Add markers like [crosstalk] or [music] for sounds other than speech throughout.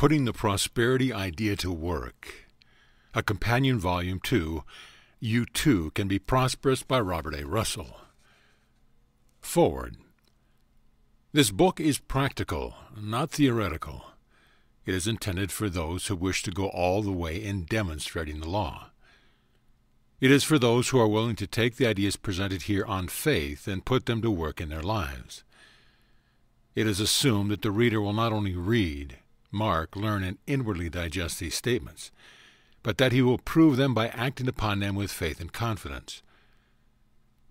Putting the Prosperity Idea to Work, a companion volume to You Too Can Be Prosperous by Robert A. Russell. Forward. This book is practical, not theoretical. It is intended for those who wish to go all the way in demonstrating the law. It is for those who are willing to take the ideas presented here on faith and put them to work in their lives. It is assumed that the reader will not only read, mark, learn, and inwardly digest these statements, but that he will prove them by acting upon them with faith and confidence.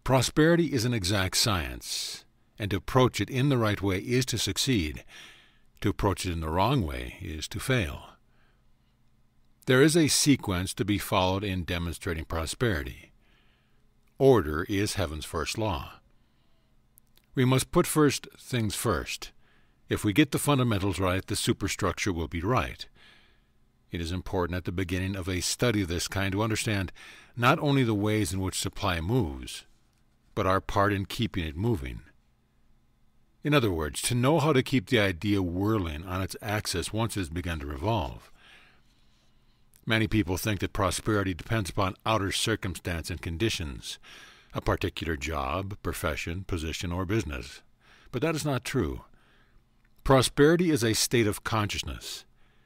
Prosperity is an exact science, and to approach it in the right way is to succeed. To approach it in the wrong way is to fail. There is a sequence to be followed in demonstrating prosperity. Order is heaven's first law. We must put first things first. If we get the fundamentals right, the superstructure will be right. It is important at the beginning of a study of this kind to understand not only the ways in which supply moves, but our part in keeping it moving. In other words, to know how to keep the idea whirling on its axis once it has begun to revolve. Many people think that prosperity depends upon outer circumstance and conditions, a particular job, profession, position, or business. But that is not true. Prosperity is a state of consciousness,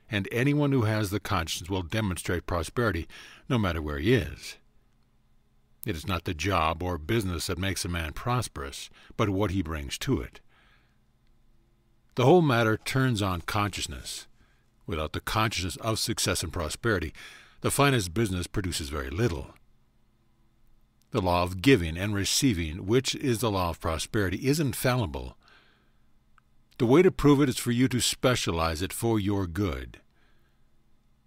and anyone who has the conscience will demonstrate prosperity no matter where he is. It is not the job or business that makes a man prosperous, but what he brings to it. The whole matter turns on consciousness. Without the consciousness of success and prosperity, the finest business produces very little. The law of giving and receiving, which is the law of prosperity, is infallible. The way to prove it is for you to specialize it for your good.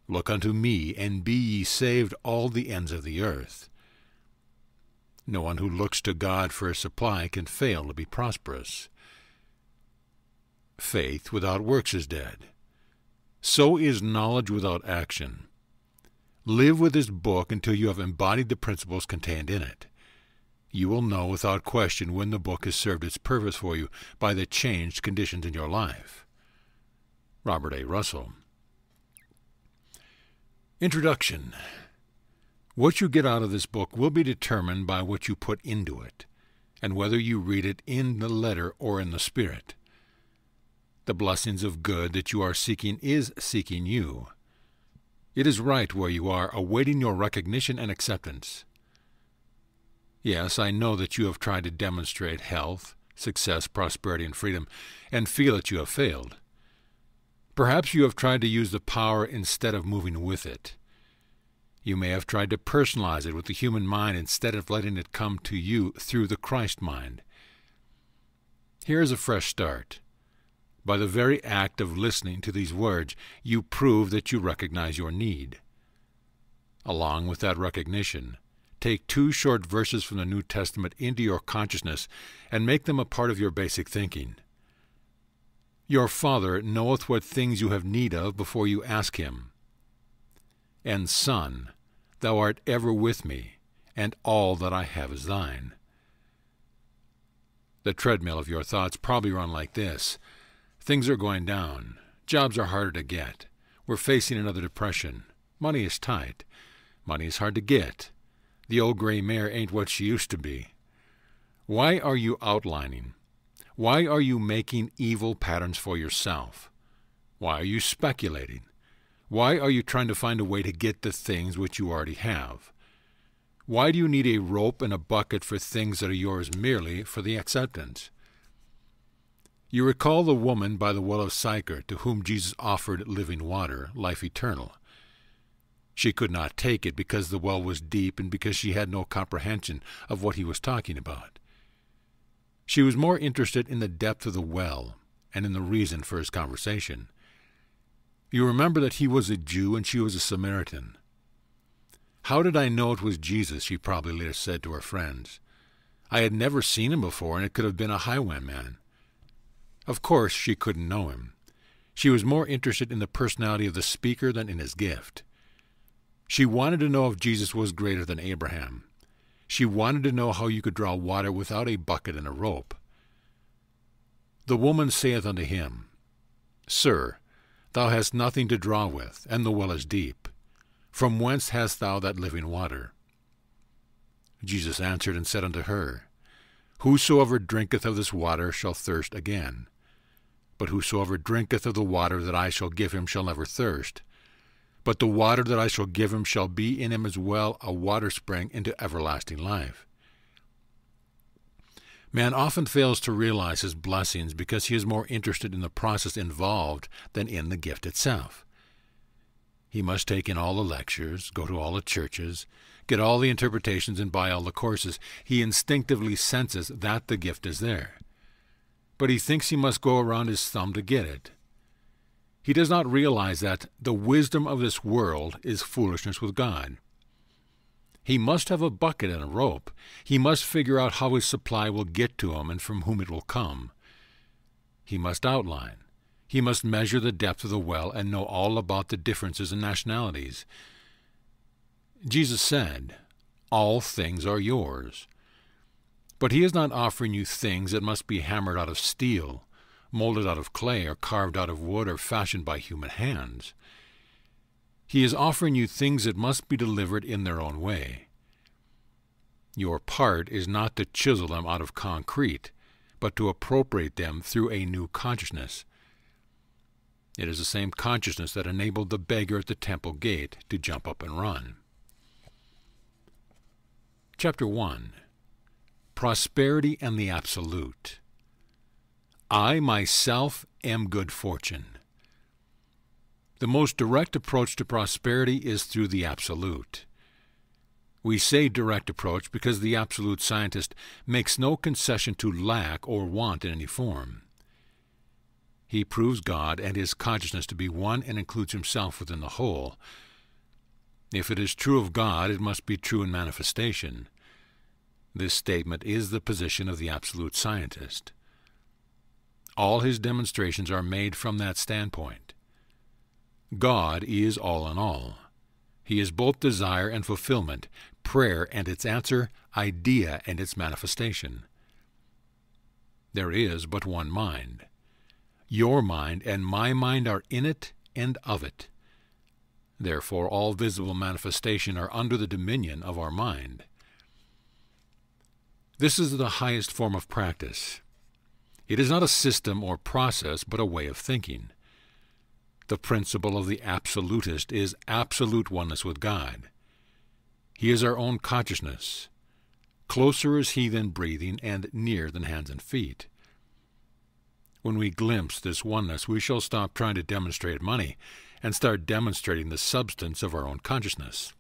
Look unto me, and be ye saved all the ends of the earth. No one who looks to God for a supply can fail to be prosperous. Faith without works is dead. So is knowledge without action. Live with this book until you have embodied the principles contained in it. You will know without question when the book has served its purpose for you by the changed conditions in your life. Robert A. Russell. Introduction What you get out of this book will be determined by what you put into it, and whether you read it in the letter or in the spirit. The blessings of good that you are seeking is seeking you. It is right where you are, awaiting your recognition and acceptance. Yes, I know that you have tried to demonstrate health, success, prosperity, and freedom, and feel that you have failed. Perhaps you have tried to use the power instead of moving with it. You may have tried to personalize it with the human mind instead of letting it come to you through the Christ mind. Here is a fresh start. By the very act of listening to these words, you prove that you recognize your need. Along with that recognition, take two short verses from the New Testament into your consciousness and make them a part of your basic thinking. Your Father knoweth what things you have need of before you ask him. And, Son, thou art ever with me, and all that I have is thine. The treadmill of your thoughts probably run like this Things are going down. Jobs are harder to get. We're facing another depression. Money is tight. Money is hard to get. The old gray mare ain't what she used to be. Why are you outlining? Why are you making evil patterns for yourself? Why are you speculating? Why are you trying to find a way to get the things which you already have? Why do you need a rope and a bucket for things that are yours merely for the acceptance? You recall the woman by the well of Sychar to whom Jesus offered living water, life eternal. She could not take it because the well was deep and because she had no comprehension of what he was talking about. She was more interested in the depth of the well and in the reason for his conversation. You remember that he was a Jew and she was a Samaritan. How did I know it was Jesus? she probably later said to her friends. I had never seen him before, and it could have been a highwayman. Of course, she couldn't know him. She was more interested in the personality of the speaker than in his gift. She wanted to know if Jesus was greater than Abraham. She wanted to know how you could draw water without a bucket and a rope. The woman saith unto him, Sir, Thou hast nothing to draw with, and the well is deep. From whence hast thou that living water? Jesus answered and said unto her, Whosoever drinketh of this water shall thirst again. But whosoever drinketh of the water that I shall give him shall never thirst. But the water that I shall give him shall be in him as well a water spring into everlasting life. Man often fails to realize his blessings because he is more interested in the process involved than in the gift itself. He must take in all the lectures, go to all the churches, get all the interpretations, and buy all the courses. He instinctively senses that the gift is there. But he thinks he must go around his thumb to get it. He does not realize that the wisdom of this world is foolishness with God. He must have a bucket and a rope. He must figure out how his supply will get to him and from whom it will come. He must outline. He must measure the depth of the well and know all about the differences in nationalities. Jesus said, All things are yours. But he is not offering you things that must be hammered out of steel, molded out of clay, or carved out of wood, or fashioned by human hands. He is offering you things that must be delivered in their own way. Your part is not to chisel them out of concrete, but to appropriate them through a new consciousness. It is the same consciousness that enabled the beggar at the temple gate to jump up and run. Chapter 1 Prosperity and the Absolute. I myself am good fortune. The most direct approach to prosperity is through the absolute. We say direct approach because the absolute scientist makes no concession to lack or want in any form. He proves God and his consciousness to be one and includes himself within the whole. If it is true of God, it must be true in manifestation. This statement is the position of the absolute scientist. All his demonstrations are made from that standpoint. God is all in all. He is both desire and fulfillment, prayer and its answer, idea and its manifestation. There is but one mind. Your mind and my mind are in it and of it. Therefore, all visible manifestation are under the dominion of our mind. This is the highest form of practice. It is not a system or process, but a way of thinking. The principle of the absolutist is absolute oneness with God. He is our own consciousness. Closer is He than breathing, and near than hands and feet. When we glimpse this oneness, we shall stop trying to demonstrate money and start demonstrating the substance of our own consciousness.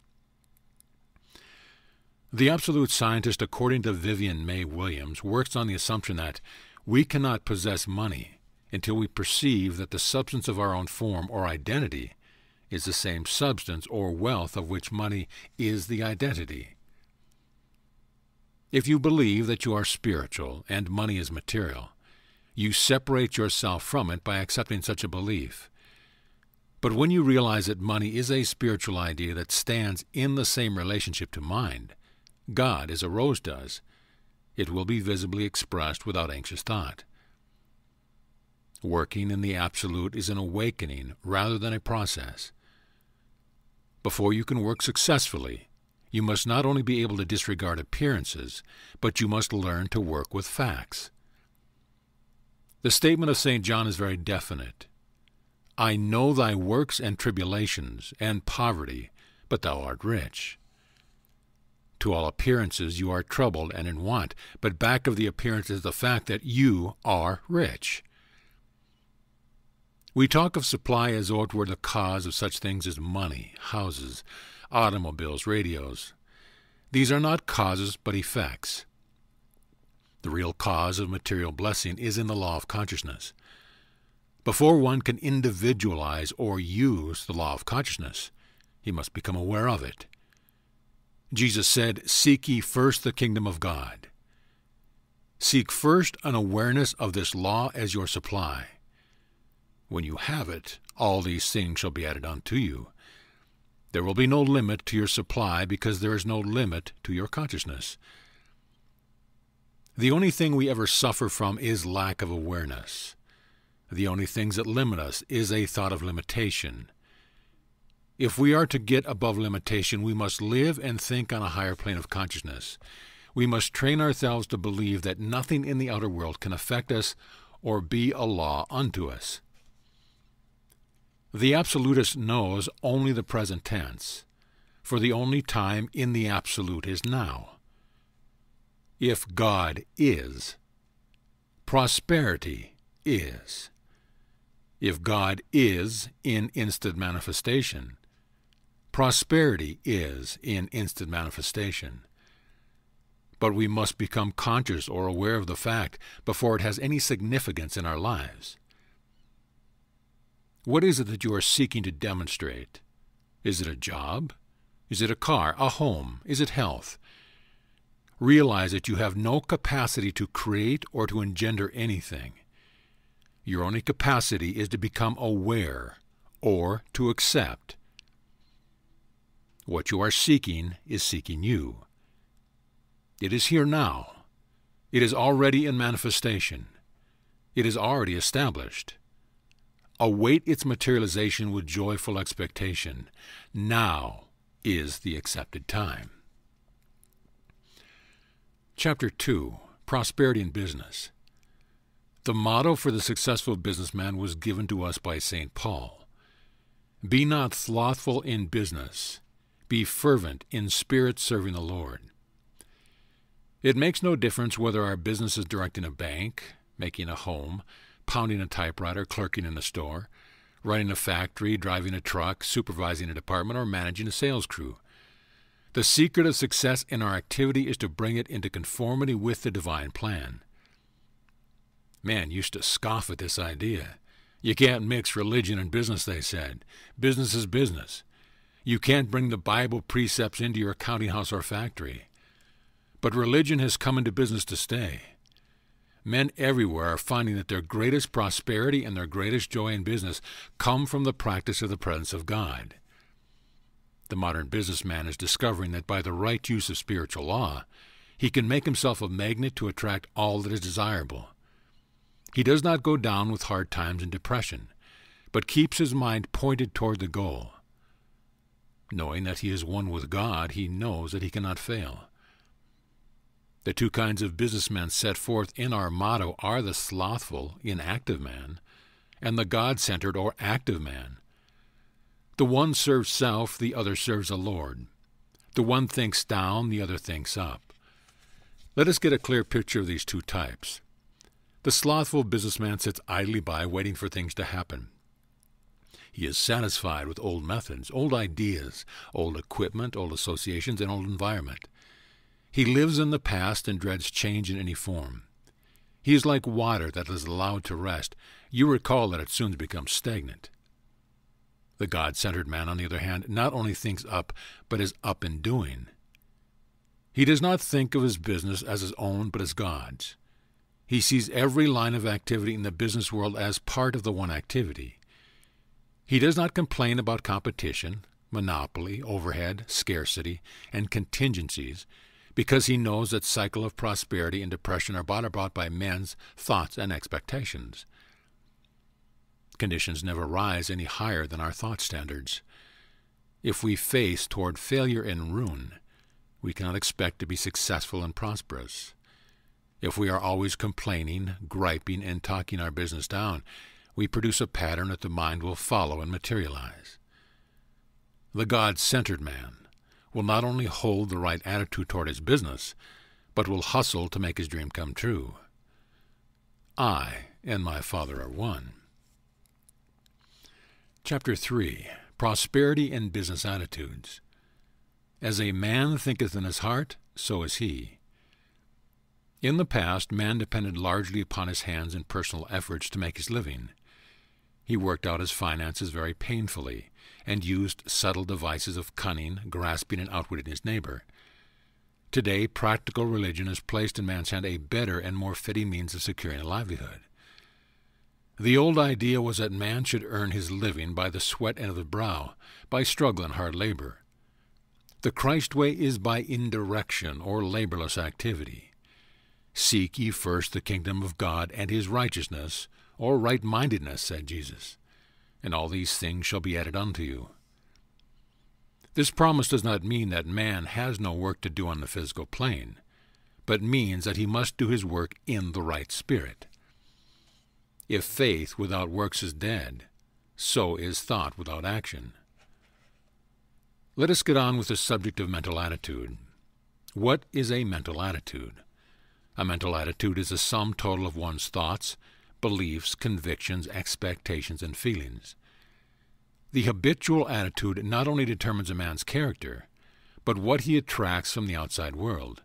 The absolute scientist, according to Vivian May Williams, works on the assumption that we cannot possess money until we perceive that the substance of our own form or identity is the same substance or wealth of which money is the identity. If you believe that you are spiritual and money is material, you separate yourself from it by accepting such a belief. But when you realize that money is a spiritual idea that stands in the same relationship to mind, God as a rose does, it will be visibly expressed without anxious thought. Working in the absolute is an awakening rather than a process. Before you can work successfully, you must not only be able to disregard appearances, but you must learn to work with facts. The statement of St. John is very definite. I know thy works and tribulations and poverty, but thou art rich. To all appearances you are troubled and in want, but back of the appearance is the fact that you are rich. We talk of supply as though it were the cause of such things as money, houses, automobiles, radios. These are not causes, but effects. The real cause of material blessing is in the law of consciousness. Before one can individualize or use the law of consciousness, he must become aware of it. Jesus said, Seek ye first the kingdom of God. Seek first an awareness of this law as your supply. When you have it, all these things shall be added unto you. There will be no limit to your supply because there is no limit to your consciousness. The only thing we ever suffer from is lack of awareness. The only things that limit us is a thought of limitation. If we are to get above limitation, we must live and think on a higher plane of consciousness. We must train ourselves to believe that nothing in the outer world can affect us or be a law unto us. The absolutist knows only the present tense, for the only time in the absolute is now. If God is, prosperity is. If God is in instant manifestation, prosperity is in instant manifestation. But we must become conscious or aware of the fact before it has any significance in our lives. What is it that you are seeking to demonstrate? Is it a job? Is it a car, a home? Is it health? Realize that you have no capacity to create or to engender anything. Your only capacity is to become aware or to accept. What you are seeking is seeking you. It is here now. It is already in manifestation. It is already established. Await its materialization with joyful expectation. Now is the accepted time. Chapter 2 Prosperity in Business the motto for the successful businessman was given to us by St. Paul Be not slothful in business, be fervent in spirit serving the Lord. It makes no difference whether our business is directing a bank, making a home, pounding a typewriter, clerking in a store, running a factory, driving a truck, supervising a department, or managing a sales crew. The secret of success in our activity is to bring it into conformity with the divine plan. Man used to scoff at this idea. You can't mix religion and business, they said. Business is business. You can't bring the Bible precepts into your counting house or factory. But religion has come into business to stay. Men everywhere are finding that their greatest prosperity and their greatest joy in business come from the practice of the presence of God. The modern businessman is discovering that by the right use of spiritual law, he can make himself a magnet to attract all that is desirable. He does not go down with hard times and depression, but keeps his mind pointed toward the goal. Knowing that he is one with God, he knows that he cannot fail. The two kinds of businessmen set forth in our motto are the slothful, inactive man, and the God centered or active man. The one serves self, the other serves the Lord. The one thinks down, the other thinks up. Let us get a clear picture of these two types. The slothful businessman sits idly by waiting for things to happen. He is satisfied with old methods, old ideas, old equipment, old associations, and old environment. He lives in the past and dreads change in any form. He is like water that is allowed to rest. You recall that it soon becomes stagnant. The God centered man, on the other hand, not only thinks up, but is up in doing. He does not think of his business as his own, but as God's. He sees every line of activity in the business world as part of the one activity. He does not complain about competition, monopoly, overhead, scarcity, and contingencies because he knows that cycle of prosperity and depression are brought about by men's thoughts and expectations. Conditions never rise any higher than our thought standards. If we face toward failure and ruin, we cannot expect to be successful and prosperous. If we are always complaining, griping, and talking our business down, we produce a pattern that the mind will follow and materialize. The God centered man will not only hold the right attitude toward his business, but will hustle to make his dream come true. I and my Father are one. Chapter 3 Prosperity and Business Attitudes. As a man thinketh in his heart, so is he. In the past, man depended largely upon his hands and personal efforts to make his living. He worked out his finances very painfully, and used subtle devices of cunning, grasping and outwitting his neighbor. Today, practical religion has placed in man's hand a better and more fitting means of securing a livelihood. The old idea was that man should earn his living by the sweat of the brow, by struggle and hard labor. The Christ way is by indirection or laborless activity. Seek ye first the kingdom of God and his righteousness, or right mindedness, said Jesus, and all these things shall be added unto you. This promise does not mean that man has no work to do on the physical plane, but means that he must do his work in the right spirit. If faith without works is dead, so is thought without action. Let us get on with the subject of mental attitude. What is a mental attitude? A mental attitude is a sum total of one's thoughts, beliefs, convictions, expectations, and feelings. The habitual attitude not only determines a man's character, but what he attracts from the outside world.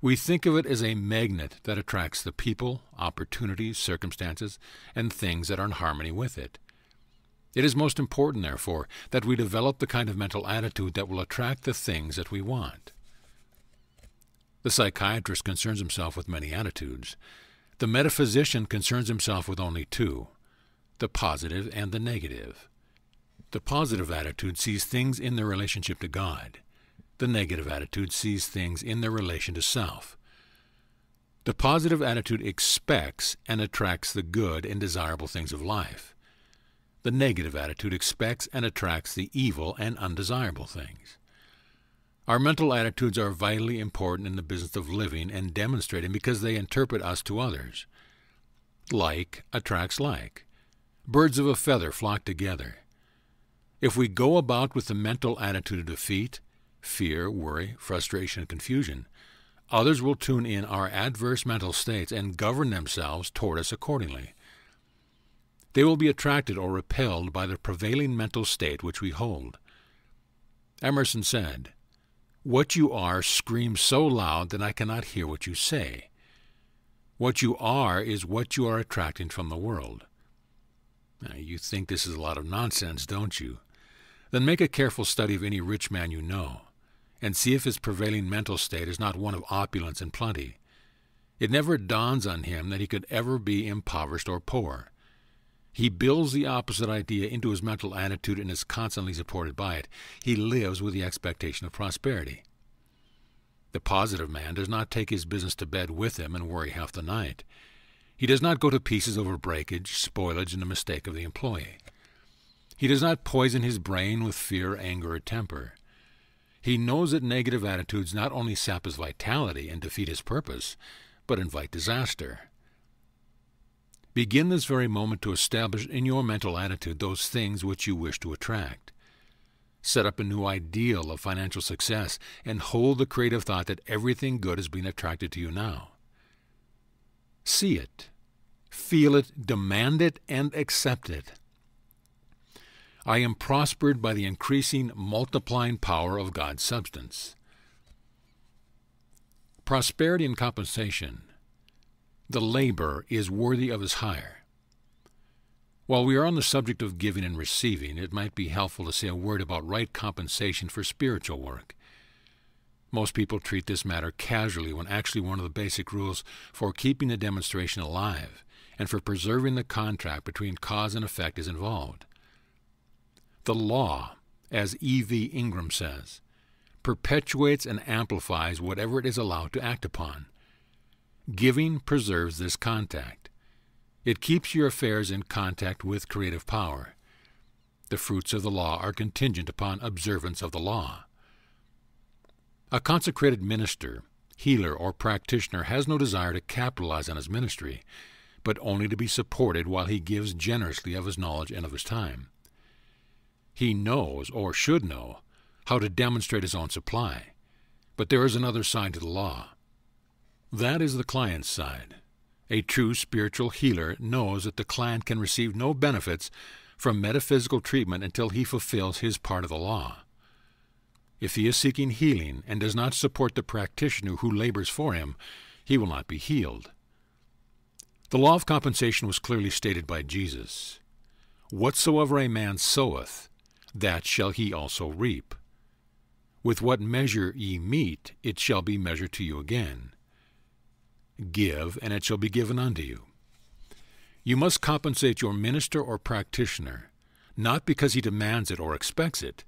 We think of it as a magnet that attracts the people, opportunities, circumstances, and things that are in harmony with it. It is most important, therefore, that we develop the kind of mental attitude that will attract the things that we want. The psychiatrist concerns himself with many attitudes. The metaphysician concerns himself with only two the positive and the negative. The positive attitude sees things in their relationship to God. The negative attitude sees things in their relation to self. The positive attitude expects and attracts the good and desirable things of life. The negative attitude expects and attracts the evil and undesirable things. Our mental attitudes are vitally important in the business of living and demonstrating because they interpret us to others. Like attracts like. Birds of a feather flock together. If we go about with the mental attitude of defeat, fear, worry, frustration, and confusion, others will tune in our adverse mental states and govern themselves toward us accordingly. They will be attracted or repelled by the prevailing mental state which we hold. Emerson said, What you are screams so loud that I cannot hear what you say. What you are is what you are attracting from the world. Now, you think this is a lot of nonsense, don't you? Then make a careful study of any rich man you know, and see if his prevailing mental state is not one of opulence and plenty. It never dawns on him that he could ever be impoverished or poor. He builds the opposite idea into his mental attitude and is constantly supported by it. He lives with the expectation of prosperity. The positive man does not take his business to bed with him and worry half the night. He does not go to pieces over breakage, spoilage, and the mistake of the employee. He does not poison his brain with fear, anger, or temper. He knows that negative attitudes not only sap his vitality and defeat his purpose, but invite disaster. Begin this very moment to establish in your mental attitude those things which you wish to attract. Set up a new ideal of financial success and hold the creative thought that everything good is being attracted to you now. See it, feel it, demand it, and accept it. I am prospered by the increasing, multiplying power of God's substance. Prosperity and compensation. The labor is worthy of his hire. While we are on the subject of giving and receiving, it might be helpful to say a word about right compensation for spiritual work. Most people treat this matter casually when actually one of the basic rules for keeping the demonstration alive and for preserving the contract between cause and effect is involved. The law, as E.V. Ingraham says, perpetuates and amplifies whatever it is allowed to act upon. Giving preserves this contact. It keeps your affairs in contact with creative power. The fruits of the law are contingent upon observance of the law. A consecrated minister, healer, or practitioner has no desire to capitalize on his ministry, but only to be supported while he gives generously of his knowledge and of his time. He knows, or should know, how to demonstrate his own supply. But there is another side to the law. That is the client's side. A true spiritual healer knows that the client can receive no benefits from metaphysical treatment until he fulfills his part of the law. If he is seeking healing and does not support the practitioner who labors for him, he will not be healed. The law of compensation was clearly stated by Jesus. Whatsoever a man soweth, that shall he also reap. With what measure ye meet, it shall be measured to you again. Give, and it shall be given unto you. You must compensate your minister or practitioner, not because he demands it or expects it,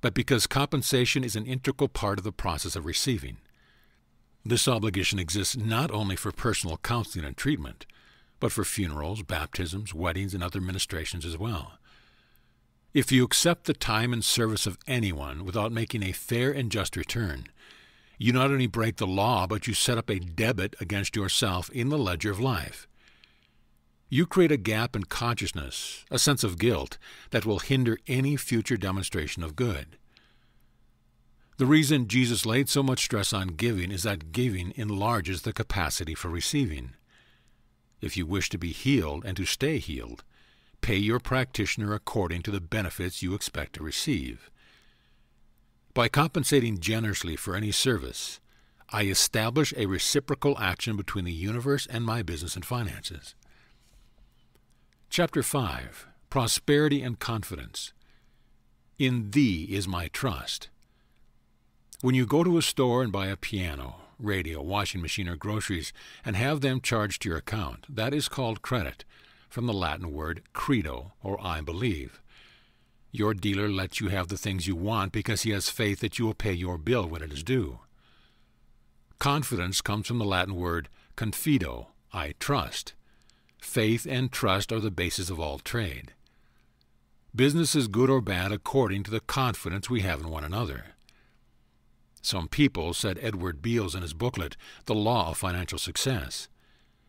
but because compensation is an integral part of the process of receiving. This obligation exists not only for personal counseling and treatment, but for funerals, baptisms, weddings, and other ministrations as well. If you accept the time and service of anyone without making a fair and just return, you not only break the law, but you set up a debit against yourself in the ledger of life. You create a gap in consciousness, a sense of guilt, that will hinder any future demonstration of good. The reason Jesus laid so much stress on giving is that giving enlarges the capacity for receiving. If you wish to be healed and to stay healed, pay your practitioner according to the benefits you expect to receive. By compensating generously for any service, I establish a reciprocal action between the universe and my business and finances. Chapter 5 Prosperity and Confidence. In Thee is my trust. When you go to a store and buy a piano, radio, washing machine, or groceries and have them charged to your account, that is called credit, from the Latin word credo, or I believe. Your dealer lets you have the things you want because he has faith that you will pay your bill when it is due. Confidence comes from the Latin word confido, I trust. Faith and trust are the basis of all trade. Business is good or bad according to the confidence we have in one another. Some people, said Edward Beals in his booklet, The Law of Financial Success,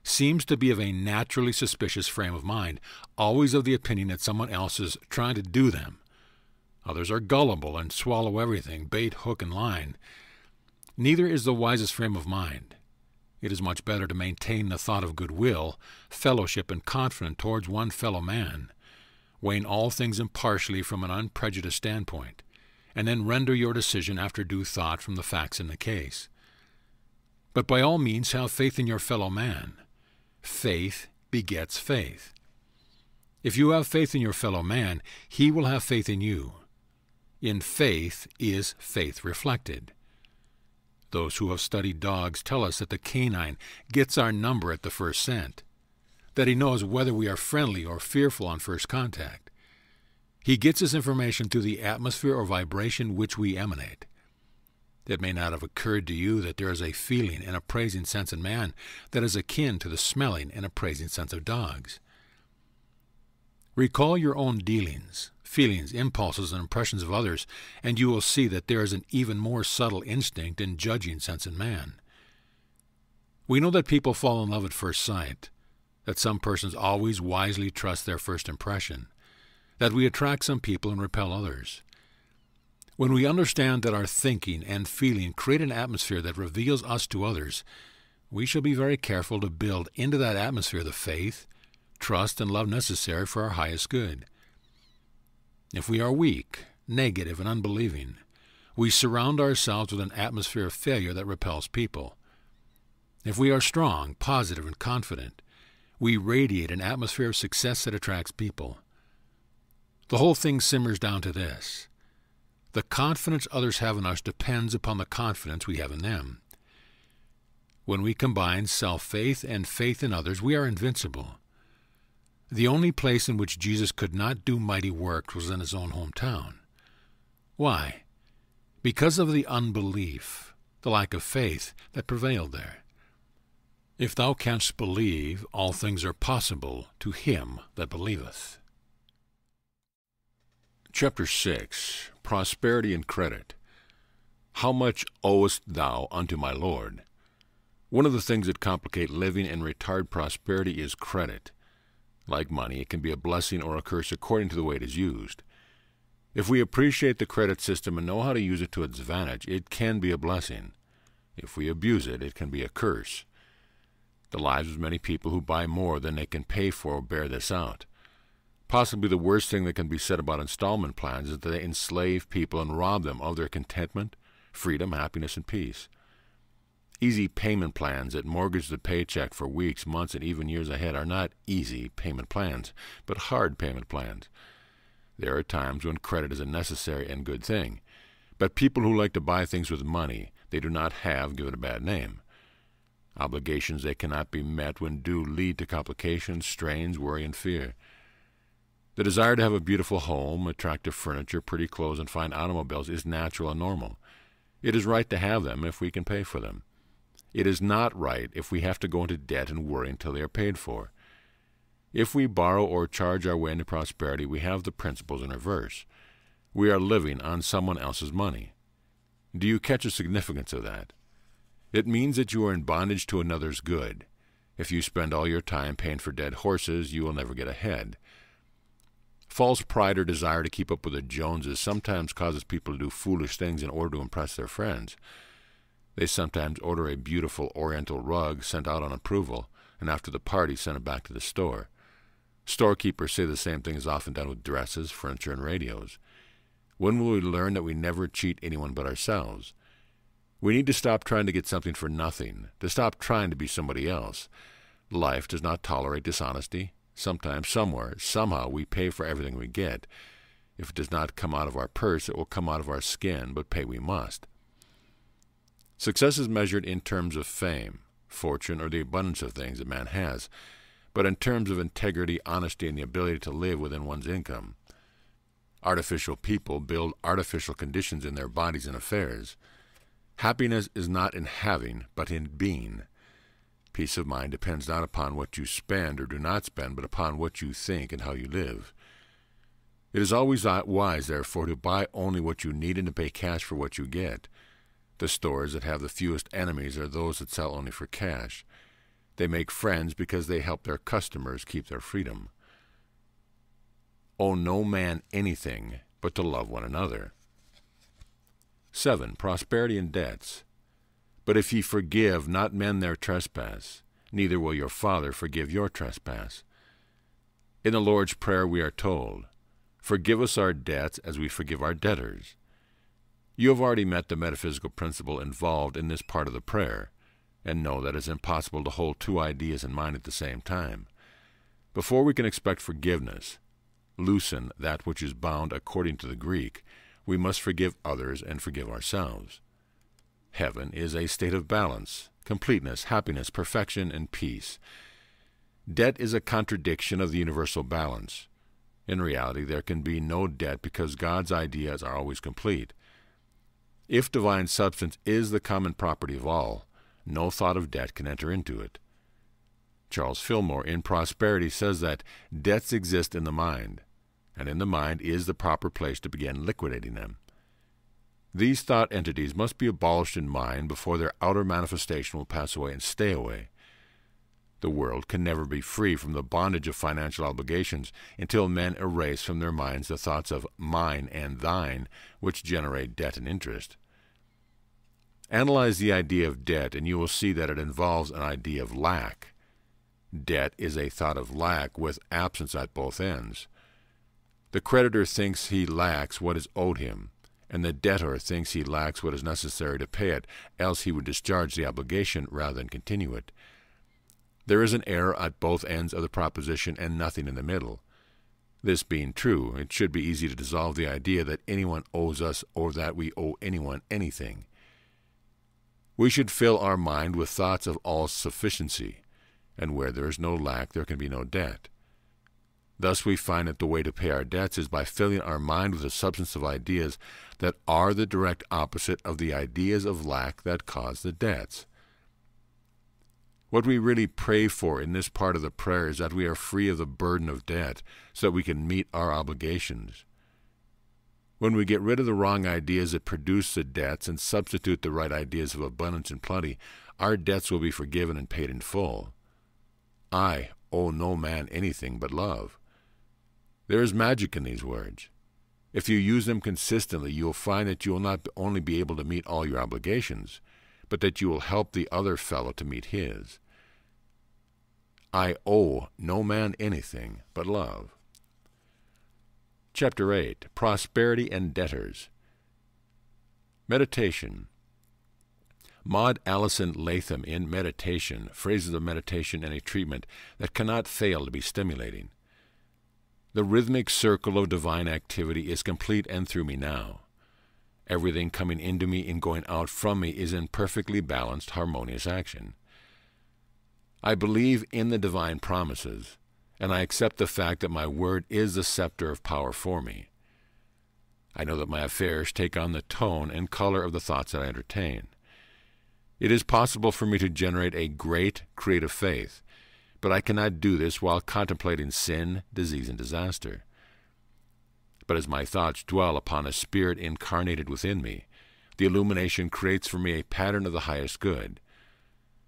seems to be of a naturally suspicious frame of mind, always of the opinion that someone else is trying to do them. Others are gullible and swallow everything, bait, hook, and line. Neither is the wisest frame of mind. It is much better to maintain the thought of goodwill, fellowship, and confidence towards one fellow man, weighing all things impartially from an unprejudiced standpoint, and then render your decision after due thought from the facts in the case. But by all means have faith in your fellow man. Faith begets faith. If you have faith in your fellow man, he will have faith in you. In faith is faith reflected. Those who have studied dogs tell us that the canine gets our number at the first scent, that he knows whether we are friendly or fearful on first contact. He gets his information through the atmosphere or vibration which we emanate. It may not have occurred to you that there is a feeling and appraising sense in man that is akin to the smelling and appraising sense of dogs. Recall your own dealings, feelings, impulses, and impressions of others, and you will see that there is an even more subtle instinct and judging sense in man. We know that people fall in love at first sight, that some persons always wisely trust their first impression, that we attract some people and repel others. When we understand that our thinking and feeling create an atmosphere that reveals us to others, we shall be very careful to build into that atmosphere the faith, trust, and love necessary for our highest good. If we are weak, negative, and unbelieving, we surround ourselves with an atmosphere of failure that repels people. If we are strong, positive, and confident, we radiate an atmosphere of success that attracts people. The whole thing simmers down to this. The confidence others have in us depends upon the confidence we have in them. When we combine self faith and faith in others, we are invincible. The only place in which Jesus could not do mighty works was in his own hometown. Why? Because of the unbelief, the lack of faith that prevailed there. If thou canst believe, all things are possible to him that believeth. Chapter 6 Prosperity and Credit How much owest thou unto my Lord? One of the things that complicate living and retard prosperity is credit. Like money, it can be a blessing or a curse according to the way it is used. If we appreciate the credit system and know how to use it to its advantage, it can be a blessing. If we abuse it, it can be a curse. The lives of many people who buy more than they can pay for bear this out. Possibly the worst thing that can be said about installment plans is that they enslave people and rob them of their contentment, freedom, happiness, and peace. Easy payment plans that mortgage the paycheck for weeks, months, and even years ahead are not easy payment plans, but hard payment plans. There are times when credit is a necessary and good thing, but people who like to buy things with money they do not have give it a bad name. Obligations that cannot be met when due lead to complications, strains, worry, and fear. The desire to have a beautiful home, attractive furniture, pretty clothes, and fine automobiles is natural and normal. It is right to have them if we can pay for them. It is not right if we have to go into debt and worry until they are paid for. If we borrow or charge our way into prosperity, we have the principles in reverse. We are living on someone else's money. Do you catch the significance of that? It means that you are in bondage to another's good. If you spend all your time paying for dead horses, you will never get ahead. False pride or desire to keep up with the Joneses sometimes causes people to do foolish things in order to impress their friends. They sometimes order a beautiful oriental rug sent out on approval, and after the party send it back to the store. Storekeepers say the same thing is often done with dresses, furniture, and radios. When will we learn that we never cheat anyone but ourselves? We need to stop trying to get something for nothing, to stop trying to be somebody else. Life does not tolerate dishonesty. Sometimes, somewhere, somehow, we pay for everything we get. If it does not come out of our purse, it will come out of our skin, but pay we must. Success is measured in terms of fame, fortune, or the abundance of things a man has, but in terms of integrity, honesty, and the ability to live within one's income. Artificial people build artificial conditions in their bodies and affairs. Happiness is not in having, but in being. Peace of mind depends not upon what you spend or do not spend, but upon what you think and how you live. It is always wise, therefore, to buy only what you need and to pay cash for what you get. The stores that have the fewest enemies are those that sell only for cash. They make friends because they help their customers keep their freedom. Owe no man anything but to love one another. 7. Prosperity and debts. But if ye forgive not men their trespass, neither will your Father forgive your trespass. In the Lord's Prayer we are told, Forgive us our debts as we forgive our debtors. You have already met the metaphysical principle involved in this part of the prayer, and know that it is impossible to hold two ideas in mind at the same time. Before we can expect forgiveness, loosen that which is bound according to the Greek, we must forgive others and forgive ourselves. Heaven is a state of balance, completeness, happiness, perfection, and peace. Debt is a contradiction of the universal balance. In reality, there can be no debt because God's ideas are always complete. If divine substance is the common property of all, no thought of debt can enter into it. Charles Fillmore in Prosperity says that debts exist in the mind, and in the mind is the proper place to begin liquidating them. These thought entities must be abolished in mind before their outer manifestation will pass away and stay away. The world can never be free from the bondage of financial obligations until men erase from their minds the thoughts of mine and thine, which generate debt and interest. Analyze the idea of debt, and you will see that it involves an idea of lack. Debt is a thought of lack with absence at both ends. The creditor thinks he lacks what is owed him, and the debtor thinks he lacks what is necessary to pay it, else he would discharge the obligation rather than continue it. There is an error at both ends of the proposition and nothing in the middle. This being true, it should be easy to dissolve the idea that anyone owes us or that we owe anyone anything. We should fill our mind with thoughts of all sufficiency, and where there is no lack, there can be no debt. Thus we find that the way to pay our debts is by filling our mind with a substance of ideas that are the direct opposite of the ideas of lack that cause the debts. What we really pray for in this part of the prayer is that we are free of the burden of debt so that we can meet our obligations. When we get rid of the wrong ideas that produce the debts and substitute the right ideas of abundance and plenty, our debts will be forgiven and paid in full. I owe no man anything but love. There is magic in these words. If you use them consistently, you will find that you will not only be able to meet all your obligations, but that you will help the other fellow to meet his. I owe no man anything but love. Chapter 8 Prosperity and Debtors Meditation Maud Allison Latham in Meditation phrases of meditation and a treatment that cannot fail to be stimulating. The rhythmic circle of divine activity is complete and through me now. Everything coming into me and going out from me is in perfectly balanced, harmonious action. I believe in the divine promises and I accept the fact that my word is the scepter of power for me. I know that my affairs take on the tone and color of the thoughts that I entertain. It is possible for me to generate a great creative faith, but I cannot do this while contemplating sin, disease, and disaster. But as my thoughts dwell upon a spirit incarnated within me, the illumination creates for me a pattern of the highest good.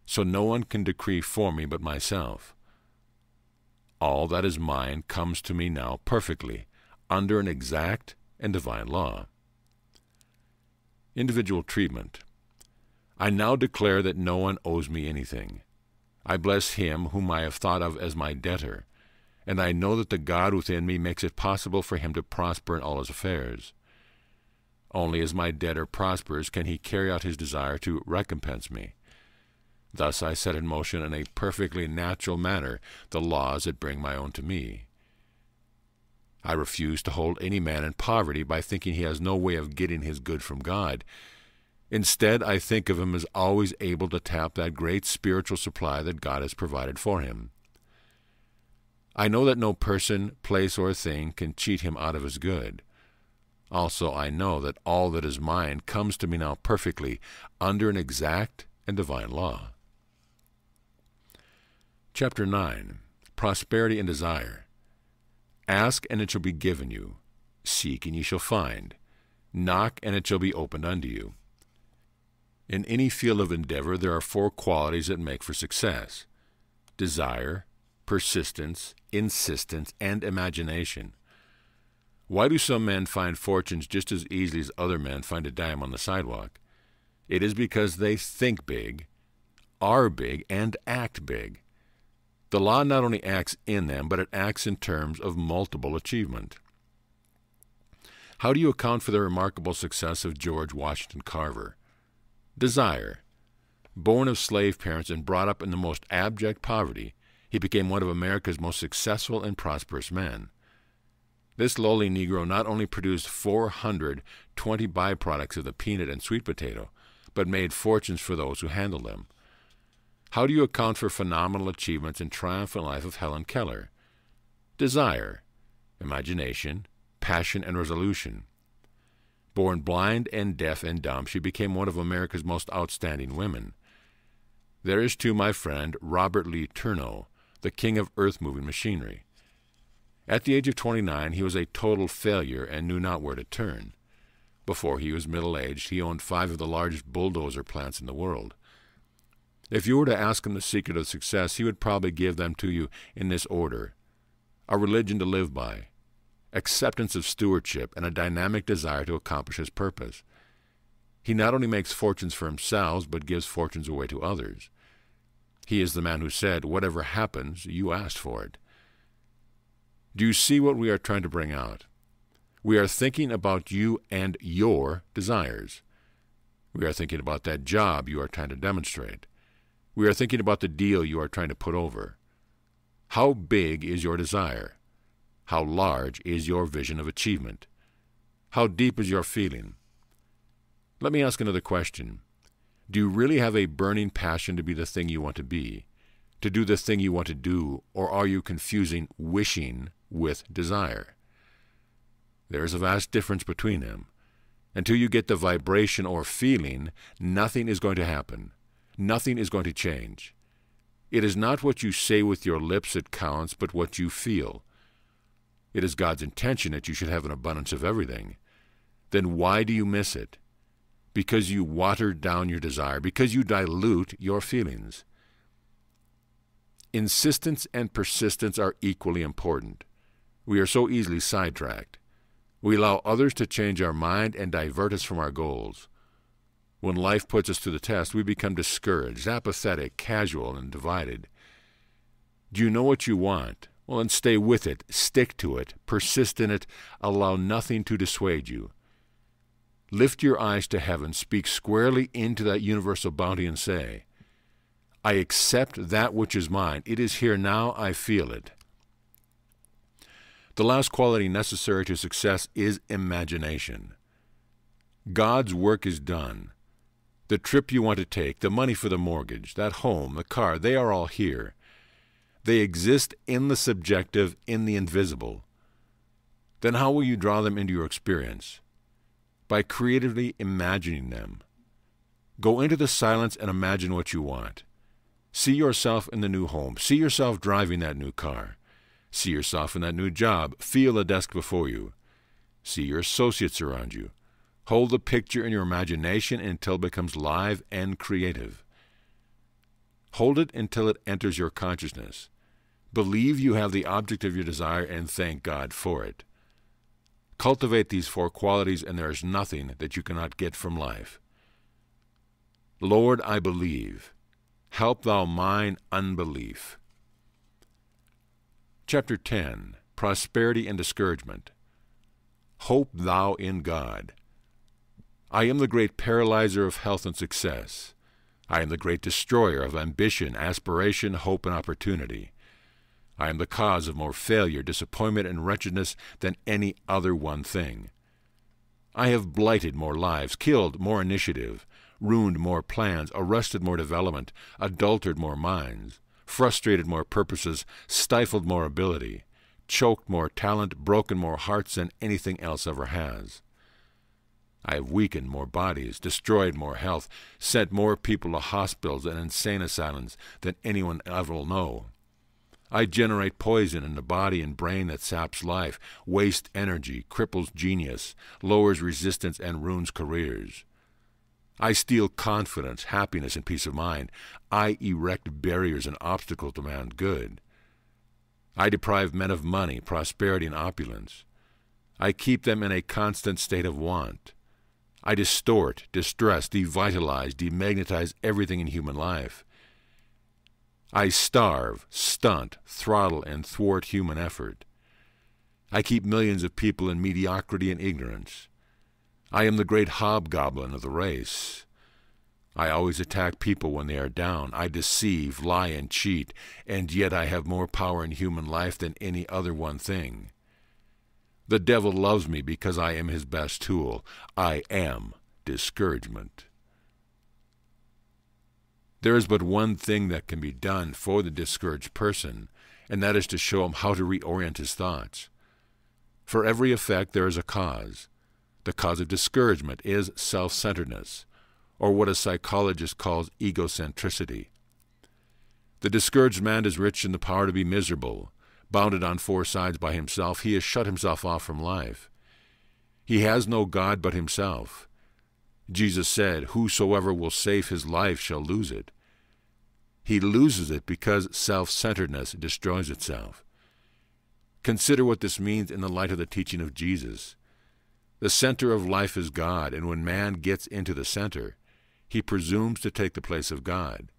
So no one can decree for me but myself. All that is mine comes to me now perfectly, under an exact and divine law. Individual treatment. I now declare that no one owes me anything. I bless him whom I have thought of as my debtor, and I know that the God within me makes it possible for him to prosper in all his affairs. Only as my debtor prospers can he carry out his desire to recompense me. Thus I set in motion in a perfectly natural manner the laws that bring my own to me. I refuse to hold any man in poverty by thinking he has no way of getting his good from God. Instead, I think of him as always able to tap that great spiritual supply that God has provided for him. I know that no person, place, or thing can cheat him out of his good. Also, I know that all that is mine comes to me now perfectly under an exact and divine law. Chapter 9 Prosperity and Desire Ask, and it shall be given you. Seek, and ye shall find. Knock, and it shall be opened unto you. In any field of endeavor, there are four qualities that make for success desire, persistence, insistence, and imagination. Why do some men find fortunes just as easily as other men find a dime on the sidewalk? It is because they think big, are big, and act big. The law not only acts in them, but it acts in terms of multiple achievement. How do you account for the remarkable success of George Washington Carver? Desire. Born of slave parents and brought up in the most abject poverty, he became one of America's most successful and prosperous men. This lowly Negro not only produced 420 byproducts of the peanut and sweet potato, but made fortunes for those who handled them. How do you account for phenomenal achievements and triumph triumphant life of Helen Keller? Desire, imagination, passion, and resolution. Born blind and deaf and dumb, she became one of America's most outstanding women. There is, too, my friend, Robert LeTourneau, the king of earth moving machinery. At the age of 29, he was a total failure and knew not where to turn. Before he was middle aged, he owned five of the largest bulldozer plants in the world. If you were to ask him the secret of success, he would probably give them to you in this order a religion to live by, acceptance of stewardship, and a dynamic desire to accomplish his purpose. He not only makes fortunes for himself, but gives fortunes away to others. He is the man who said, Whatever happens, you asked for it. Do you see what we are trying to bring out? We are thinking about you and your desires. We are thinking about that job you are trying to demonstrate. We are thinking about the deal you are trying to put over. How big is your desire? How large is your vision of achievement? How deep is your feeling? Let me ask another question. Do you really have a burning passion to be the thing you want to be, to do the thing you want to do, or are you confusing wishing with desire? There is a vast difference between them. Until you get the vibration or feeling, nothing is going to happen nothing is going to change. It is not what you say with your lips that counts, but what you feel. It is God's intention that you should have an abundance of everything. Then why do you miss it? Because you water down your desire, because you dilute your feelings. Insistence and persistence are equally important. We are so easily sidetracked. We allow others to change our mind and divert us from our goals. When life puts us to the test, we become discouraged, apathetic, casual, and divided. Do you know what you want? Well, then stay with it, stick to it, persist in it, allow nothing to dissuade you. Lift your eyes to heaven, speak squarely into that universal bounty, and say, I accept that which is mine. It is here now, I feel it. The last quality necessary to success is imagination. God's work is done. The trip you want to take, the money for the mortgage, that home, the car, they are all here. They exist in the subjective, in the invisible. Then how will you draw them into your experience? By creatively imagining them. Go into the silence and imagine what you want. See yourself in the new home. See yourself driving that new car. See yourself in that new job. Feel the desk before you. See your associates around you. Hold the picture in your imagination until it becomes live and creative. Hold it until it enters your consciousness. Believe you have the object of your desire and thank God for it. Cultivate these four qualities, and there is nothing that you cannot get from life. Lord, I believe. Help thou mine unbelief. Chapter 10 Prosperity and Discouragement. Hope thou in God. I am the great paralyzer of health and success. I am the great destroyer of ambition, aspiration, hope, and opportunity. I am the cause of more failure, disappointment, and wretchedness than any other one thing. I have blighted more lives, killed more initiative, ruined more plans, arrested more development, adulterated more minds, frustrated more purposes, stifled more ability, choked more talent, broken more hearts than anything else ever has. I have weakened more bodies, destroyed more health, sent more people to hospitals and insane asylums than anyone ever will know. I generate poison in the body and brain that saps life, wastes energy, cripples genius, lowers resistance, and ruins careers. I steal confidence, happiness, and peace of mind. I erect barriers and obstacles to man's good. I deprive men of money, prosperity, and opulence. I keep them in a constant state of want. I distort, distress, devitalize, demagnetize everything in human life. I starve, stunt, throttle, and thwart human effort. I keep millions of people in mediocrity and ignorance. I am the great hobgoblin of the race. I always attack people when they are down. I deceive, lie, and cheat, and yet I have more power in human life than any other one thing. The devil loves me because I am his best tool. I am discouragement. There is but one thing that can be done for the discouraged person, and that is to show him how to reorient his thoughts. For every effect there is a cause. The cause of discouragement is self-centeredness, or what a psychologist calls egocentricity. The discouraged man is rich in the power to be miserable, bounded on four sides by himself, he has shut himself off from life. He has no God but himself. Jesus said, Whosoever will save his life shall lose it. He loses it because self-centeredness destroys itself. Consider what this means in the light of the teaching of Jesus. The center of life is God, and when man gets into the center, he presumes to take the place of God.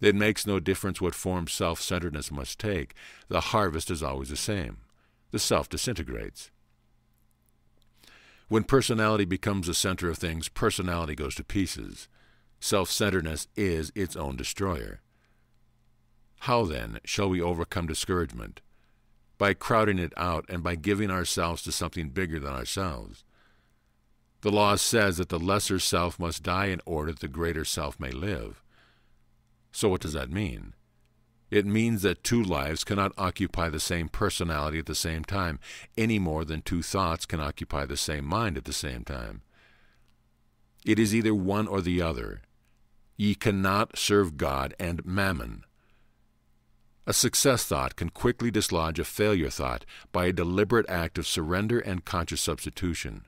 It makes no difference what form self-centeredness must take. The harvest is always the same. The self disintegrates. When personality becomes the center of things, personality goes to pieces. Self-centeredness is its own destroyer. How, then, shall we overcome discouragement? By crowding it out and by giving ourselves to something bigger than ourselves. The law says that the lesser self must die in order that the greater self may live. So what does that mean? It means that two lives cannot occupy the same personality at the same time, any more than two thoughts can occupy the same mind at the same time. It is either one or the other. Ye cannot serve God and mammon. A success thought can quickly dislodge a failure thought by a deliberate act of surrender and conscious substitution.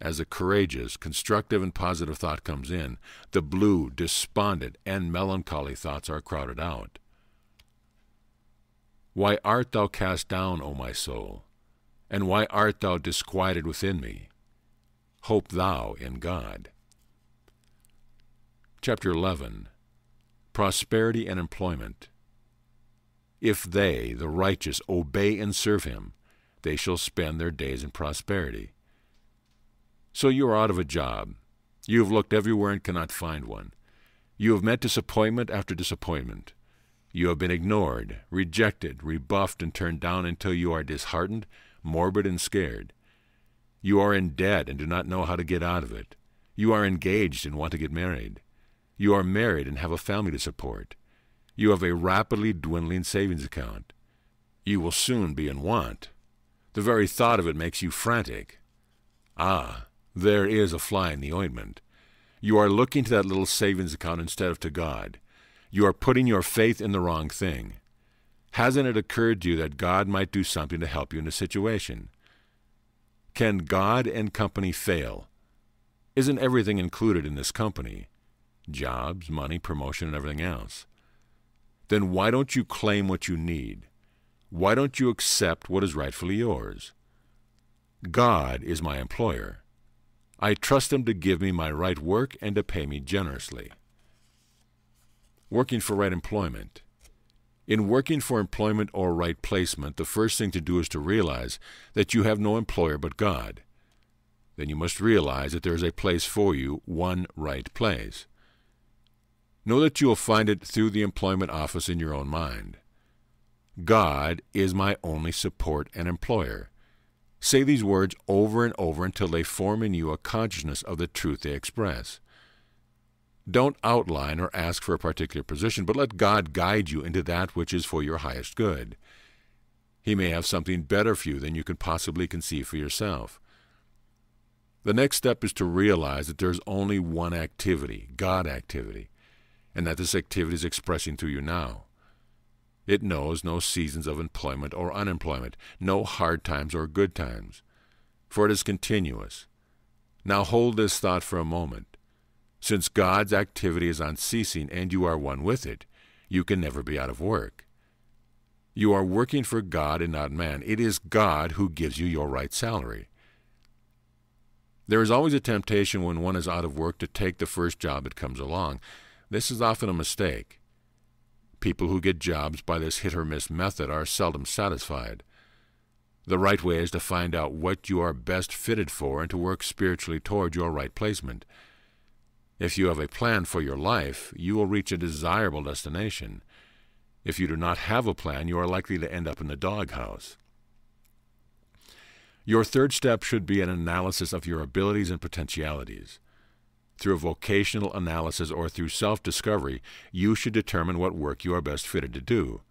As a courageous, constructive, and positive thought comes in, the blue, despondent, and melancholy thoughts are crowded out. Why art thou cast down, O my soul? And why art thou disquieted within me? Hope thou in God. Chapter 11 Prosperity and Employment. If they, the righteous, obey and serve him, they shall spend their days in prosperity. So you are out of a job. You have looked everywhere and cannot find one. You have met disappointment after disappointment. You have been ignored, rejected, rebuffed, and turned down until you are disheartened, morbid, and scared. You are in debt and do not know how to get out of it. You are engaged and want to get married. You are married and have a family to support. You have a rapidly dwindling savings account. You will soon be in want. The very thought of it makes you frantic. Ah, there is a fly in the ointment. You are looking to that little savings account instead of to God. You are putting your faith in the wrong thing. Hasn't it occurred to you that God might do something to help you in a situation? Can God and company fail? Isn't everything included in this company? Jobs, money, promotion, and everything else. Then why don't you claim what you need? Why don't you accept what is rightfully yours? God is my employer. I trust Him to give me my right work and to pay me generously. Working for right employment. In working for employment or right placement, the first thing to do is to realize that you have no employer but God. Then you must realize that there is a place for you, one right place. Know that you will find it through the employment office in your own mind. God is my only support and employer. Say these words over and over until they form in you a consciousness of the truth they express. Don't outline or ask for a particular position, but let God guide you into that which is for your highest good. He may have something better for you than you can possibly conceive for yourself. The next step is to realize that there is only one activity, God activity, and that this activity is expressing through you now. It knows no seasons of employment or unemployment, no hard times or good times, for it is continuous. Now hold this thought for a moment. Since God's activity is unceasing and you are one with it, you can never be out of work. You are working for God and not man. It is God who gives you your right salary. There is always a temptation when one is out of work to take the first job that comes along. This is often a mistake. People who get jobs by this hit or miss method are seldom satisfied. The right way is to find out what you are best fitted for and to work spiritually toward your right placement. If you have a plan for your life, you will reach a desirable destination. If you do not have a plan, you are likely to end up in the doghouse. Your third step should be an analysis of your abilities and potentialities. Through a vocational analysis or through self discovery, you should determine what work you are best fitted to do.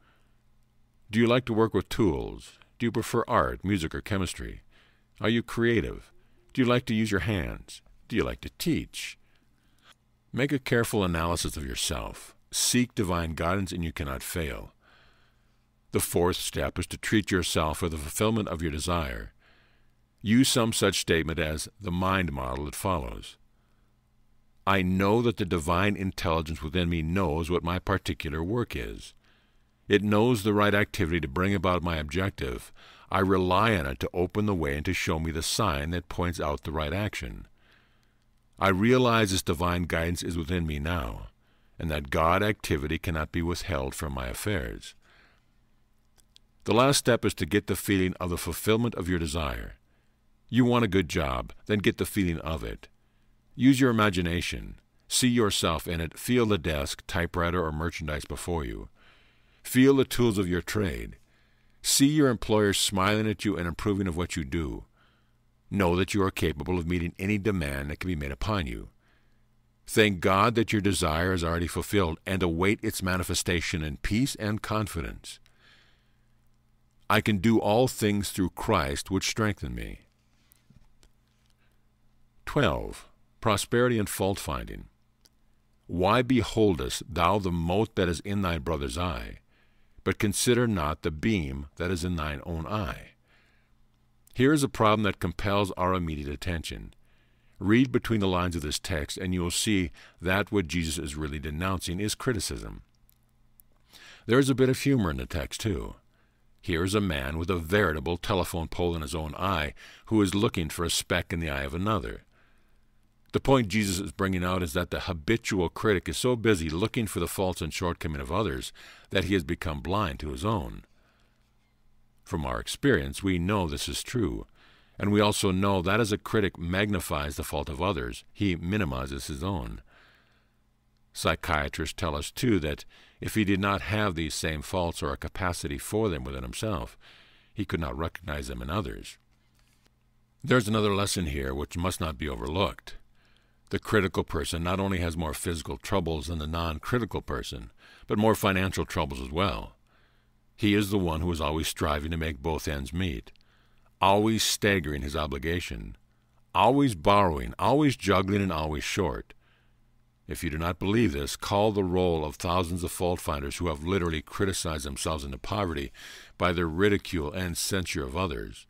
Do you like to work with tools? Do you prefer art, music, or chemistry? Are you creative? Do you like to use your hands? Do you like to teach? Make a careful analysis of yourself. Seek divine guidance, and you cannot fail. The fourth step is to treat yourself for the fulfillment of your desire. Use some such statement as the mind model that follows. I know that the divine intelligence within me knows what my particular work is. It knows the right activity to bring about my objective. I rely on it to open the way and to show me the sign that points out the right action. I realize this divine guidance is within me now, and that God activity cannot be withheld from my affairs. The last step is to get the feeling of the fulfillment of your desire. You want a good job, then get the feeling of it. Use your imagination. See yourself in it. Feel the desk, typewriter, or merchandise before you. Feel the tools of your trade. See your employer smiling at you and approving of what you do. Know that you are capable of meeting any demand that can be made upon you. Thank God that your desire is already fulfilled and await its manifestation in peace and confidence. I can do all things through Christ which strengthen me. 12. Prosperity and fault finding. Why beholdest thou the mote that is in thy brother's eye, but consider not the beam that is in thine own eye? Here is a problem that compels our immediate attention. Read between the lines of this text, and you will see that what Jesus is really denouncing is criticism. There is a bit of humor in the text, too. Here is a man with a veritable telephone pole in his own eye who is looking for a speck in the eye of another. The point Jesus is bringing out is that the habitual critic is so busy looking for the faults and shortcomings of others that he has become blind to his own. From our experience, we know this is true, and we also know that as a critic magnifies the fault of others, he minimizes his own. Psychiatrists tell us, too, that if he did not have these same faults or a capacity for them within himself, he could not recognize them in others. There's another lesson here which must not be overlooked. The critical person not only has more physical troubles than the non critical person, but more financial troubles as well. He is the one who is always striving to make both ends meet, always staggering his obligation, always borrowing, always juggling, and always short. If you do not believe this, call the roll of thousands of fault finders who have literally criticized themselves into poverty by their ridicule and censure of others.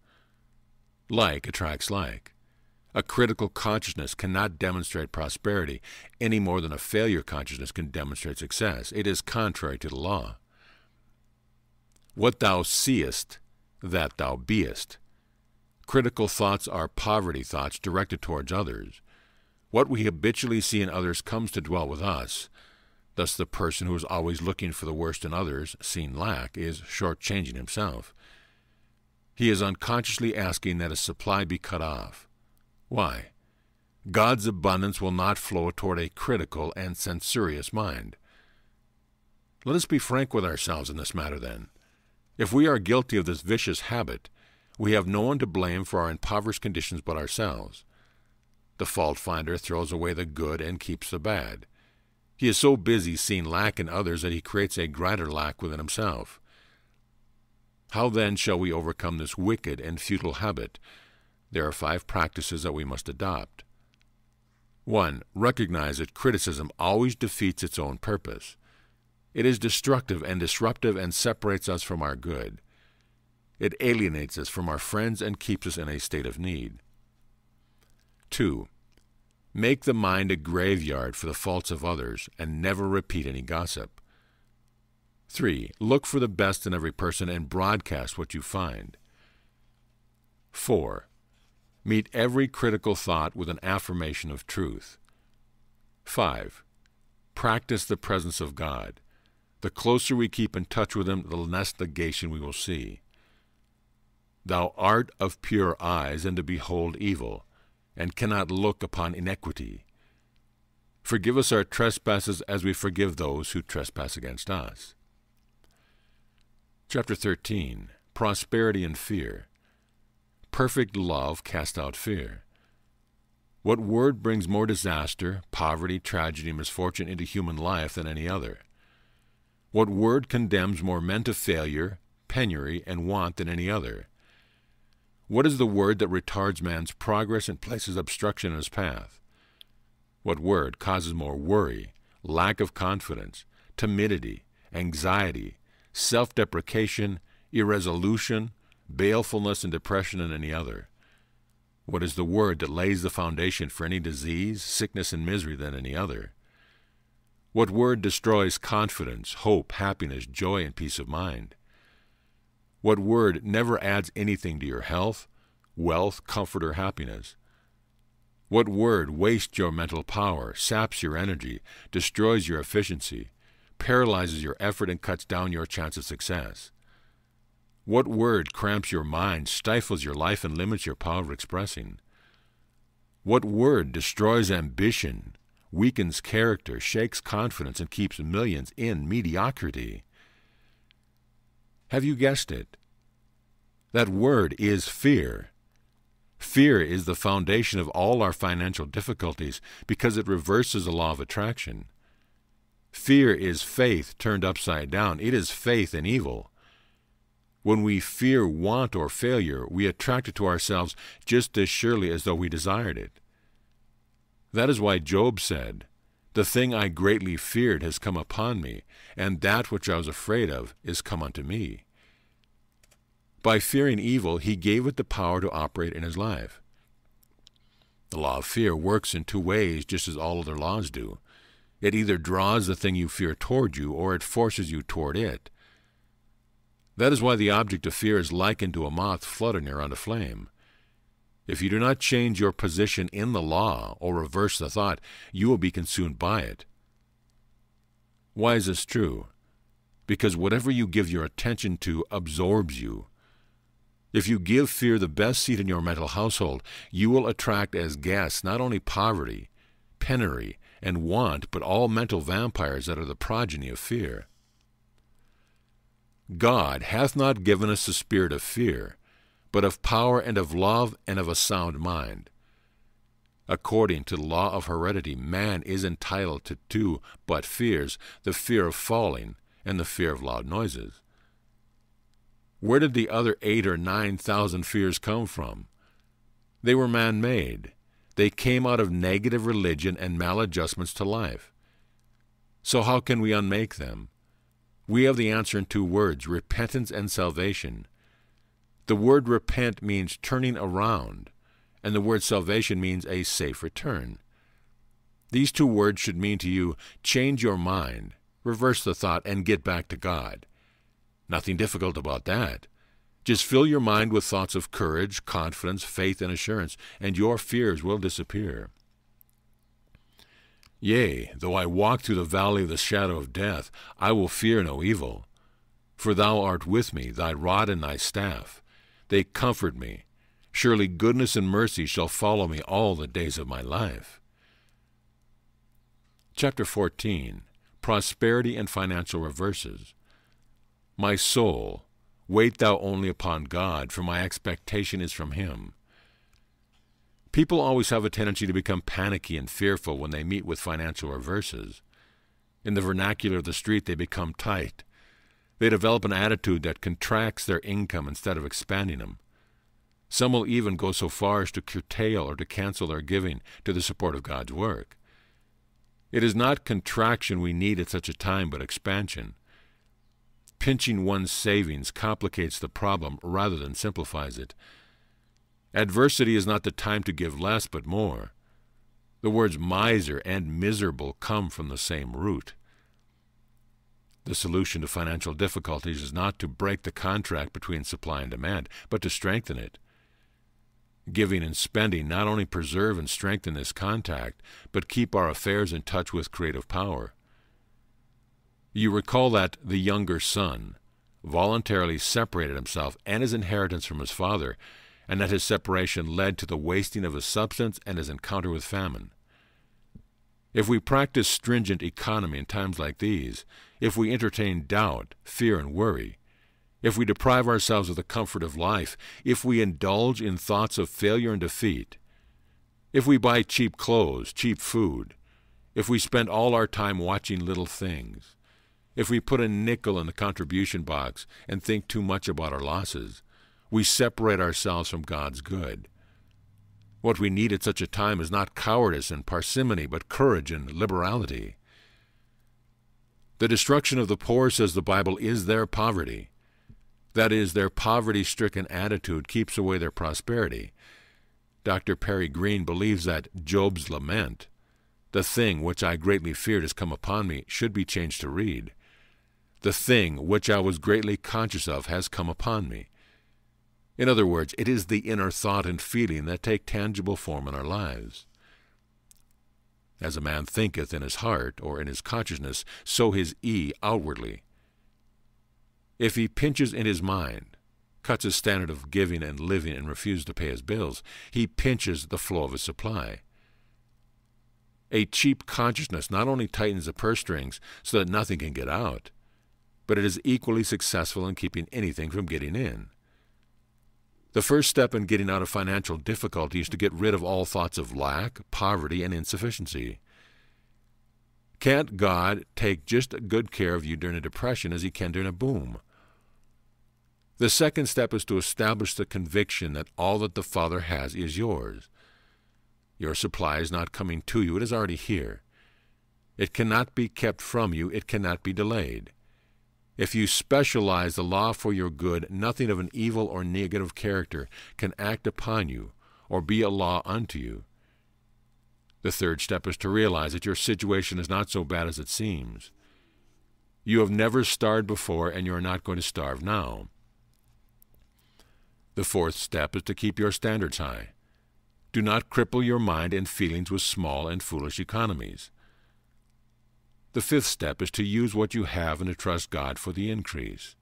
Like attracts like. A critical consciousness cannot demonstrate prosperity any more than a failure consciousness can demonstrate success. It is contrary to the law. What thou seest, that thou beest. Critical thoughts are poverty thoughts directed towards others. What we habitually see in others comes to dwell with us. Thus, the person who is always looking for the worst in others, seen lack, is short-changing himself. He is unconsciously asking that his supply be cut off. Why? God's abundance will not flow toward a critical and censorious mind. Let us be frank with ourselves in this matter, then. If we are guilty of this vicious habit, we have no one to blame for our impoverished conditions but ourselves. The fault finder throws away the good and keeps the bad. He is so busy seeing lack in others that he creates a greater lack within himself. How then shall we overcome this wicked and futile habit? There are five practices that we must adopt. 1. Recognize that criticism always defeats its own purpose. It is destructive and disruptive and separates us from our good. It alienates us from our friends and keeps us in a state of need. 2. Make the mind a graveyard for the faults of others and never repeat any gossip. 3. Look for the best in every person and broadcast what you find. 4. Meet every critical thought with an affirmation of truth. 5. Practice the presence of God. The closer we keep in touch with Him, the less negation we will see. Thou art of pure eyes, and to behold evil and cannot look upon iniquity. Forgive us our trespasses as we forgive those who trespass against us. Chapter 13 Prosperity and Fear. Perfect love cast out fear. What word brings more disaster, poverty, tragedy, misfortune into human life than any other? What word condemns more men to failure, penury, and want than any other? What is the word that retards man's progress and places obstruction in his path? What word causes more worry, lack of confidence, timidity, anxiety, self deprecation, irresolution, balefulness, and depression than any other? What is the word that lays the foundation for any disease, sickness, and misery than any other? What word destroys confidence, hope, happiness, joy, and peace of mind? What word never adds anything to your health, wealth, comfort, or happiness? What word wastes your mental power, saps your energy, destroys your efficiency, paralyzes your effort, and cuts down your chance of success? What word cramps your mind, stifles your life, and limits your power of expressing? What word destroys ambition, weakens character, shakes confidence, and keeps millions in mediocrity? Have you guessed it? That word is fear. Fear is the foundation of all our financial difficulties because it reverses the law of attraction. Fear is faith turned upside down. It is faith in evil. When we fear want or failure, we attract it to ourselves just as surely as though we desired it. That is why Job said, The thing I greatly feared has come upon me, and that which I was afraid of is come unto me. By fearing evil, he gave it the power to operate in his life. The law of fear works in two ways, just as all other laws do. It either draws the thing you fear toward you, or it forces you toward it. That is why the object of fear is likened to a moth fluttering around a flame. If you do not change your position in the law or reverse the thought, you will be consumed by it. Why is this true? Because whatever you give your attention to absorbs you. If you give fear the best seat in your mental household, you will attract as guests not only poverty, penury, and want, but all mental vampires that are the progeny of fear. God hath not given us the spirit of fear, but of power and of love and of a sound mind. According to the law of heredity, man is entitled to two but fears the fear of falling and the fear of loud noises. Where did the other eight or nine thousand fears come from? They were man made. They came out of negative religion and maladjustments to life. So, how can we unmake them? We have the answer in two words repentance and salvation. The word repent means turning around, and the word salvation means a safe return. These two words should mean to you change your mind, reverse the thought, and get back to God. Nothing difficult about that. Just fill your mind with thoughts of courage, confidence, faith, and assurance, and your fears will disappear. Yea, though I walk through the valley of the shadow of death, I will fear no evil. For thou art with me, thy rod and thy staff. They comfort me. Surely goodness and mercy shall follow me all the days of my life. Chapter 14 Prosperity and Financial Reverses. My soul, wait thou only upon God, for my expectation is from him. People always have a tendency to become panicky and fearful when they meet with financial reverses. In the vernacular of the street, they become tight. They develop an attitude that contracts their income instead of expanding them. Some will even go so far as to curtail or to cancel their giving to the support of God's work. It is not contraction we need at such a time, but expansion. Pinching one's savings complicates the problem rather than simplifies it. Adversity is not the time to give less, but more. The words miser and miserable come from the same root. The solution to financial difficulties is not to break the contract between supply and demand, but to strengthen it. Giving and spending not only preserve and strengthen this contact, but keep our affairs in touch with creative power. You recall that the younger son voluntarily separated himself and his inheritance from his father and that his separation led to the wasting of his substance and his encounter with famine. If we practice stringent economy in times like these, if we entertain doubt, fear, and worry, if we deprive ourselves of the comfort of life, if we indulge in thoughts of failure and defeat, if we buy cheap clothes, cheap food, if we spend all our time watching little things, if we put a nickel in the contribution box and think too much about our losses, we separate ourselves from God's good. What we need at such a time is not cowardice and parsimony, but courage and liberality. The destruction of the poor, says the Bible, is their poverty. That is, their poverty stricken attitude keeps away their prosperity. Dr. Perry Green believes that Job's lament, the thing which I greatly feared has come upon me, should be changed to read, the thing which I was greatly conscious of has come upon me. In other words, it is the inner thought and feeling that take tangible form in our lives. As a man thinketh in his heart or in his consciousness, so his E outwardly. If he pinches in his mind, cuts his standard of giving and living, and refuses to pay his bills, he pinches the flow of his supply. A cheap consciousness not only tightens the purse strings so that nothing can get out, but it is equally successful in keeping anything from getting in. The first step in getting out of financial difficulty is to get rid of all thoughts of lack, poverty, and insufficiency. Can't God take just as good care of you during a depression as He can during a boom? The second step is to establish the conviction that all that the Father has is yours. Your supply is not coming to you, it is already here. It cannot be kept from you, it cannot be delayed. If you specialize the law for your good, nothing of an evil or negative character can act upon you or be a law unto you. The third step is to realize that your situation is not so bad as it seems. You have never starved before, and you are not going to starve now. The fourth step is to keep your standards high. Do not cripple your mind and feelings with small and foolish economies. The fifth step is to use what you have and to trust God for the increase.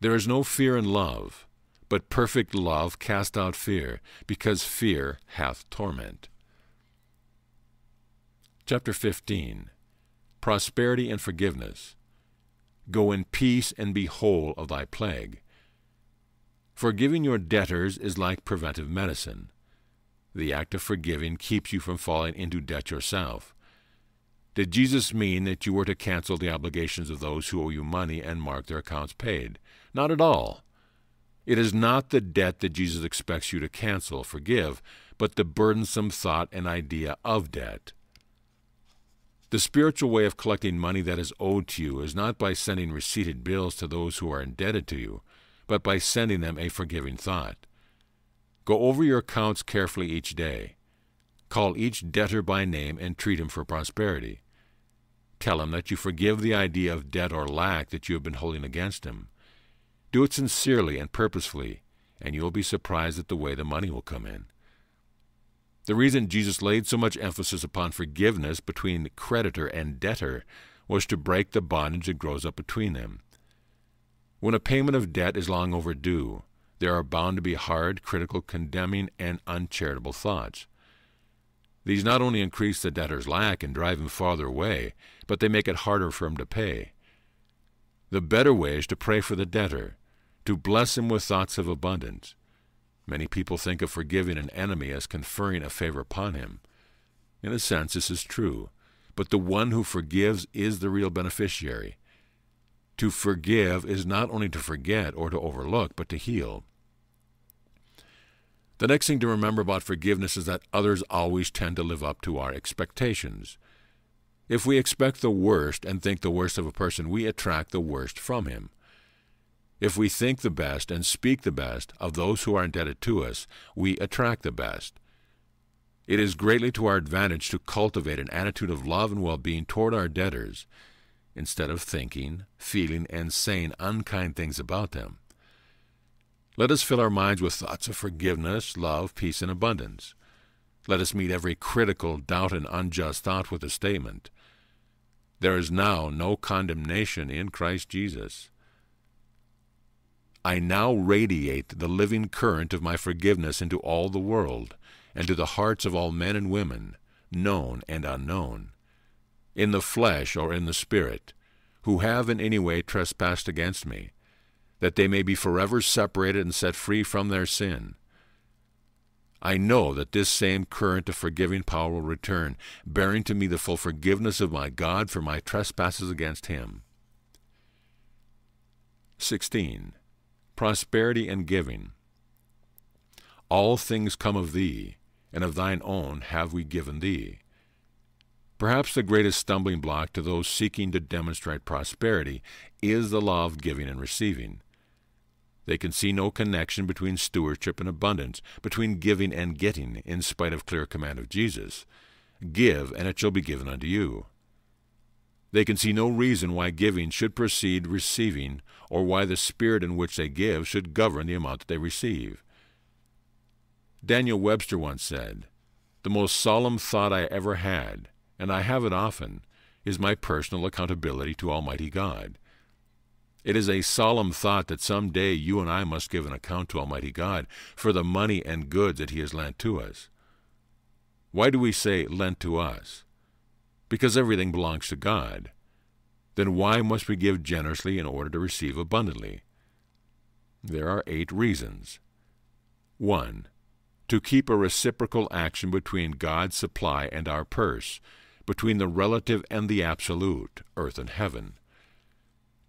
There is no fear in love, but perfect love cast out fear, because fear hath torment. Chapter 15 Prosperity and Forgiveness. Go in peace and be whole of thy plague. Forgiving your debtors is like preventive medicine. The act of forgiving keeps you from falling into debt yourself. Did Jesus mean that you were to cancel the obligations of those who owe you money and mark their accounts paid? Not at all. It is not the debt that Jesus expects you to cancel, forgive, but the burdensome thought and idea of debt. The spiritual way of collecting money that is owed to you is not by sending receipted bills to those who are indebted to you, but by sending them a forgiving thought. Go over your accounts carefully each day. Call each debtor by name and treat him for prosperity. Tell him that you forgive the idea of debt or lack that you have been holding against him. Do it sincerely and purposefully, and you will be surprised at the way the money will come in. The reason Jesus laid so much emphasis upon forgiveness between creditor and debtor was to break the bondage that grows up between them. When a payment of debt is long overdue, there are bound to be hard, critical, condemning, and uncharitable thoughts. These not only increase the debtor's lack and drive him farther away, but they make it harder for him to pay. The better way is to pray for the debtor, to bless him with thoughts of abundance, Many people think of forgiving an enemy as conferring a favor upon him. In a sense, this is true, but the one who forgives is the real beneficiary. To forgive is not only to forget or to overlook, but to heal. The next thing to remember about forgiveness is that others always tend to live up to our expectations. If we expect the worst and think the worst of a person, we attract the worst from him. If we think the best and speak the best of those who are indebted to us, we attract the best. It is greatly to our advantage to cultivate an attitude of love and well being toward our debtors, instead of thinking, feeling, and saying unkind things about them. Let us fill our minds with thoughts of forgiveness, love, peace, and abundance. Let us meet every critical, doubt, and unjust thought with a statement There is now no condemnation in Christ Jesus. I now radiate the living current of my forgiveness into all the world, and to the hearts of all men and women, known and unknown, in the flesh or in the spirit, who have in any way trespassed against me, that they may be forever separated and set free from their sin. I know that this same current of forgiving power will return, bearing to me the full forgiveness of my God for my trespasses against him. 16 prosperity and giving. All things come of thee, and of thine own have we given thee. Perhaps the greatest stumbling block to those seeking to demonstrate prosperity is the law of giving and receiving. They can see no connection between stewardship and abundance, between giving and getting, in spite of clear command of Jesus. Give, and it shall be given unto you. They can see no reason why giving should precede receiving, or why the spirit in which they give should govern the amount that they receive. Daniel Webster once said, The most solemn thought I ever had, and I have it often, is my personal accountability to Almighty God. It is a solemn thought that some day you and I must give an account to Almighty God for the money and goods that He has lent to us. Why do we say lent to us? because everything belongs to God, then why must we give generously in order to receive abundantly? There are eight reasons. 1. To keep a reciprocal action between God's supply and our purse, between the relative and the absolute, earth and heaven.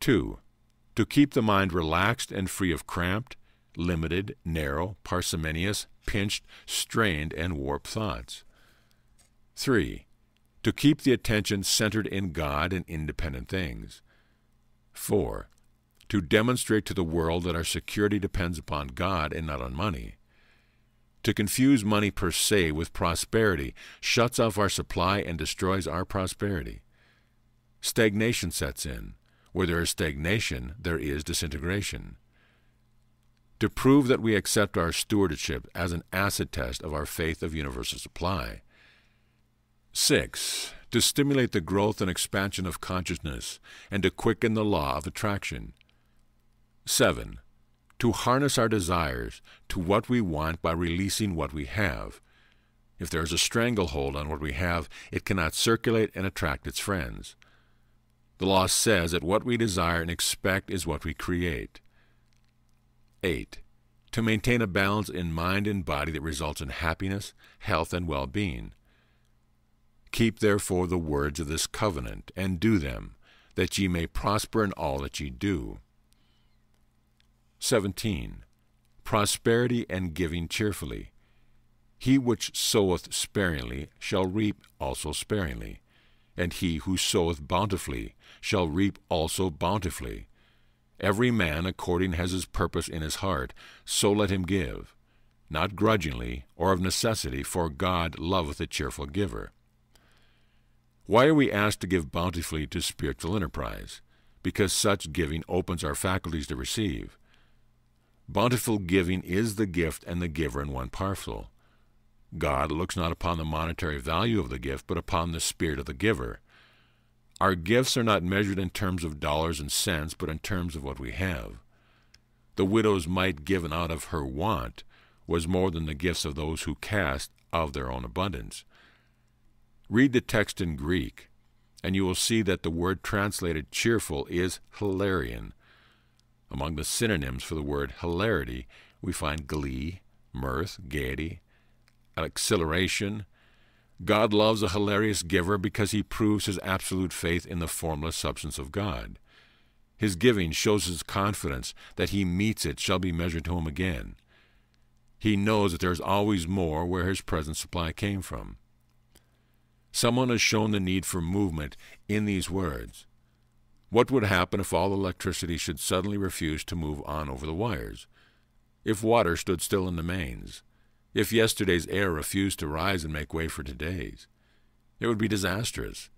2. To keep the mind relaxed and free of cramped, limited, narrow, parsimonious, pinched, strained, and warped thoughts. 3 to keep the attention centered in God and independent things. 4. To demonstrate to the world that our security depends upon God and not on money. To confuse money per se with prosperity shuts off our supply and destroys our prosperity. Stagnation sets in. Where there is stagnation, there is disintegration. To prove that we accept our stewardship as an acid test of our faith of universal supply, 6. To stimulate the growth and expansion of consciousness and to quicken the law of attraction. 7. To harness our desires to what we want by releasing what we have. If there is a stranglehold on what we have, it cannot circulate and attract its friends. The law says that what we desire and expect is what we create. 8. To maintain a balance in mind and body that results in happiness, health, and well being. Keep therefore the words of this covenant, and do them, that ye may prosper in all that ye do. 17. Prosperity and giving cheerfully. He which soweth sparingly shall reap also sparingly, and he who soweth bountifully shall reap also bountifully. Every man according as his purpose in his heart, so let him give, not grudgingly or of necessity, for God loveth a cheerful giver. Why are we asked to give bountifully to spiritual enterprise? Because such giving opens our faculties to receive. Bountiful giving is the gift and the giver in one parcel. God looks not upon the monetary value of the gift, but upon the spirit of the giver. Our gifts are not measured in terms of dollars and cents, but in terms of what we have. The widow's mite given out of her want was more than the gifts of those who cast of their own abundance. Read the text in Greek, and you will see that the word translated cheerful is hilaron. Among the synonyms for the word hilarity, we find glee, mirth, gaiety, exhilaration. God loves a hilarious giver because he proves his absolute faith in the formless substance of God. His giving shows his confidence that he meets it shall be measured to him again. He knows that there is always more where his present supply came from. Someone has shown the need for movement in these words. What would happen if all electricity should suddenly refuse to move on over the wires? If water stood still in the mains? If yesterday's air refused to rise and make way for today's, it would be disastrous.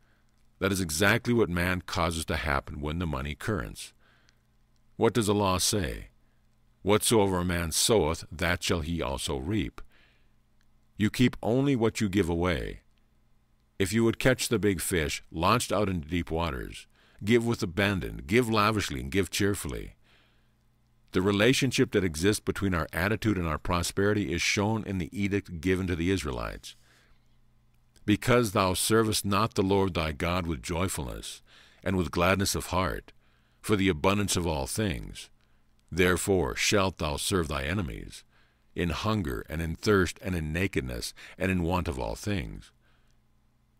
That is exactly what man causes to happen when the money currents. What does the law say? Whatsoever a man soweth, that shall he also reap. You keep only what you give away. If you would catch the big fish launched out into deep waters, give with abandon, give lavishly, and give cheerfully. The relationship that exists between our attitude and our prosperity is shown in the edict given to the Israelites. Because thou servest not the Lord thy God with joyfulness and with gladness of heart, for the abundance of all things, therefore shalt thou serve thy enemies, in hunger and in thirst and in nakedness and in want of all things.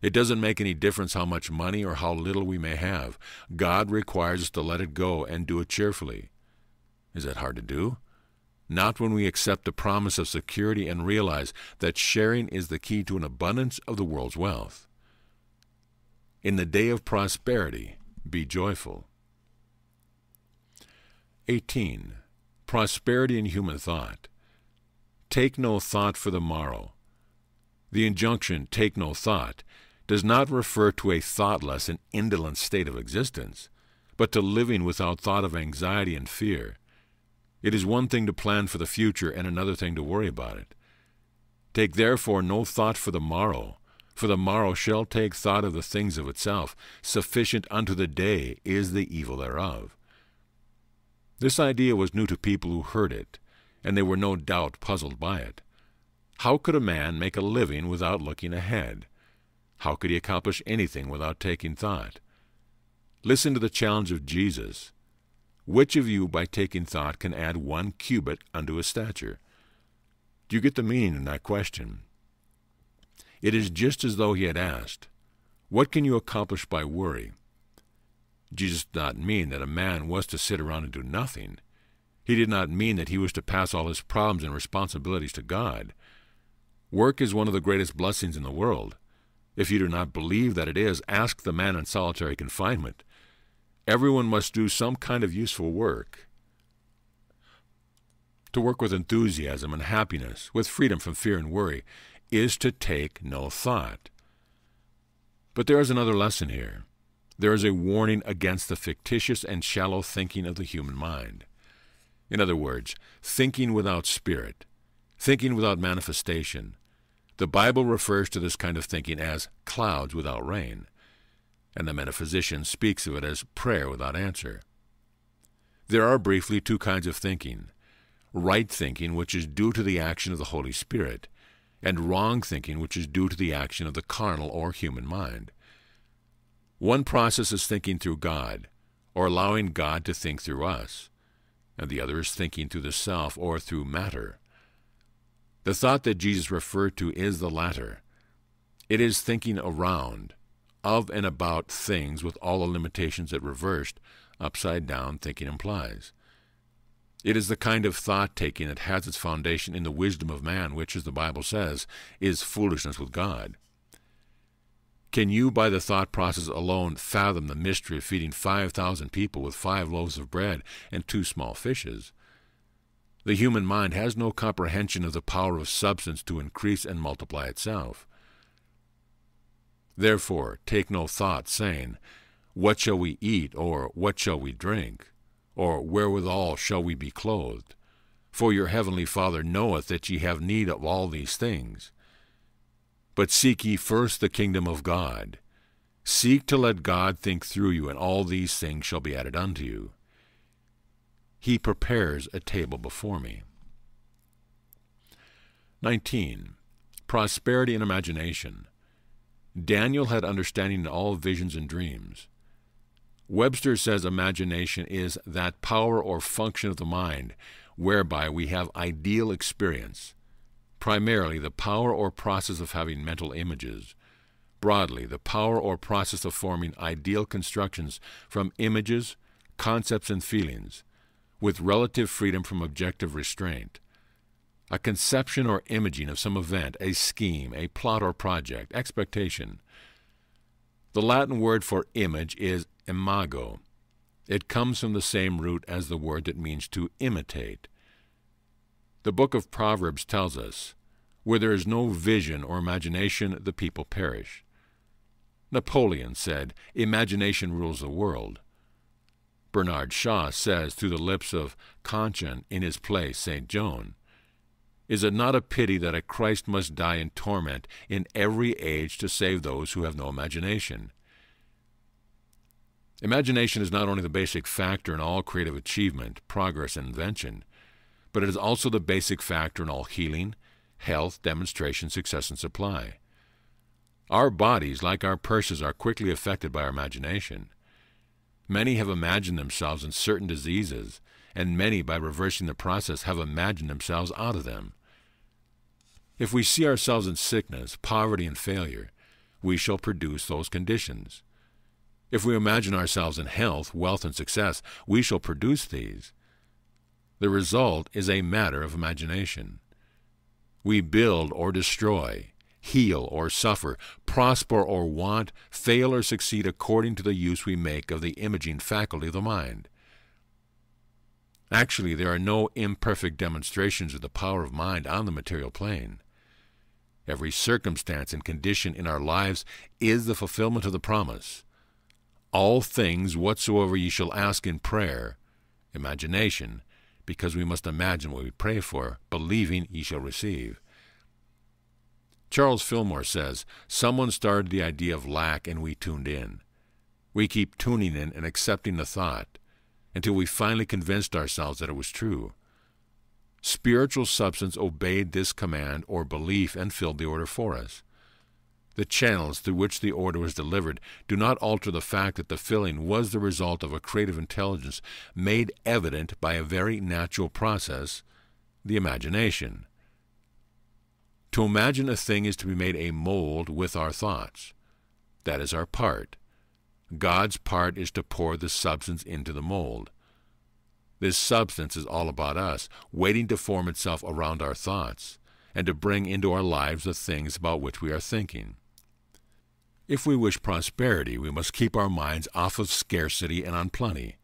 It doesn't make any difference how much money or how little we may have. God requires us to let it go and do it cheerfully. Is that hard to do? Not when we accept the promise of security and realize that sharing is the key to an abundance of the world's wealth. In the day of prosperity, be joyful. 18. Prosperity in human thought. Take no thought for the morrow. The injunction, take no thought, does not refer to a thoughtless and indolent state of existence, but to living without thought of anxiety and fear. It is one thing to plan for the future and another thing to worry about it. Take therefore no thought for the morrow, for the morrow shall take thought of the things of itself. Sufficient unto the day is the evil thereof. This idea was new to people who heard it, and they were no doubt puzzled by it. How could a man make a living without looking ahead? How could he accomplish anything without taking thought? Listen to the challenge of Jesus. Which of you, by taking thought, can add one cubit unto his stature? Do you get the meaning in that question? It is just as though he had asked, What can you accomplish by worry? Jesus did not mean that a man was to sit around and do nothing. He did not mean that he was to pass all his problems and responsibilities to God. Work is one of the greatest blessings in the world. If you do not believe that it is, ask the man in solitary confinement. Everyone must do some kind of useful work. To work with enthusiasm and happiness, with freedom from fear and worry, is to take no thought. But there is another lesson here. There is a warning against the fictitious and shallow thinking of the human mind. In other words, thinking without spirit, thinking without manifestation. The Bible refers to this kind of thinking as clouds without rain and the metaphysician speaks of it as prayer without answer. There are briefly two kinds of thinking right thinking, which is due to the action of the Holy Spirit, and wrong thinking, which is due to the action of the carnal or human mind. One process is thinking through God, or allowing God to think through us, and the other is thinking through the self or through matter. The thought that Jesus referred to is the latter. It is thinking around, of and about things with all the limitations that reversed, upside down thinking implies. It is the kind of thought taking that has its foundation in the wisdom of man, which, as the Bible says, is foolishness with God. Can you, by the thought process alone, fathom the mystery of feeding 5,000 people with five loaves of bread and two small fishes? The human mind has no comprehension of the power of substance to increase and multiply itself. Therefore, take no thought, saying, What shall we eat, or what shall we drink? or wherewithal shall we be clothed? For your heavenly Father knoweth that ye have need of all these things. But seek ye first the kingdom of God. Seek to let God think through you, and all these things shall be added unto you. He prepares a table before me. 19. Prosperity and imagination. Daniel had understanding in all visions and dreams. Webster says imagination is that power or function of the mind whereby we have ideal experience, primarily the power or process of having mental images, broadly the power or process of forming ideal constructions from images, concepts, and feelings, with relative freedom from objective restraint. A conception or imaging of some event, a scheme, a plot or project, expectation. The Latin word for image is imago. It comes from the same root as the word that means to imitate. The book of Proverbs tells us, Where there is no vision or imagination, the people perish. Napoleon said, Imagination rules the world. Bernard Shaw says through the lips of Cauchon in his play St. Joan, Is it not a pity that a Christ must die in torment in every age to save those who have no imagination? Imagination is not only the basic factor in all creative achievement, progress, and invention, but it is also the basic factor in all healing, health, demonstration, success, and supply. Our bodies, like our purses, are quickly affected by our imagination. Many have imagined themselves in certain diseases, and many, by reversing the process, have imagined themselves out of them. If we see ourselves in sickness, poverty, and failure, we shall produce those conditions. If we imagine ourselves in health, wealth, and success, we shall produce these. The result is a matter of imagination. We build or destroy, heal or suffer, prosper or want, fail or succeed according to the use we make of the imaging faculty of the mind. Actually, there are no imperfect demonstrations of the power of mind on the material plane. Every circumstance and condition in our lives is the fulfillment of the promise all things whatsoever ye shall ask in prayer, imagination, because we must imagine what we pray for, believing ye shall receive. Charles Fillmore says, Someone started the idea of lack and we tuned in. We keep tuning in and accepting the thought until we finally convinced ourselves that it was true. Spiritual substance obeyed this command or belief and filled the order for us. The channels through which the order was delivered do not alter the fact that the filling was the result of a creative intelligence made evident by a very natural process, the imagination. To imagine a thing is to be made a mold with our thoughts. That is our part. God's part is to pour the substance into the mold. This substance is all about us, waiting to form itself around our thoughts, and to bring into our lives the things about which we are thinking. If we wish prosperity, we must keep our minds off of scarcity and on plenty.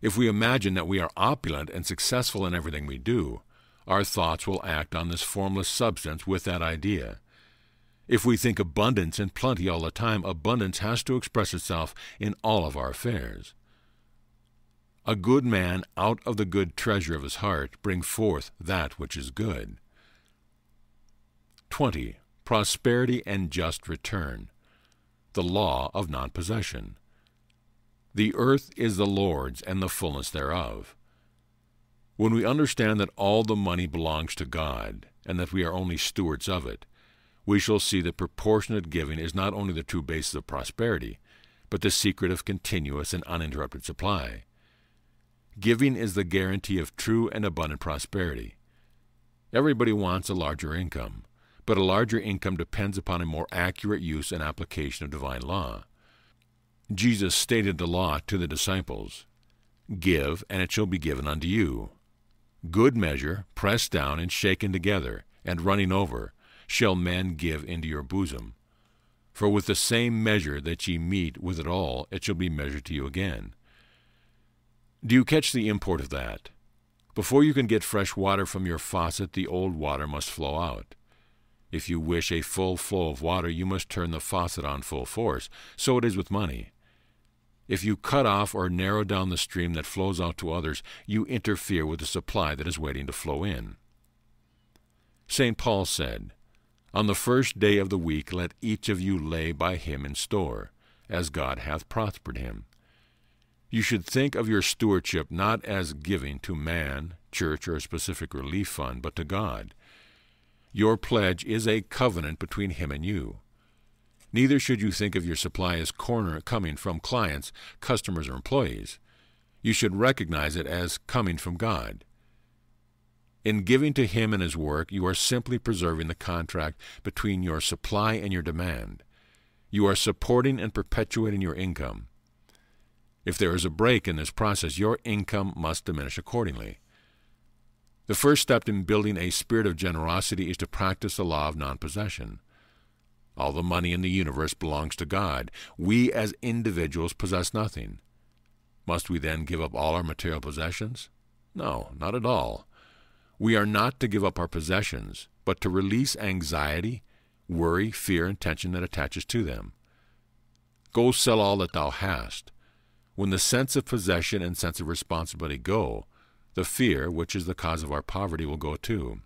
If we imagine that we are opulent and successful in everything we do, our thoughts will act on this formless substance with that idea. If we think abundance and plenty all the time, abundance has to express itself in all of our affairs. A good man out of the good treasure of his heart bring forth that which is good. 20. Prosperity and just return the law of non possession. The earth is the Lord's and the fullness thereof. When we understand that all the money belongs to God, and that we are only stewards of it, we shall see that proportionate giving is not only the true basis of prosperity, but the secret of continuous and uninterrupted supply. Giving is the guarantee of true and abundant prosperity. Everybody wants a larger income but a larger income depends upon a more accurate use and application of divine law. Jesus stated the law to the disciples Give, and it shall be given unto you. Good measure, pressed down and shaken together, and running over, shall men give into your bosom. For with the same measure that ye meet with it all, it shall be measured to you again. Do you catch the import of that? Before you can get fresh water from your faucet, the old water must flow out. If you wish a full flow of water, you must turn the faucet on full force. So it is with money. If you cut off or narrow down the stream that flows out to others, you interfere with the supply that is waiting to flow in. St. Paul said, On the first day of the week let each of you lay by him in store, as God hath prospered him. You should think of your stewardship not as giving to man, church, or a specific relief fund, but to God. Your pledge is a covenant between him and you. Neither should you think of your supply as corner coming from clients, customers, or employees. You should recognize it as coming from God. In giving to Him and His work, you are simply preserving the contract between your supply and your demand. You are supporting and perpetuating your income. If there is a break in this process, your income must diminish accordingly. The first step in building a spirit of generosity is to practice the law of non possession. All the money in the universe belongs to God. We as individuals possess nothing. Must we then give up all our material possessions? No, not at all. We are not to give up our possessions, but to release anxiety, worry, fear, and tension that attaches to them. Go sell all that thou hast. When the sense of possession and sense of responsibility go, the fear, which is the cause of our poverty, will go too.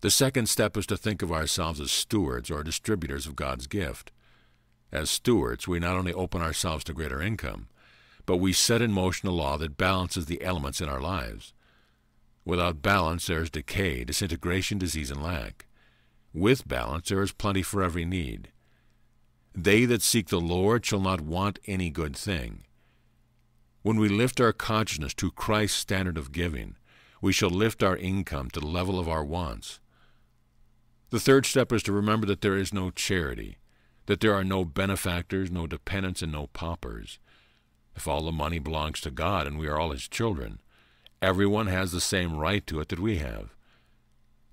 The second step is to think of ourselves as stewards or distributors of God's gift. As stewards, we not only open ourselves to greater income, but we set in motion a law that balances the elements in our lives. Without balance, there is decay, disintegration, disease, and lack. With balance, there is plenty for every need. They that seek the Lord shall not want any good thing. When we lift our consciousness to Christ's standard of giving, we shall lift our income to the level of our wants. The third step is to remember that there is no charity, that there are no benefactors, no dependents, and no paupers. If all the money belongs to God and we are all His children, everyone has the same right to it that we have.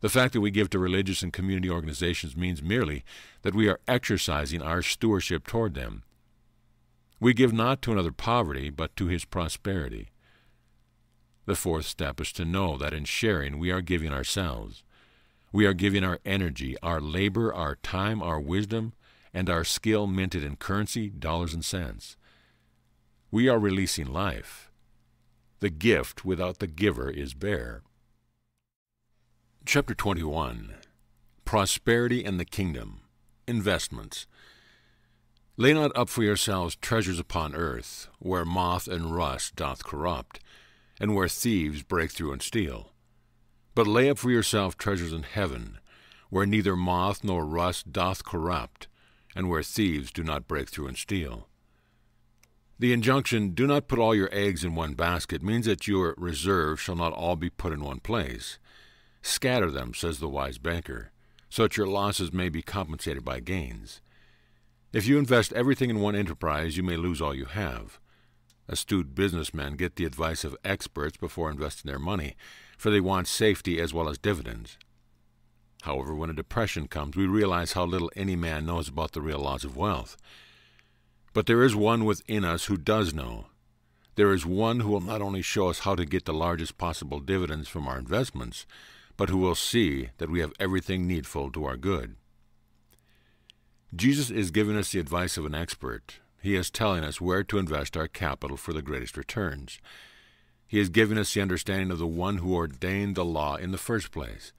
The fact that we give to religious and community organizations means merely that we are exercising our stewardship toward them we give not to another poverty, but to his prosperity. The fourth step is to know that in sharing we are giving ourselves. We are giving our energy, our labor, our time, our wisdom, and our skill minted in currency, dollars, and cents. We are releasing life. The gift without the giver is bare. Chapter 21 Prosperity and the Kingdom Investments Lay not up for yourselves treasures upon earth, where moth and rust doth corrupt, and where thieves break through and steal. But lay up for yourselves treasures in heaven, where neither moth nor rust doth corrupt, and where thieves do not break through and steal. The injunction, do not put all your eggs in one basket, means that your reserve shall not all be put in one place. Scatter them, says the wise banker, so that your losses may be compensated by gains. If you invest everything in one enterprise, you may lose all you have. Astute businessmen get the advice of experts before investing their money, for they want safety as well as dividends. However, when a depression comes, we realize how little any man knows about the real laws of wealth. But there is one within us who does know. There is one who will not only show us how to get the largest possible dividends from our investments, but who will see that we have everything needful to our good. Jesus is giving us the advice of an expert. He is telling us where to invest our capital for the greatest returns. He is giving us the understanding of the one who ordained the law in the first place.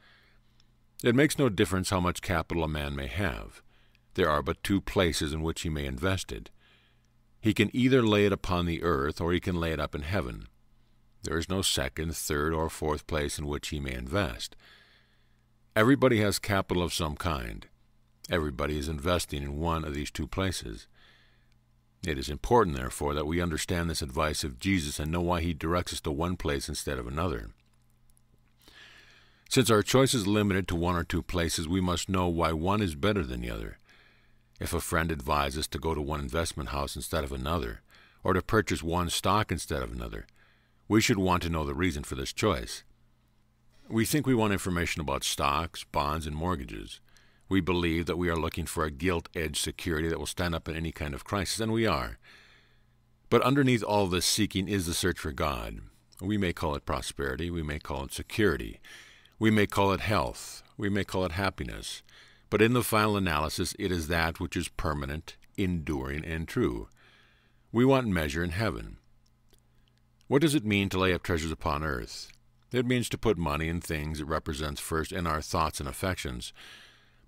It makes no difference how much capital a man may have. There are but two places in which he may invest it. He can either lay it upon the earth or he can lay it up in heaven. There is no second, third, or fourth place in which he may invest. Everybody has capital of some kind. Everybody is investing in one of these two places. It is important, therefore, that we understand this advice of Jesus and know why he directs us to one place instead of another. Since our choice is limited to one or two places, we must know why one is better than the other. If a friend advises us to go to one investment house instead of another, or to purchase one stock instead of another, We should want to know the reason for this choice. We think we want information about stocks, bonds, and mortgages. We believe that we are looking for a gilt edged security that will stand up in any kind of crisis, and we are. But underneath all this seeking is the search for God. We may call it prosperity, we may call it security, we may call it health, we may call it happiness. But in the final analysis, it is that which is permanent, enduring, and true. We want measure in heaven. What does it mean to lay up treasures upon earth? It means to put money in things it represents first in our thoughts and affections.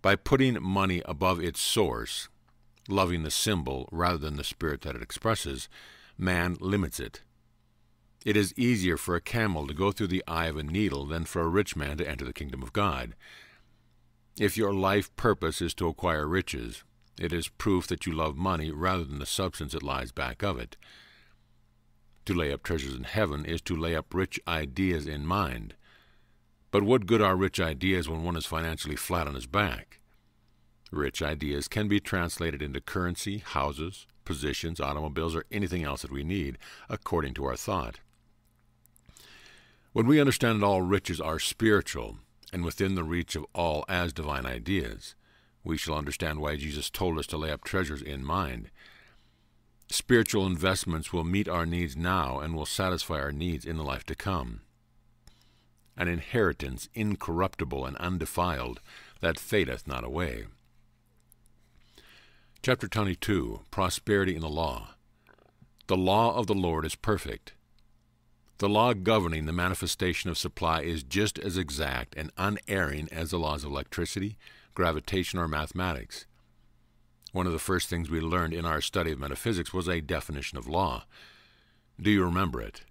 By putting money above its source, loving the symbol rather than the spirit that it expresses, man limits it. It is easier for a camel to go through the eye of a needle than for a rich man to enter the kingdom of God. If your life purpose is to acquire riches, it is proof that you love money rather than the substance that lies back of it. To lay up treasures in heaven is to lay up rich ideas in mind. But what good are rich ideas when one is financially flat on his back? Rich ideas can be translated into currency, houses, positions, automobiles, or anything else that we need, according to our thought. When we understand that all riches are spiritual and within the reach of all as divine ideas, we shall understand why Jesus told us to lay up treasures in mind. Spiritual investments will meet our needs now and will satisfy our needs in the life to come. An inheritance incorruptible and undefiled that fadeth not away. Chapter 22 Prosperity in the Law. The law of the Lord is perfect. The law governing the manifestation of supply is just as exact and unerring as the laws of electricity, gravitation, or mathematics. One of the first things we learned in our study of metaphysics was a definition of law. Do you remember it?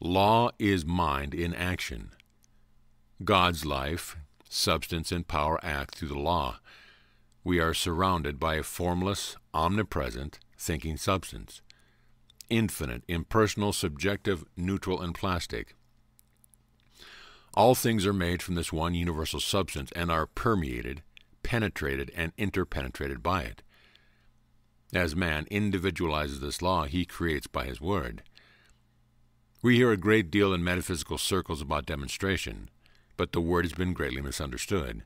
Law is mind in action. God's life, substance, and power act through the law. We are surrounded by a formless, omnipresent, thinking substance. Infinite, impersonal, subjective, neutral, and plastic. All things are made from this one universal substance and are permeated, penetrated, and interpenetrated by it. As man individualizes this law, he creates by his word. We hear a great deal in metaphysical circles about demonstration, but the word has been greatly misunderstood.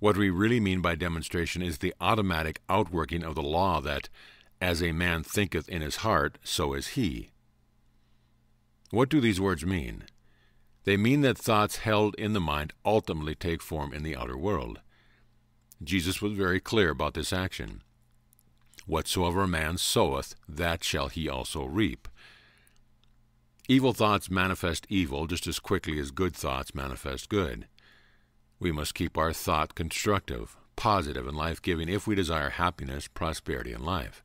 What we really mean by demonstration is the automatic outworking of the law that, as a man thinketh in his heart, so is he. What do these words mean? They mean that thoughts held in the mind ultimately take form in the outer world. Jesus was very clear about this action. Whatsoever a man soweth, that shall he also reap. Evil thoughts manifest evil just as quickly as good thoughts manifest good. We must keep our thought constructive, positive, and life giving if we desire happiness, prosperity, and life.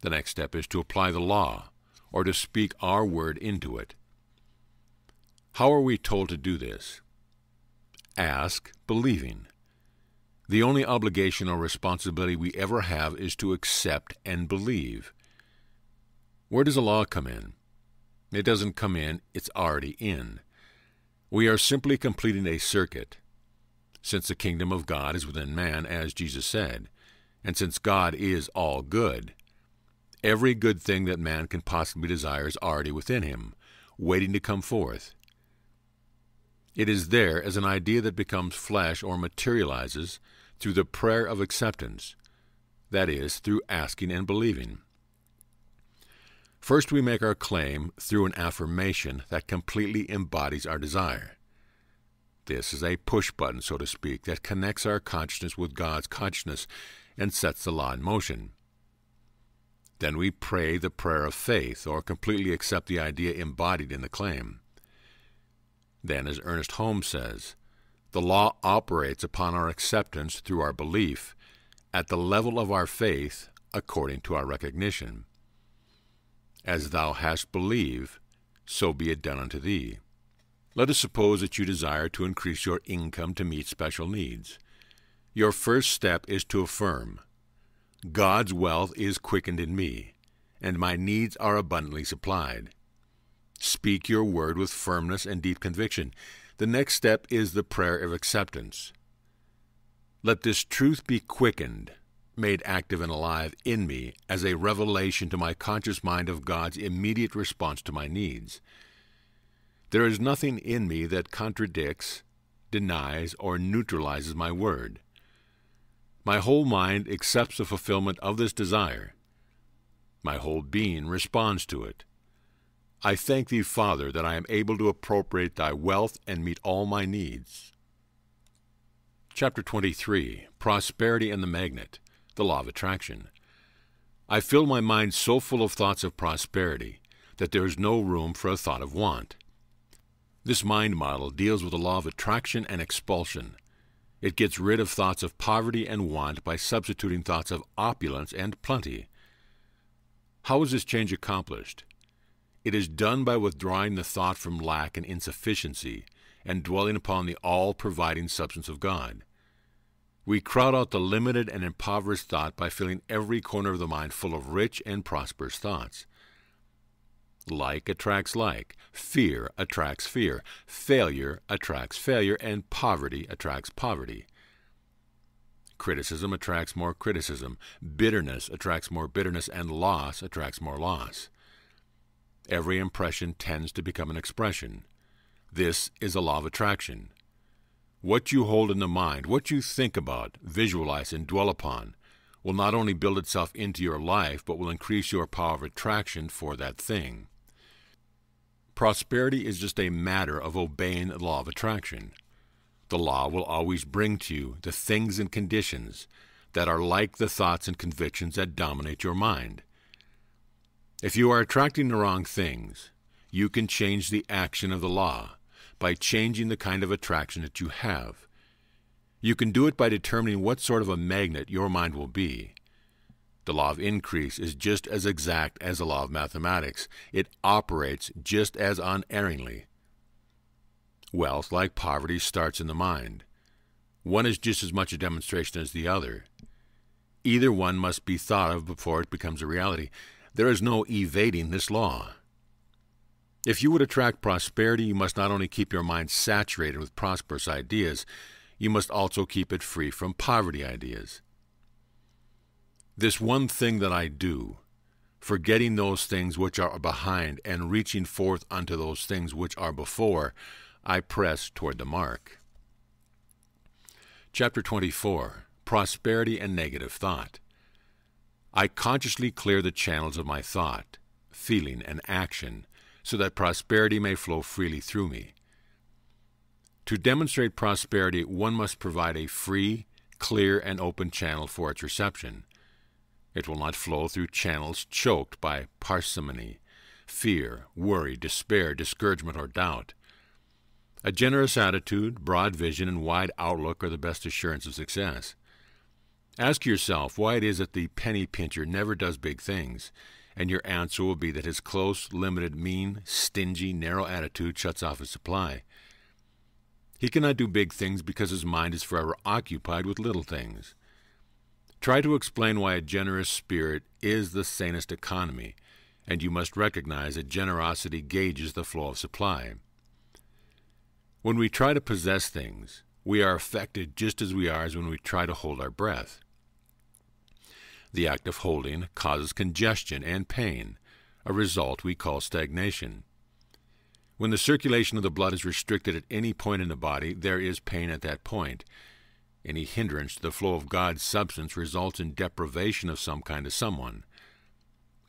The next step is to apply the law, or to speak our word into it. How are we told to do this? Ask, believing. The only obligation or responsibility we ever have is to accept and believe. Where does law come in? It doesn't come in, it's already in. We are simply completing a circuit. Since the kingdom of God is within man, as Jesus said, and since God is all good, every good thing that man can possibly desire is already within him, waiting to come forth. It is there as an idea that becomes flesh or materializes through the prayer of acceptance, that is, through asking and believing. First, we make our claim through an affirmation that completely embodies our desire. This is a push button, so to speak, that connects our consciousness with God's consciousness and sets the law in motion. Then we pray the prayer of faith, or completely accept the idea embodied in the claim. Then, as Ernest Holmes says, the law operates upon our acceptance through our belief, at the level of our faith, according to our recognition. As thou hast believed, so be it done unto thee. Let us suppose that you desire to increase your income to meet special needs. Your first step is to affirm, God's wealth is quickened in me, and my needs are abundantly supplied. Speak your word with firmness and deep conviction. The next step is the prayer of acceptance. Let this truth be quickened, made active and alive in me as a revelation to my conscious mind of God's immediate response to my needs. There is nothing in me that contradicts, denies, or neutralizes my word. My whole mind accepts the fulfillment of this desire. My whole being responds to it. I thank thee, Father, that I am able to appropriate thy wealth and meet all my needs. Chapter 23 Prosperity and the Magnet The Law of Attraction. I fill my mind so full of thoughts of prosperity that there is no room for a thought of want. This mind model deals with the law of attraction and expulsion. It gets rid of thoughts of poverty and want by substituting thoughts of opulence and plenty. How is this change accomplished? It is done by withdrawing the thought from lack and insufficiency and dwelling upon the all providing substance of God. We crowd out the limited and impoverished thought by filling every corner of the mind full of rich and prosperous thoughts. Like attracts like, fear attracts fear, failure attracts failure, and poverty attracts poverty. Criticism attracts more criticism, bitterness attracts more bitterness, and loss attracts more loss. Every impression tends to become an expression. This is a law of attraction. What you hold in the mind, what you think about, visualize, and dwell upon, will not only build itself into your life, but will increase your power of attraction for that thing. Prosperity is just a matter of obeying the law of attraction. The law will always bring to you the things and conditions that are like the thoughts and convictions that dominate your mind. If you are attracting the wrong things, you can change the action of the law by changing the kind of attraction that you have. You can do it by determining what sort of a magnet your mind will be. The law of increase is just as exact as the law of mathematics. It operates just as unerringly. Wealth, like poverty, starts in the mind. One is just as much a demonstration as the other. Either one must be thought of before it becomes a reality. There is no evading this law. If you would attract prosperity, you must not only keep your mind saturated with prosperous ideas, you must also keep it free from poverty ideas. This one thing that I do, forgetting those things which are behind and reaching forth unto those things which are before, I press toward the mark. Chapter 24 Prosperity and Negative Thought. I consciously clear the channels of my thought, feeling, and action so that prosperity may flow freely through me. To demonstrate prosperity, one must provide a free, clear, and open channel for its reception. It will not flow through channels choked by parsimony, fear, worry, despair, discouragement, or doubt. A generous attitude, broad vision, and wide outlook are the best assurance of success. Ask yourself why it is that the penny pincher never does big things, and your answer will be that his close, limited, mean, stingy, narrow attitude shuts off his supply. He cannot do big things because his mind is forever occupied with little things. Try to explain why a generous spirit is the sanest economy, and you must recognize that generosity gauges the flow of supply. When we try to possess things, we are affected just as we are as when we try to hold our breath. The act of holding causes congestion and pain, a result we call stagnation. When the circulation of the blood is restricted at any point in the body, there is pain at that point. Any hindrance to the flow of God's substance results in deprivation of some kind to someone.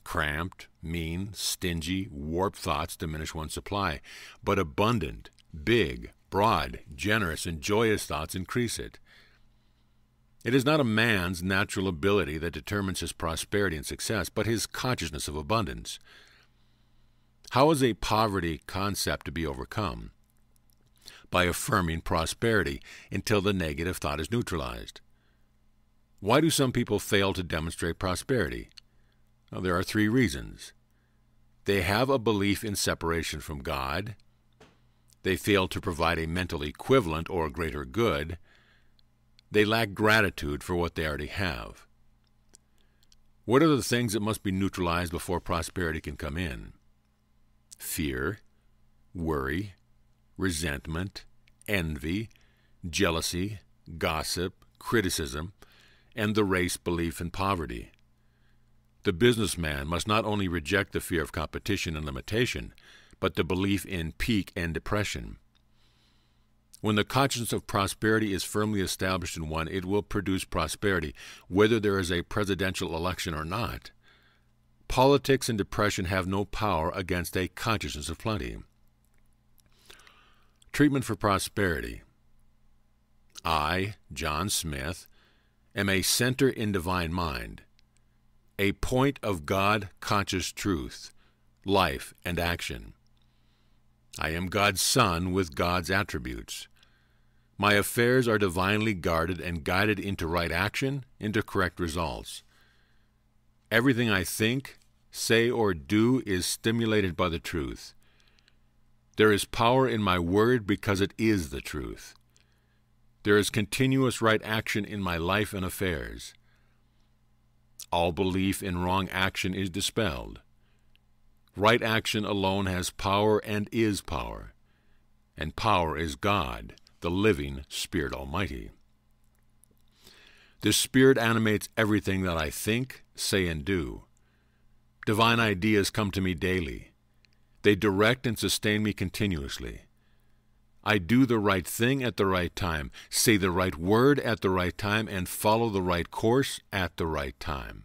Cramped, mean, stingy, warped thoughts diminish one's supply, but abundant, big, broad, generous, and joyous thoughts increase it. It is not a man's natural ability that determines his prosperity and success, but his consciousness of abundance. How is a poverty concept to be overcome? By affirming prosperity until the negative thought is neutralized. Why do some people fail to demonstrate prosperity? Well, there are three reasons. They have a belief in separation from God. They fail to provide a mental equivalent or greater good they lack gratitude for what they already have. What are the things that must be neutralized before prosperity can come in? Fear, worry, resentment, envy, jealousy, gossip, criticism, and the race belief in poverty. The businessman must not only reject the fear of competition and limitation, but the belief in peak and depression. When the consciousness of prosperity is firmly established in one, it will produce prosperity, whether there is a presidential election or not. Politics and depression have no power against a consciousness of plenty. Treatment for prosperity. I, John Smith, am a center in divine mind, a point of God conscious truth, life, and action. I am God's Son with God's attributes. My affairs are divinely guarded and guided into right action, into correct results. Everything I think, say, or do is stimulated by the truth. There is power in my word because it is the truth. There is continuous right action in my life and affairs. All belief in wrong action is dispelled. Right action alone has power and is power, and power is God the living Spirit Almighty. This Spirit animates everything that I think, say, and do. Divine ideas come to me daily. They direct and sustain me continuously. I do the right thing at the right time, say the right word at the right time, and follow the right course at the right time.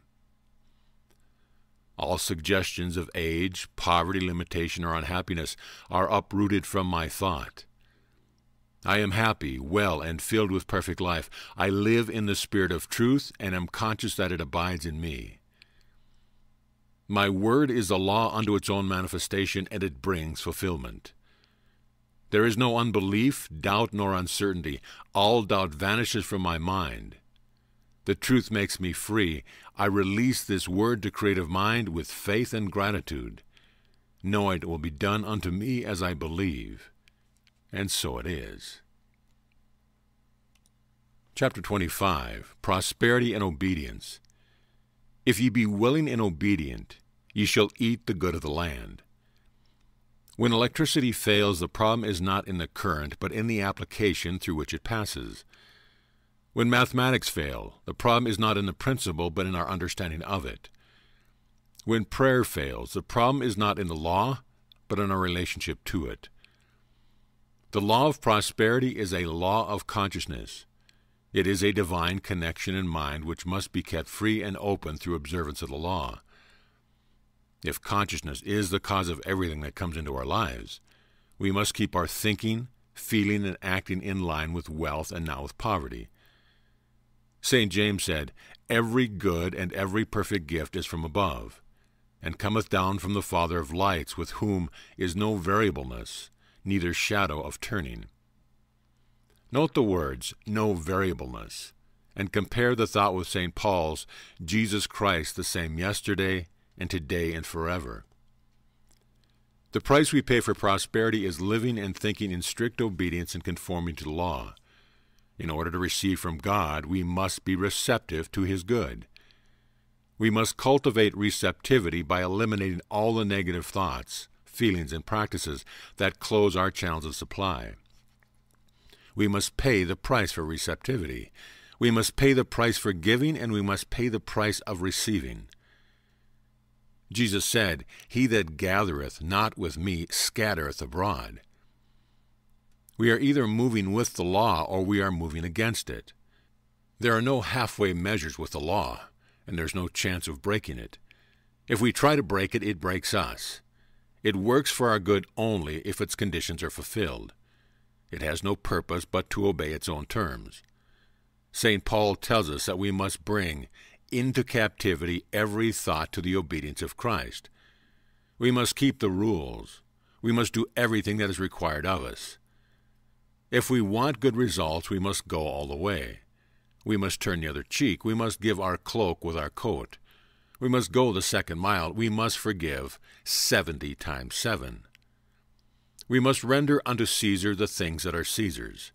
All suggestions of age, poverty, limitation, or unhappiness are uprooted from my thought. I am happy, well, and filled with perfect life. I live in the spirit of truth and am conscious that it abides in me. My word is a law unto its own manifestation, and it brings fulfillment. There is no unbelief, doubt, nor uncertainty. All doubt vanishes from my mind. The truth makes me free. I release this word to creative mind with faith and gratitude, knowing it will be done unto me as I believe. And so it is. Chapter 25 Prosperity and Obedience. If ye be willing and obedient, ye shall eat the good of the land. When electricity fails, the problem is not in the current, but in the application through which it passes. When mathematics fail, the problem is not in the principle, but in our understanding of it. When prayer fails, the problem is not in the law, but in our relationship to it. The law of prosperity is a law of consciousness. It is a divine connection in mind which must be kept free and open through observance of the law. If consciousness is the cause of everything that comes into our lives, we must keep our thinking, feeling, and acting in line with wealth and not with poverty. St. James said, Every good and every perfect gift is from above, and cometh down from the Father of lights, with whom is no variableness, neither shadow of turning. Note the words, no variableness, and compare the thought with St. Paul's, Jesus Christ the same yesterday and today and forever. The price we pay for prosperity is living and thinking in strict obedience and conforming to the law. In order to receive from God, we must be receptive to His good. We must cultivate receptivity by eliminating all the negative thoughts, feelings, and practices that close our channels of supply. We must pay the price for receptivity. We must pay the price for giving, and we must pay the price of receiving. Jesus said, He that gathereth not with me scattereth abroad. We are either moving with the law or we are moving against it. There are no halfway measures with the law, and there's no chance of breaking it. If we try to break it, it breaks us. It works for our good only if its conditions are fulfilled. It has no purpose but to obey its own terms. St. Paul tells us that we must bring into captivity every thought to the obedience of Christ. We must keep the rules. We must do everything that is required of us. If we want good results, we must go all the way. We must turn the other cheek. We must give our cloak with our coat. We must go the second mile. We must forgive seventy times seven. We must render unto Caesar the things that are Caesar's.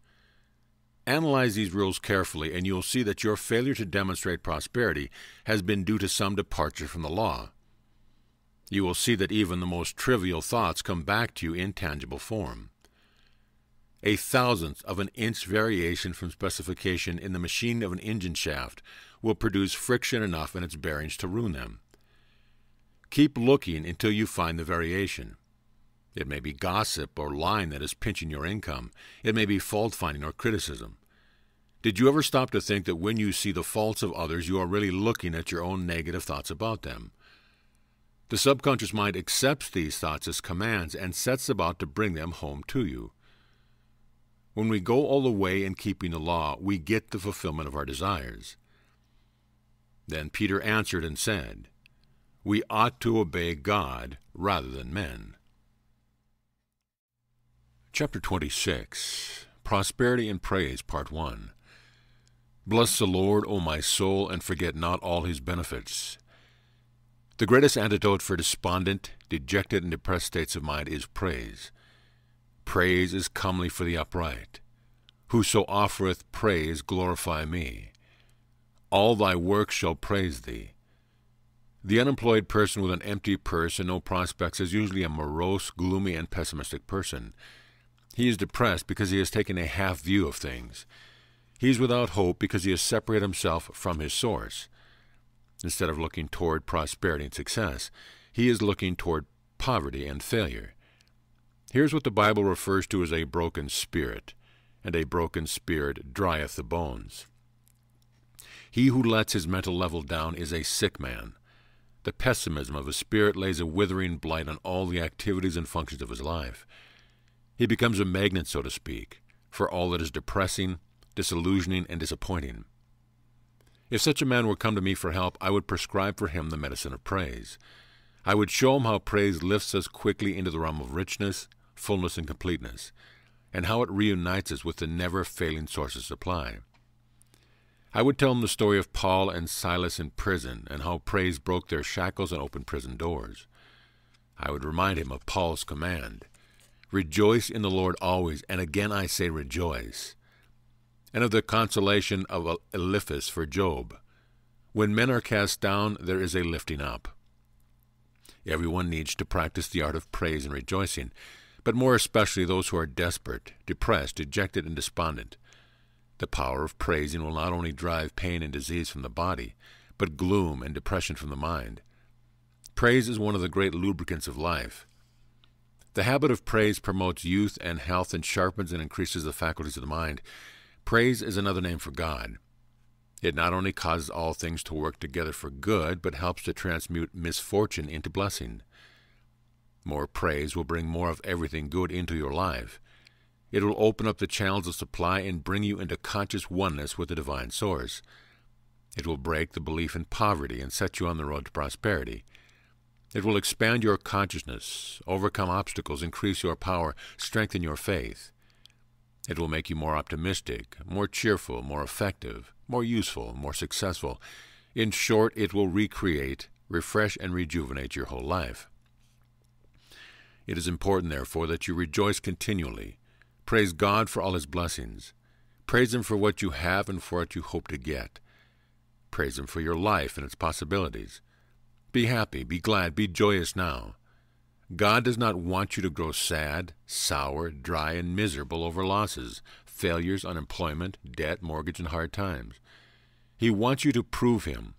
Analyze these rules carefully, and you'll see that your failure to demonstrate prosperity has been due to some departure from the law. You will see that even the most trivial thoughts come back to you in tangible form. A thousandth of an inch variation from specification in the machine of an engine shaft will produce friction enough in its bearings to ruin them. Keep looking until you find the variation. It may be gossip or lying that is pinching your income. It may be fault finding or criticism. Did you ever stop to think that when you see the faults of others, you are really looking at your own negative thoughts about them? The subconscious mind accepts these thoughts as commands and sets about to bring them home to you. When we go all the way in keeping the law, we get the fulfillment of our desires. Then Peter answered and said, We ought to obey God rather than men. Chapter 26 Prosperity and Praise, Part 1 Bless the Lord, O my soul, and forget not all his benefits. The greatest antidote for despondent, dejected, and depressed states of mind is praise. Praise is comely for the upright. Whoso offereth praise, glorify me. All thy works shall praise thee. The unemployed person with an empty purse and no prospects is usually a morose, gloomy, and pessimistic person. He is depressed because he has taken a half view of things. He is without hope because he has separated himself from his source. Instead of looking toward prosperity and success, he is looking toward poverty and failure. Here's what the Bible refers to as a broken spirit, and a broken spirit drieth the bones. He who lets his mental level down is a sick man. The pessimism of his spirit lays a withering blight on all the activities and functions of his life. He becomes a magnet, so to speak, for all that is depressing, disillusioning, and disappointing. If such a man were come to me for help, I would prescribe for him the medicine of praise. I would show him how praise lifts us quickly into the realm of richness, fullness, and completeness, and how it reunites us with the never failing source of supply. I would tell him the story of Paul and Silas in prison and how praise broke their shackles and opened prison doors. I would remind him of Paul's command Rejoice in the Lord always, and again I say rejoice and of the consolation of Eliphaz for Job. When men are cast down, there is a lifting up. Everyone needs to practice the art of praise and rejoicing, but more especially those who are desperate, depressed, dejected, and despondent. The power of praising will not only drive pain and disease from the body, but gloom and depression from the mind. Praise is one of the great lubricants of life. The habit of praise promotes youth and health and sharpens and increases the faculties of the mind. Praise is another name for God. It not only causes all things to work together for good, but helps to transmute misfortune into blessing. More praise will bring more of everything good into your life. It will open up the channels of supply and bring you into conscious oneness with the divine source. It will break the belief in poverty and set you on the road to prosperity. It will expand your consciousness, overcome obstacles, increase your power, strengthen your faith. It will make you more optimistic, more cheerful, more effective, more useful, more successful. In short, it will recreate, refresh, and rejuvenate your whole life. It is important, therefore, that you rejoice continually. Praise God for all His blessings. Praise Him for what you have and for what you hope to get. Praise Him for your life and its possibilities. Be happy, be glad, be joyous now. God does not want you to grow sad, sour, dry, and miserable over losses, failures, unemployment, debt, mortgage, and hard times. He wants you to prove Him.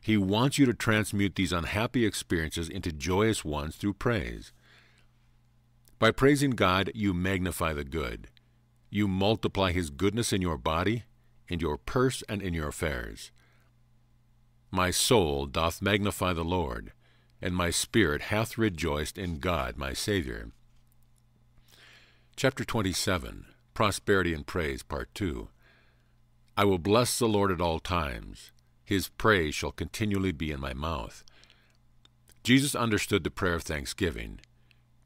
He wants you to transmute these unhappy experiences into joyous ones through praise. By praising God, you magnify the good. You multiply His goodness in your body, in your purse, and in your affairs. My soul doth magnify the Lord and my spirit hath rejoiced in God my Saviour. Chapter 27 Prosperity and Praise, Part 2 I will bless the Lord at all times. His praise shall continually be in my mouth. Jesus understood the prayer of thanksgiving.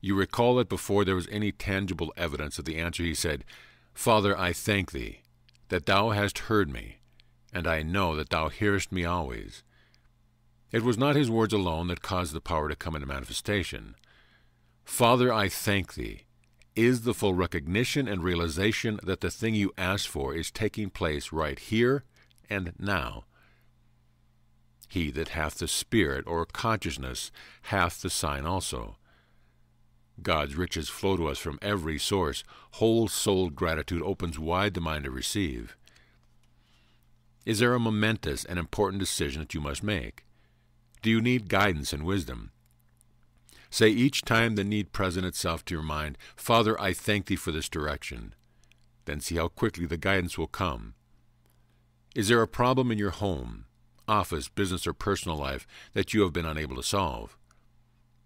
You recall that before there was any tangible evidence of the answer, he said, Father, I thank thee, that thou hast heard me, and I know that thou hearest me always. It was not his words alone that caused the power to come into manifestation. Father, I thank thee, is the full recognition and realization that the thing you ask for is taking place right here and now. He that hath the Spirit or consciousness hath the sign also. God's riches flow to us from every source. Whole souled gratitude opens wide the mind to receive. Is there a momentous and important decision that you must make? Do you need guidance and wisdom? Say each time the need present itself to your mind, Father, I thank thee for this direction. Then see how quickly the guidance will come. Is there a problem in your home, office, business, or personal life that you have been unable to solve?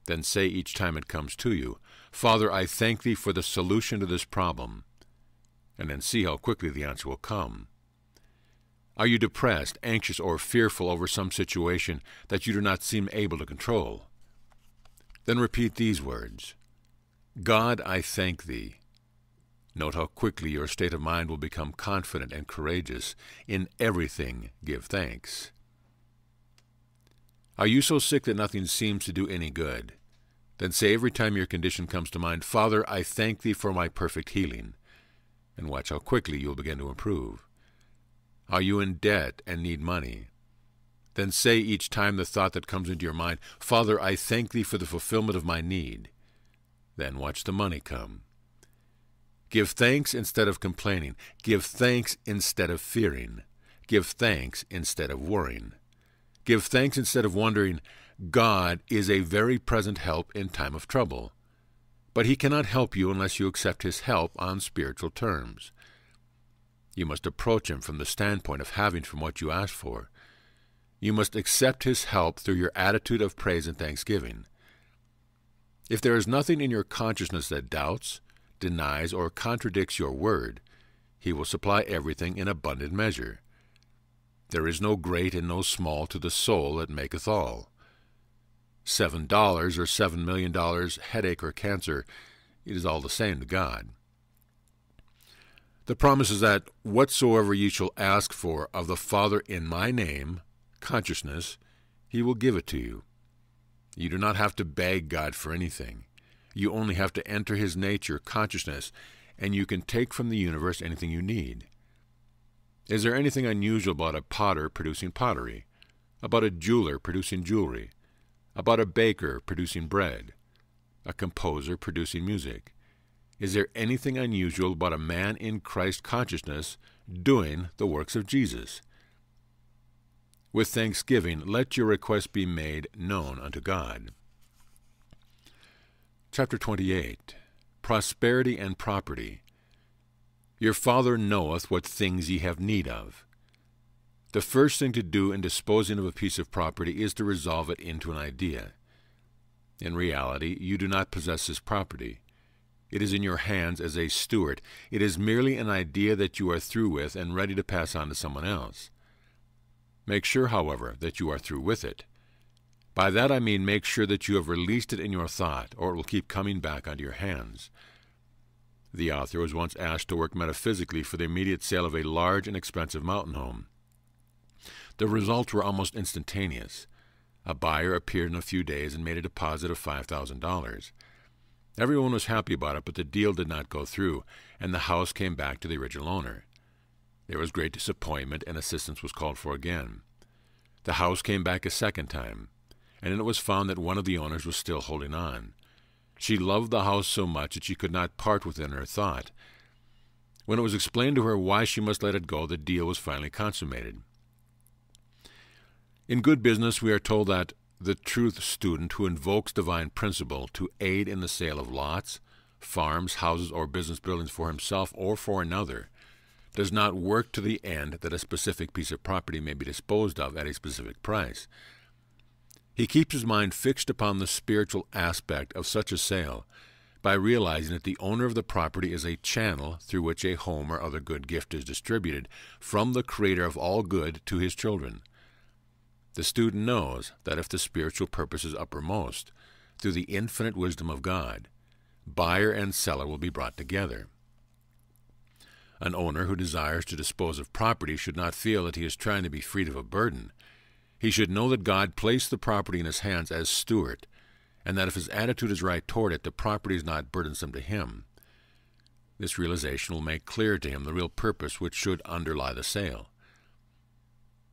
Then say each time it comes to you, Father, I thank thee for the solution to this problem. And then see how quickly the answer will come. Are you depressed, anxious, or fearful over some situation that you do not seem able to control? Then repeat these words God, I thank thee. Note how quickly your state of mind will become confident and courageous. In everything, give thanks. Are you so sick that nothing seems to do any good? Then say every time your condition comes to mind, Father, I thank thee for my perfect healing. And watch how quickly you'll begin to improve. Are you in debt and need money? Then say each time the thought that comes into your mind, Father, I thank thee for the fulfillment of my need. Then watch the money come. Give thanks instead of complaining. Give thanks instead of fearing. Give thanks instead of worrying. Give thanks instead of wondering. God is a very present help in time of trouble. But he cannot help you unless you accept his help on spiritual terms. You must approach him from the standpoint of having from what you ask for. You must accept his help through your attitude of praise and thanksgiving. If there is nothing in your consciousness that doubts, denies, or contradicts your word, he will supply everything in abundant measure. There is no great and no small to the soul that maketh all. Seven dollars or seven million dollars, headache or cancer, it is all the same to God. The promise is that whatsoever ye shall ask for of the Father in my name, consciousness, he will give it to you. You do not have to beg God for anything. You only have to enter his nature, consciousness, and you can take from the universe anything you need. Is there anything unusual about a potter producing pottery? About a jeweler producing jewelry? About a baker producing bread? A composer producing music? Is there anything unusual about a man in Christ consciousness doing the works of Jesus? With thanksgiving, let your request be made known unto God. Chapter 28 Prosperity and Property. Your Father knoweth what things ye have need of. The first thing to do in disposing of a piece of property is to resolve it into an idea. In reality, you do not possess this property. It is in your hands as a steward. It is merely an idea that you are through with and ready to pass on to someone else. Make sure, however, that you are through with it. By that I mean make sure that you have released it in your thought, or it will keep coming back onto your hands. The author was once asked to work metaphysically for the immediate sale of a large and expensive mountain home. The results were almost instantaneous. A buyer appeared in a few days and made a deposit of $5,000. Everyone was happy about it, but the deal did not go through, and the house came back to the original owner. There was great disappointment, and assistance was called for again. The house came back a second time, and it was found that one of the owners was still holding on. She loved the house so much that she could not part with it in her thought. When it was explained to her why she must let it go, the deal was finally consummated. In good business, we are told that the truth student who invokes divine principle to aid in the sale of lots, farms, houses, or business buildings for himself or for another does not work to the end that a specific piece of property may be disposed of at a specific price. He keeps his mind fixed upon the spiritual aspect of such a sale by realizing that the owner of the property is a channel through which a home or other good gift is distributed from the Creator of all good to his children. The student knows that if the spiritual purpose is uppermost, through the infinite wisdom of God, buyer and seller will be brought together. An owner who desires to dispose of property should not feel that he is trying to be freed of a burden. He should know that God placed the property in his hands as steward, and that if his attitude is right toward it, the property is not burdensome to him. This realization will make clear to him the real purpose which should underlie the sale.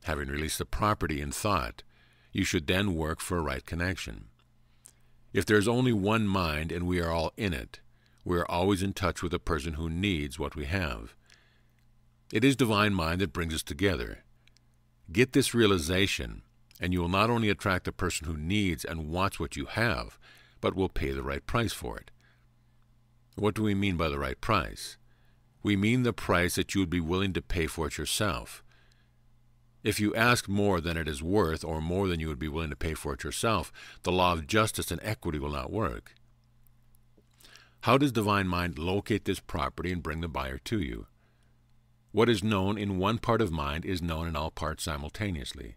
Having released the property in thought, you should then work for a right connection. If there is only one mind and we are all in it, we are always in touch with a person who needs what we have. It is divine mind that brings us together. Get this realization, and you will not only attract the person who needs and wants what you have, but will pay the right price for it. What do we mean by the right price? We mean the price that you would be willing to pay for it yourself. If you ask more than it is worth or more than you would be willing to pay for it yourself, the law of justice and equity will not work. How does divine mind locate this property and bring the buyer to you? What is known in one part of mind is known in all parts simultaneously.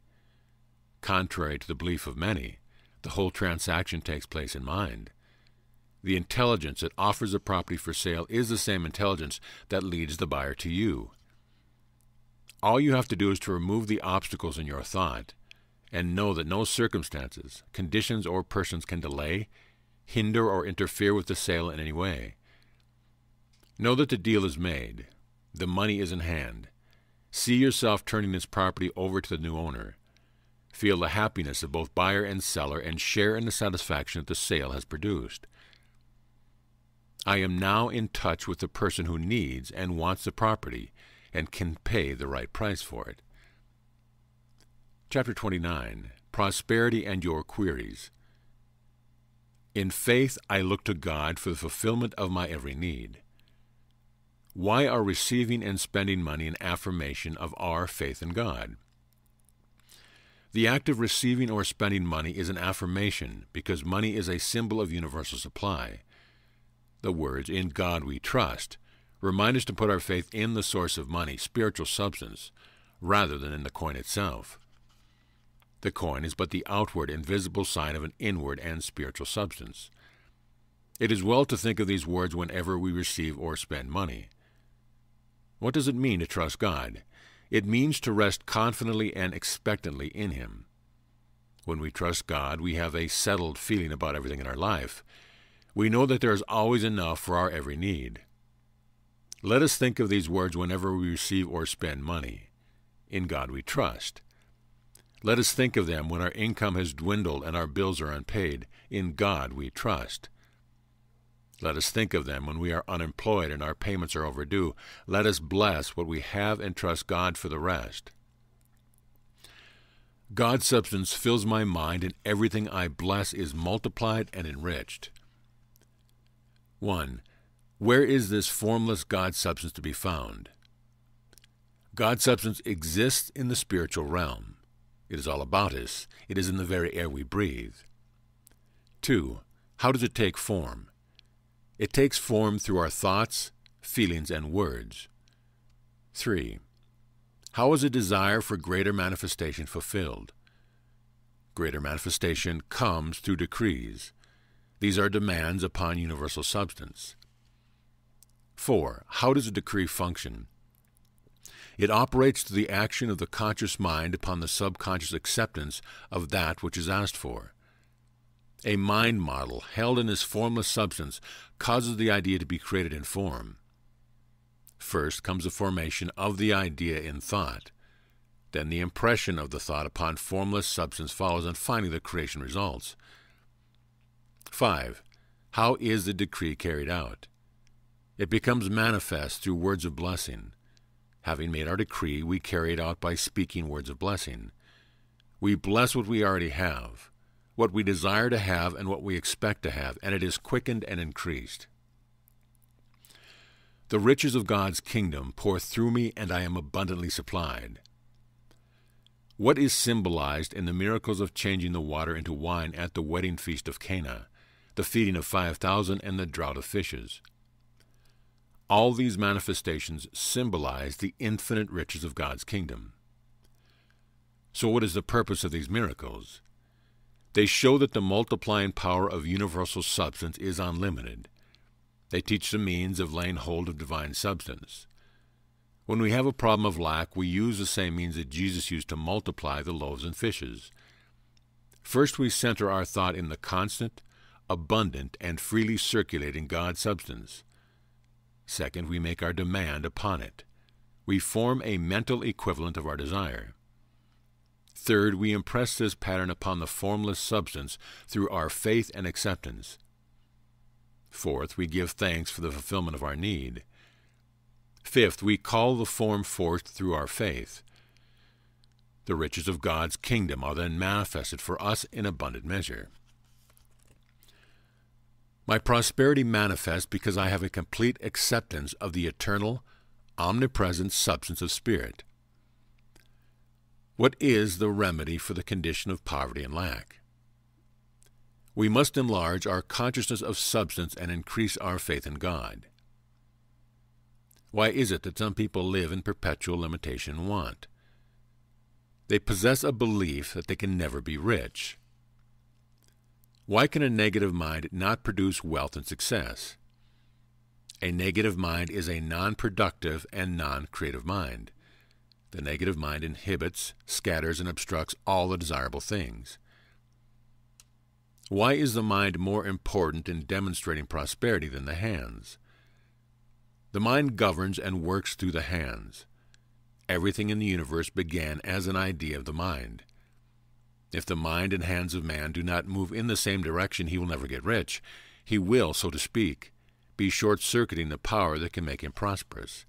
Contrary to the belief of many, the whole transaction takes place in mind. The intelligence that offers the property for sale is the same intelligence that leads the buyer to you. All you have to do is to remove the obstacles in your thought and know that no circumstances, conditions, or persons can delay, hinder, or interfere with the sale in any way. Know that the deal is made, the money is in hand. See yourself turning this property over to the new owner. Feel the happiness of both buyer and seller and share in the satisfaction that the sale has produced. I am now in touch with the person who needs and wants the property and can pay the right price for it. Chapter 29 Prosperity and Your Queries. In faith, I look to God for the fulfillment of my every need. Why are receiving and spending money an affirmation of our faith in God? The act of receiving or spending money is an affirmation because money is a symbol of universal supply. The words, In God we trust, remind us to put our faith in the source of money, spiritual substance, rather than in the coin itself. The coin is but the outward and visible sign of an inward and spiritual substance. It is well to think of these words whenever we receive or spend money. What does it mean to trust God? It means to rest confidently and expectantly in Him. When we trust God, we have a settled feeling about everything in our life. We know that there is always enough for our every need. Let us think of these words whenever we receive or spend money. In God we trust. Let us think of them when our income has dwindled and our bills are unpaid. In God we trust. Let us think of them when we are unemployed and our payments are overdue. Let us bless what we have and trust God for the rest. God's substance fills my mind, and everything I bless is multiplied and enriched. 1. Where is this formless God substance to be found? God substance exists in the spiritual realm. It is all about us. It is in the very air we breathe. 2. How does it take form? It takes form through our thoughts, feelings, and words. 3. How is a desire for greater manifestation fulfilled? Greater manifestation comes through decrees. These are demands upon universal substance. 4. How does a decree function? It operates through the action of the conscious mind upon the subconscious acceptance of that which is asked for. A mind model held in this formless substance causes the idea to be created in form. First comes the formation of the idea in thought. Then the impression of the thought upon formless substance follows, and finally the creation results. 5. How is the decree carried out? It becomes manifest through words of blessing. Having made our decree, we carry it out by speaking words of blessing. We bless what we already have, what we desire to have, and what we expect to have, and it is quickened and increased. The riches of God's kingdom pour through me, and I am abundantly supplied. What is symbolized in the miracles of changing the water into wine at the wedding feast of Cana, the feeding of 5,000, and the drought of fishes? All these manifestations symbolize the infinite riches of God's kingdom. So, what is the purpose of these miracles? They show that the multiplying power of universal substance is unlimited. They teach the means of laying hold of divine substance. When we have a problem of lack, we use the same means that Jesus used to multiply the loaves and fishes. First, we center our thought in the constant, abundant, and freely circulating God substance. Second, we make our demand upon it. We form a mental equivalent of our desire. Third, we impress this pattern upon the formless substance through our faith and acceptance. Fourth, we give thanks for the fulfillment of our need. Fifth, we call the form forth through our faith. The riches of God's kingdom are then manifested for us in abundant measure. My prosperity manifests because I have a complete acceptance of the eternal, omnipresent substance of spirit. What is the remedy for the condition of poverty and lack? We must enlarge our consciousness of substance and increase our faith in God. Why is it that some people live in perpetual limitation and want? They possess a belief that they can never be rich. Why can a negative mind not produce wealth and success? A negative mind is a non productive and non creative mind. The negative mind inhibits, scatters, and obstructs all the desirable things. Why is the mind more important in demonstrating prosperity than the hands? The mind governs and works through the hands. Everything in the universe began as an idea of the mind. If the mind and hands of man do not move in the same direction, he will never get rich. He will, so to speak, be short circuiting the power that can make him prosperous.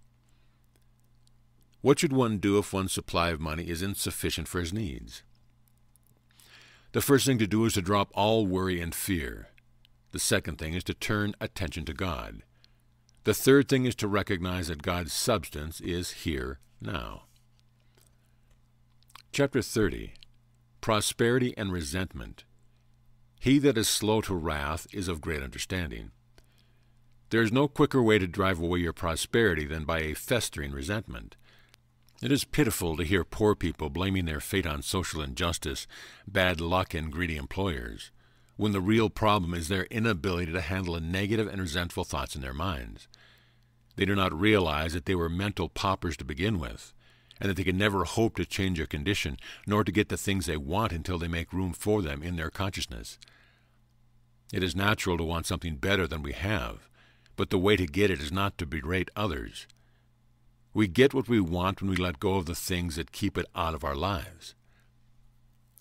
What should one do if one's supply of money is insufficient for his needs? The first thing to do is to drop all worry and fear. The second thing is to turn attention to God. The third thing is to recognize that God's substance is here now. Chapter 30 Prosperity and Resentment. He that is slow to wrath is of great understanding. There is no quicker way to drive away your prosperity than by a festering resentment. It is pitiful to hear poor people blaming their fate on social injustice, bad luck, and greedy employers, when the real problem is their inability to handle the negative and resentful thoughts in their minds. They do not realize that they were mental paupers to begin with, and that they can never hope to change their condition, nor to get the things they want until they make room for them in their consciousness. It is natural to want something better than we have, but the way to get it is not to berate others. We get what we want when we let go of the things that keep it out of our lives.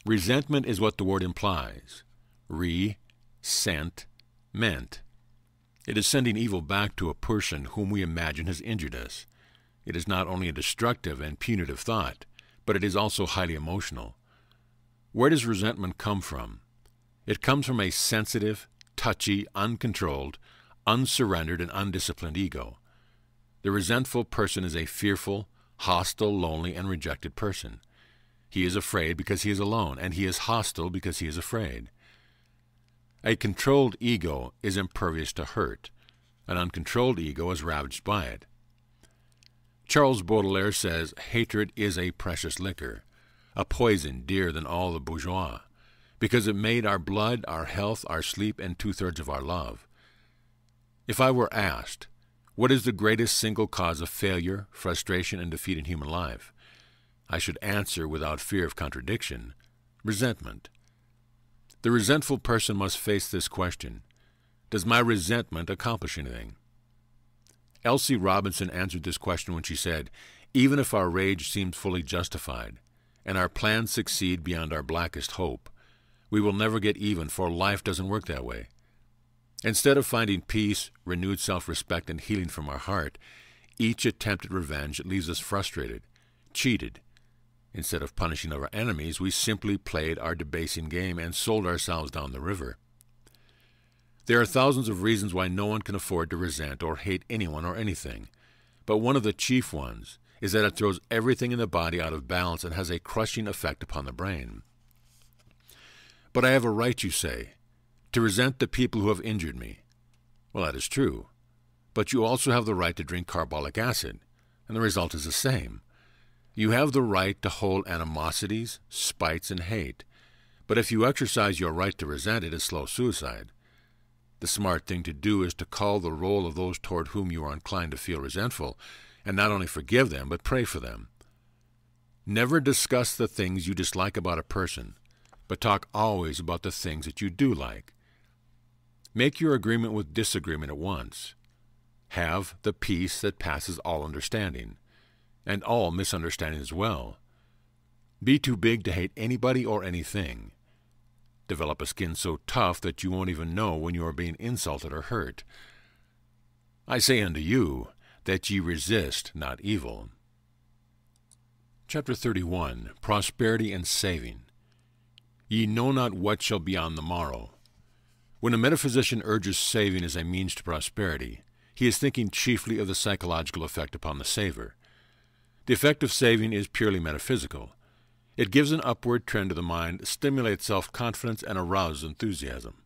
Resentment is what the word implies re, sent, meant. It is sending evil back to a person whom we imagine has injured us. It is not only a destructive and punitive thought, but it is also highly emotional. Where does resentment come from? It comes from a sensitive, touchy, uncontrolled, unsurrendered, and undisciplined ego. The resentful person is a fearful, hostile, lonely, and rejected person. He is afraid because he is alone, and he is hostile because he is afraid. A controlled ego is impervious to hurt. An uncontrolled ego is ravaged by it. Charles Baudelaire says hatred is a precious liquor, a poison dearer than all the Borgias, because it made our blood, our health, our sleep, and two thirds of our love. If I were asked, what is the greatest single cause of failure, frustration, and defeat in human life? I should answer without fear of contradiction resentment. The resentful person must face this question Does my resentment accomplish anything? Elsie Robinson answered this question when she said, Even if our rage seems fully justified, and our plans succeed beyond our blackest hope, we will never get even, for life doesn't work that way. Instead of finding peace, renewed self respect, and healing from our heart, each attempt at revenge leaves us frustrated, cheated. Instead of punishing our enemies, we simply played our debasing game and sold ourselves down the river. There are thousands of reasons why no one can afford to resent or hate anyone or anything, but one of the chief ones is that it throws everything in the body out of balance and has a crushing effect upon the brain. But I have a right, you say, to resent the people who have injured me. Well, that is true. But you also have the right to drink carbolic acid, and the result is the same. You have the right to hold animosities, spites, and hate. But if you exercise your right to resent, it is slow suicide. The smart thing to do is to call the roll of those toward whom you are inclined to feel resentful, and not only forgive them, but pray for them. Never discuss the things you dislike about a person, but talk always about the things that you do like. Make your agreement with disagreement at once. Have the peace that passes all understanding, and all misunderstanding as well. Be too big to hate anybody or anything. Develop a skin so tough that you won't even know when you are being insulted or hurt. I say unto you that ye resist not evil. Chapter 31 Prosperity and Saving. Ye know not what shall be on the morrow. When a metaphysician urges saving as a means to prosperity, he is thinking chiefly of the psychological effect upon the saver. The effect of saving is purely metaphysical. It gives an upward trend to the mind, stimulates self confidence, and arouses enthusiasm.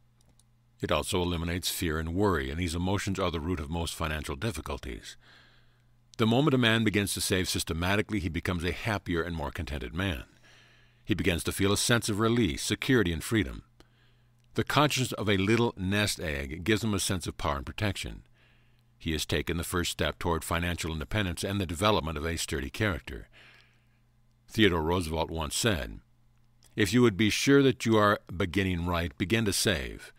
It also eliminates fear and worry, and these emotions are the root of most financial difficulties. The moment a man begins to save systematically, he becomes a happier and more contented man. He begins to feel a sense of release, security, and freedom. The consciousness of a little nest egg gives him a sense of power and protection. He has taken the first step toward financial independence and the development of a sturdy character. Theodore Roosevelt once said, If you would be sure that you are beginning right, begin to save.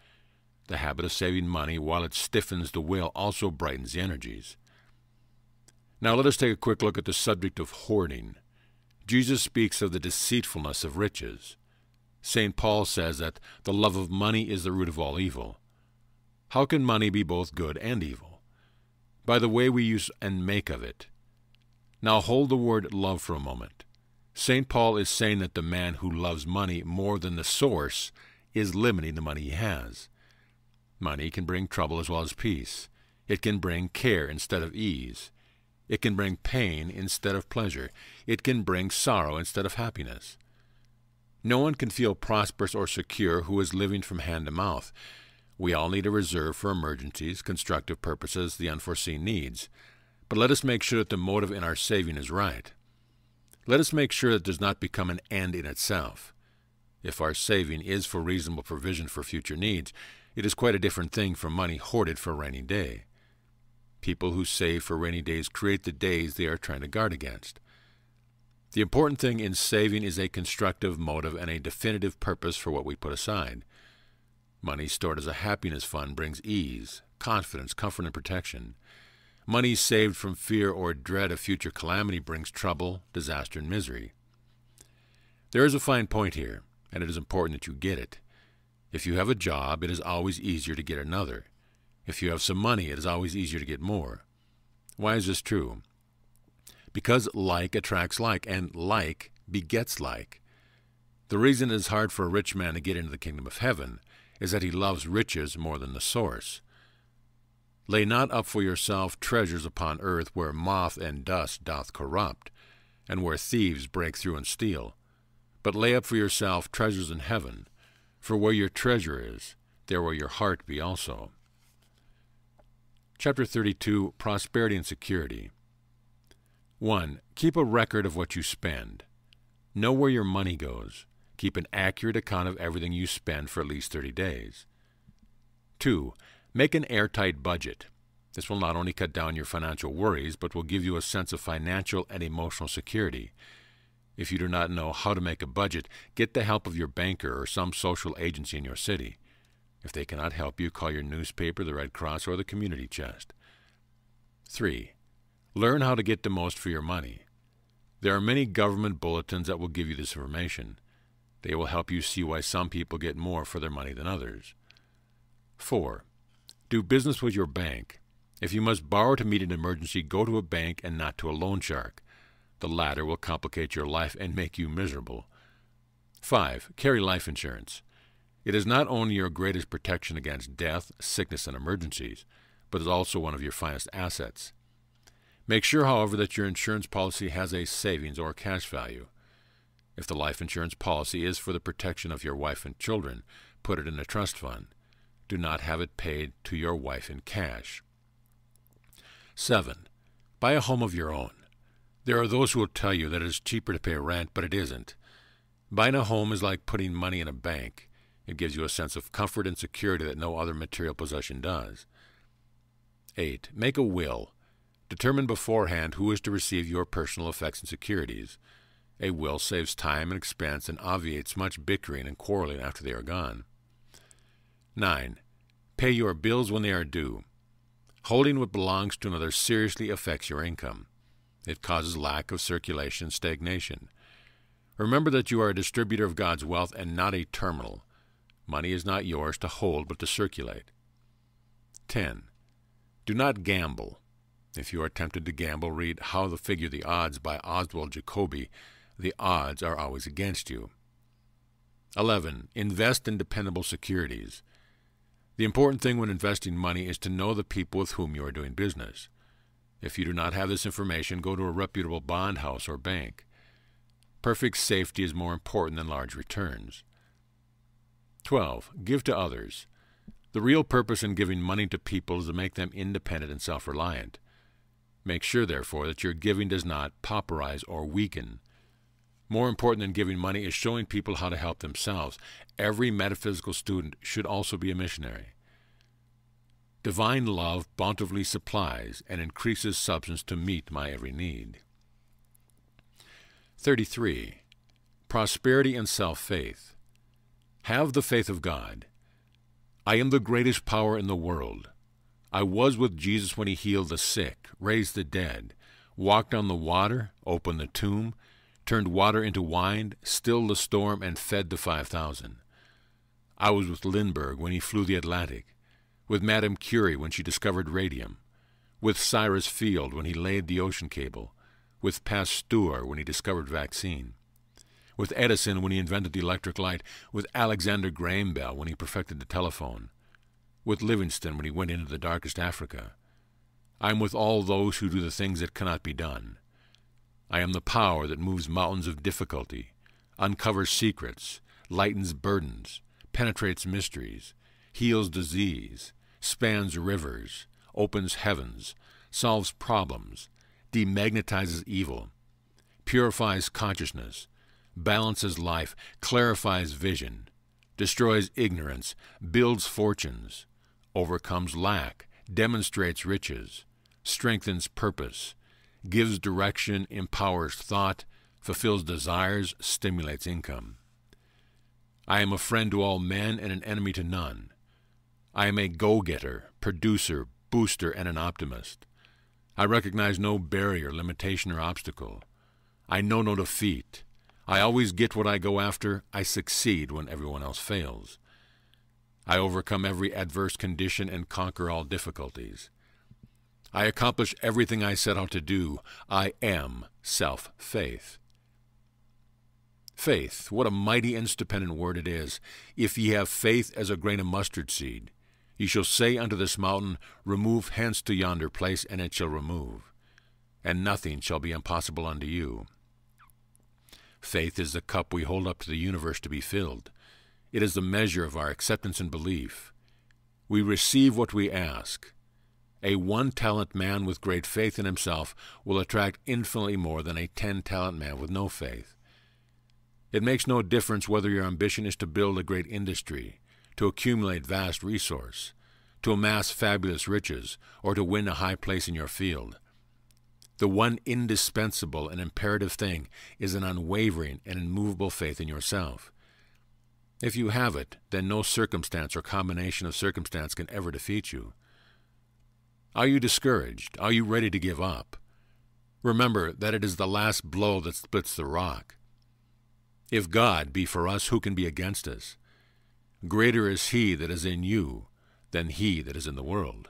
The habit of saving money, while it stiffens the will, also brightens the energies. Now let us take a quick look at the subject of hoarding. Jesus speaks of the deceitfulness of riches. St. Paul says that the love of money is the root of all evil. How can money be both good and evil? By the way we use and make of it. Now hold the word love for a moment. St. Paul is saying that the man who loves money more than the source is limiting the money he has. Money can bring trouble as well as peace. It can bring care instead of ease. It can bring pain instead of pleasure. It can bring sorrow instead of happiness. No one can feel prosperous or secure who is living from hand to mouth. We all need a reserve for emergencies, constructive purposes, the unforeseen needs. But let us make sure that the motive in our saving is right. Let us make sure that it does not become an end in itself. If our saving is for reasonable provision for future needs, it is quite a different thing from money hoarded for a rainy day. People who save for rainy days create the days they are trying to guard against. The important thing in saving is a constructive motive and a definitive purpose for what we put aside. Money stored as a happiness fund brings ease, confidence, comfort, and protection. Money saved from fear or dread of future calamity brings trouble, disaster, and misery. There is a fine point here, and it is important that you get it. If you have a job, it is always easier to get another. If you have some money, it is always easier to get more. Why is this true? Because like attracts like, and like begets like. The reason it is hard for a rich man to get into the kingdom of heaven is that he loves riches more than the source. Lay not up for yourself treasures upon earth where moth and dust doth corrupt, and where thieves break through and steal. But lay up for yourself treasures in heaven, for where your treasure is, there will your heart be also. Chapter 32 Prosperity and Security 1. Keep a record of what you spend. Know where your money goes. Keep an accurate account of everything you spend for at least 30 days. 2. Make an airtight budget. This will not only cut down your financial worries, but will give you a sense of financial and emotional security. If you do not know how to make a budget, get the help of your banker or some social agency in your city. If they cannot help you, call your newspaper, the Red Cross, or the community chest. 3. Learn how to get the most for your money. There are many government bulletins that will give you this information. They will help you see why some people get more for their money than others. 4. Do business with your bank. If you must borrow to meet an emergency, go to a bank and not to a loan shark. The latter will complicate your life and make you miserable. 5. Carry life insurance. It is not only your greatest protection against death, sickness, and emergencies, but is also one of your finest assets. Make sure, however, that your insurance policy has a savings or cash value. If the life insurance policy is for the protection of your wife and children, put it in a trust fund. Do not have it paid to your wife in cash. 7. Buy a home of your own. There are those who will tell you that it is cheaper to pay rent, but it isn't. Buying a home is like putting money in a bank. It gives you a sense of comfort and security that no other material possession does. 8. Make a will. Determine beforehand who is to receive your personal effects and securities. A will saves time and expense and obviates much bickering and quarreling after they are gone. 9. Pay your bills when they are due. Holding what belongs to another seriously affects your income. It causes lack of circulation, stagnation. Remember that you are a distributor of God's wealth and not a terminal. Money is not yours to hold but to circulate. 10. Do not gamble. If you are tempted to gamble, read How to Figure the Odds by Oswald Jacoby. The odds are always against you. 11. Invest in dependable securities. The important thing when investing money is to know the people with whom you are doing business. If you do not have this information, go to a reputable bond house or bank. Perfect safety is more important than large returns. 12. Give to others. The real purpose in giving money to people is to make them independent and self reliant. Make sure, therefore, that your giving does not pauperize or weaken. More important than giving money is showing people how to help themselves. Every metaphysical student should also be a missionary. Divine love bountifully supplies and increases substance to meet my every need. 33. Prosperity and self faith. Have the faith of God. I am the greatest power in the world. I was with Jesus when he healed the sick, raised the dead, walked on the water, opened the tomb, turned water into wine, stilled the storm, and fed the five thousand. I was with Lindbergh when he flew the Atlantic, with Madame Curie when she discovered radium, with Cyrus Field when he laid the ocean cable, with Pasteur when he discovered vaccine, with Edison when he invented the electric light, with Alexander Graham Bell when he perfected the telephone, with Livingstone when he went into the darkest Africa. I am with all those who do the things that cannot be done. I am the power that moves mountains of difficulty, uncovers secrets, lightens burdens, penetrates mysteries, heals disease, spans rivers, opens heavens, solves problems, demagnetizes evil, purifies consciousness, balances life, clarifies vision, destroys ignorance, builds fortunes, overcomes lack, demonstrates riches, strengthens purpose, gives direction, empowers thought, fulfills desires, stimulates income. I am a friend to all men and an enemy to none. I am a go getter, producer, booster, and an optimist. I recognize no barrier, limitation, or obstacle. I know no defeat. I always get what I go after. I succeed when everyone else fails. I overcome every adverse condition and conquer all difficulties. I accomplish everything I set out to do. I am self faith. Faith, what a mighty and stupendous word it is. If ye have faith as a grain of mustard seed, ye shall say unto this mountain, Remove hence to yonder place, and it shall remove. And nothing shall be impossible unto you. Faith is the cup we hold up to the universe to be filled. It is the measure of our acceptance and belief. We receive what we ask. A one talent man with great faith in himself will attract infinitely more than a ten talent man with no faith. It makes no difference whether your ambition is to build a great industry, to accumulate vast resource, to amass fabulous riches, or to win a high place in your field. The one indispensable and imperative thing is an unwavering and immovable faith in yourself. If you have it, then no circumstance or combination of circumstance can ever defeat you. Are you discouraged? Are you ready to give up? Remember that it is the last blow that splits the rock. If God be for us, who can be against us? Greater is he that is in you than he that is in the world.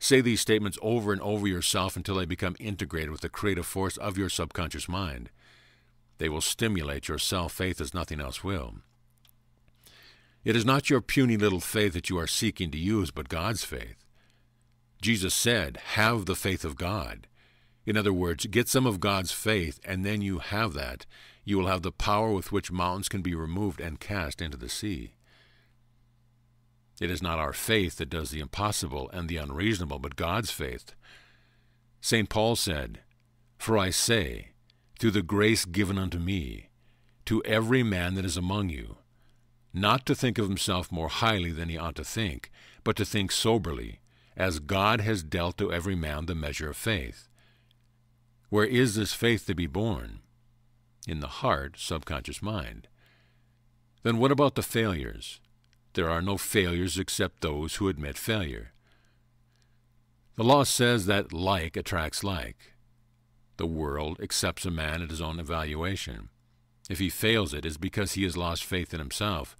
Say these statements over and over yourself until they become integrated with the creative force of your subconscious mind. They will stimulate your self faith as nothing else will. It is not your puny little faith that you are seeking to use, but God's faith. Jesus said, Have the faith of God. In other words, get some of God's faith, and then you have that, you will have the power with which mountains can be removed and cast into the sea. It is not our faith that does the impossible and the unreasonable, but God's faith. St. Paul said, For I say, through the grace given unto me, to every man that is among you, not to think of himself more highly than he ought to think, but to think soberly, as God has dealt to every man the measure of faith. Where is this faith to be born? in the heart, subconscious mind. Then what about the failures? There are no failures except those who admit failure. The law says that like attracts like. The world accepts a man at his own evaluation. If he fails it, it is because he has lost faith in himself.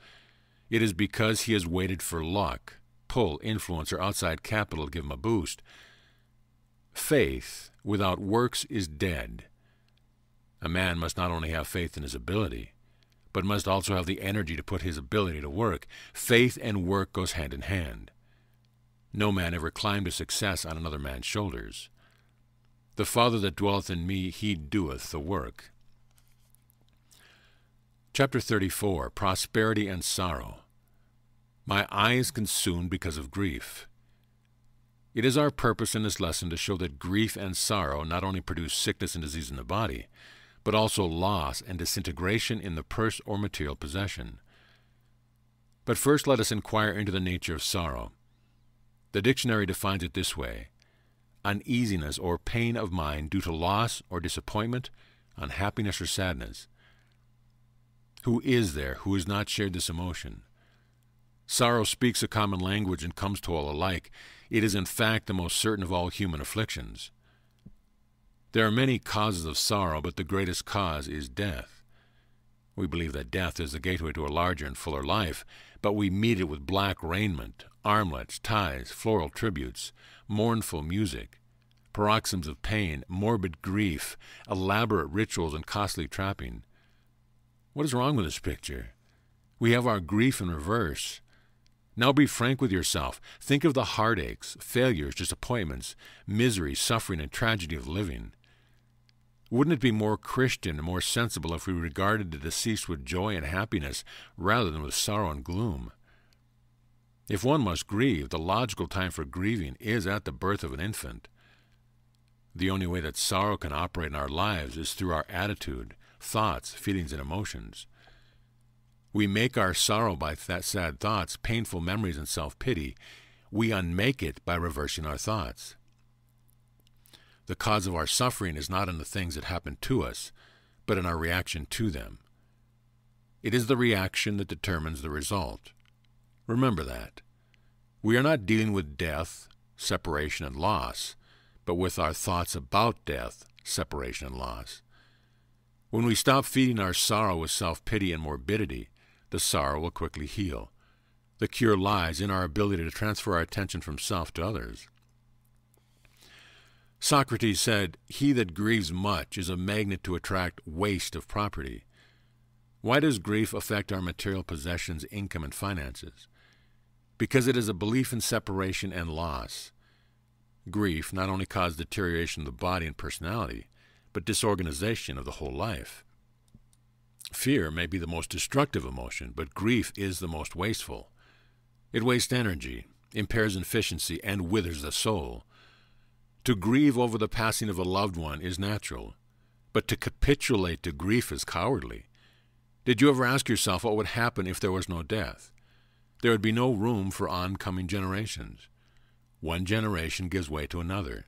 It is because he has waited for luck, pull, influence, or outside capital to give him a boost. Faith without works is dead. A man must not only have faith in his ability, but must also have the energy to put his ability to work. Faith and work goes hand in hand. No man ever climbed to success on another man's shoulders. The Father that dwelleth in me, he doeth the work. Chapter 34 Prosperity and Sorrow. My eye is consumed because of grief. It is our purpose in this lesson to show that grief and sorrow not only produce sickness and disease in the body, but also loss and disintegration in the purse or material possession. But first let us inquire into the nature of sorrow. The dictionary defines it this way uneasiness or pain of mind due to loss or disappointment, unhappiness or sadness. Who is there who has not shared this emotion? Sorrow speaks a common language and comes to all alike. It is in fact the most certain of all human afflictions. There are many causes of sorrow, but the greatest cause is death. We believe that death is the gateway to a larger and fuller life, but we meet it with black raiment, armlets, ties, floral tributes, mournful music, paroxysms of pain, morbid grief, elaborate rituals, and costly trapping. What is wrong with this picture? We have our grief in reverse. Now be frank with yourself. Think of the heartaches, failures, disappointments, misery, suffering, and tragedy of living. Wouldn't it be more Christian and more sensible if we regarded the deceased with joy and happiness rather than with sorrow and gloom? If one must grieve, the logical time for grieving is at the birth of an infant. The only way that sorrow can operate in our lives is through our attitude, thoughts, feelings, and emotions. We make our sorrow by th- sad thoughts, painful memories, and self pity. We unmake it by reversing our thoughts. The cause of our suffering is not in the things that happen to us, but in our reaction to them. It is the reaction that determines the result. Remember that. We are not dealing with death, separation, and loss, but with our thoughts about death, separation, and loss. When we stop feeding our sorrow with self pity and morbidity, the sorrow will quickly heal. The cure lies in our ability to transfer our attention from self to others. Socrates said, He that grieves much is a magnet to attract waste of property. Why does grief affect our material possessions, income, and finances? Because it is a belief in separation and loss. Grief not only causes deterioration of the body and personality, but disorganization of the whole life. Fear may be the most destructive emotion, but grief is the most wasteful. It wastes energy, impairs efficiency, and withers the soul. To grieve over the passing of a loved one is natural, but to capitulate to grief is cowardly. Did you ever ask yourself what would happen if there was no death? There would be no room for oncoming generations. One generation gives way to another.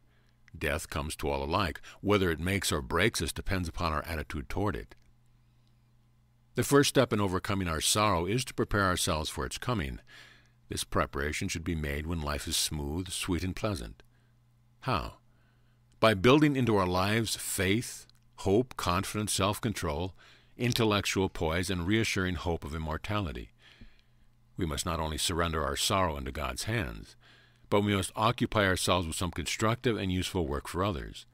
Death comes to all alike. Whether it makes or breaks us depends upon our attitude toward it. The first step in overcoming our sorrow is to prepare ourselves for its coming. This preparation should be made when life is smooth, sweet, and pleasant. How? By building into our lives faith, hope, confidence, self control, intellectual poise, and reassuring hope of immortality. We must not only surrender our sorrow into God's hands, but we must occupy ourselves with some constructive and useful work for others.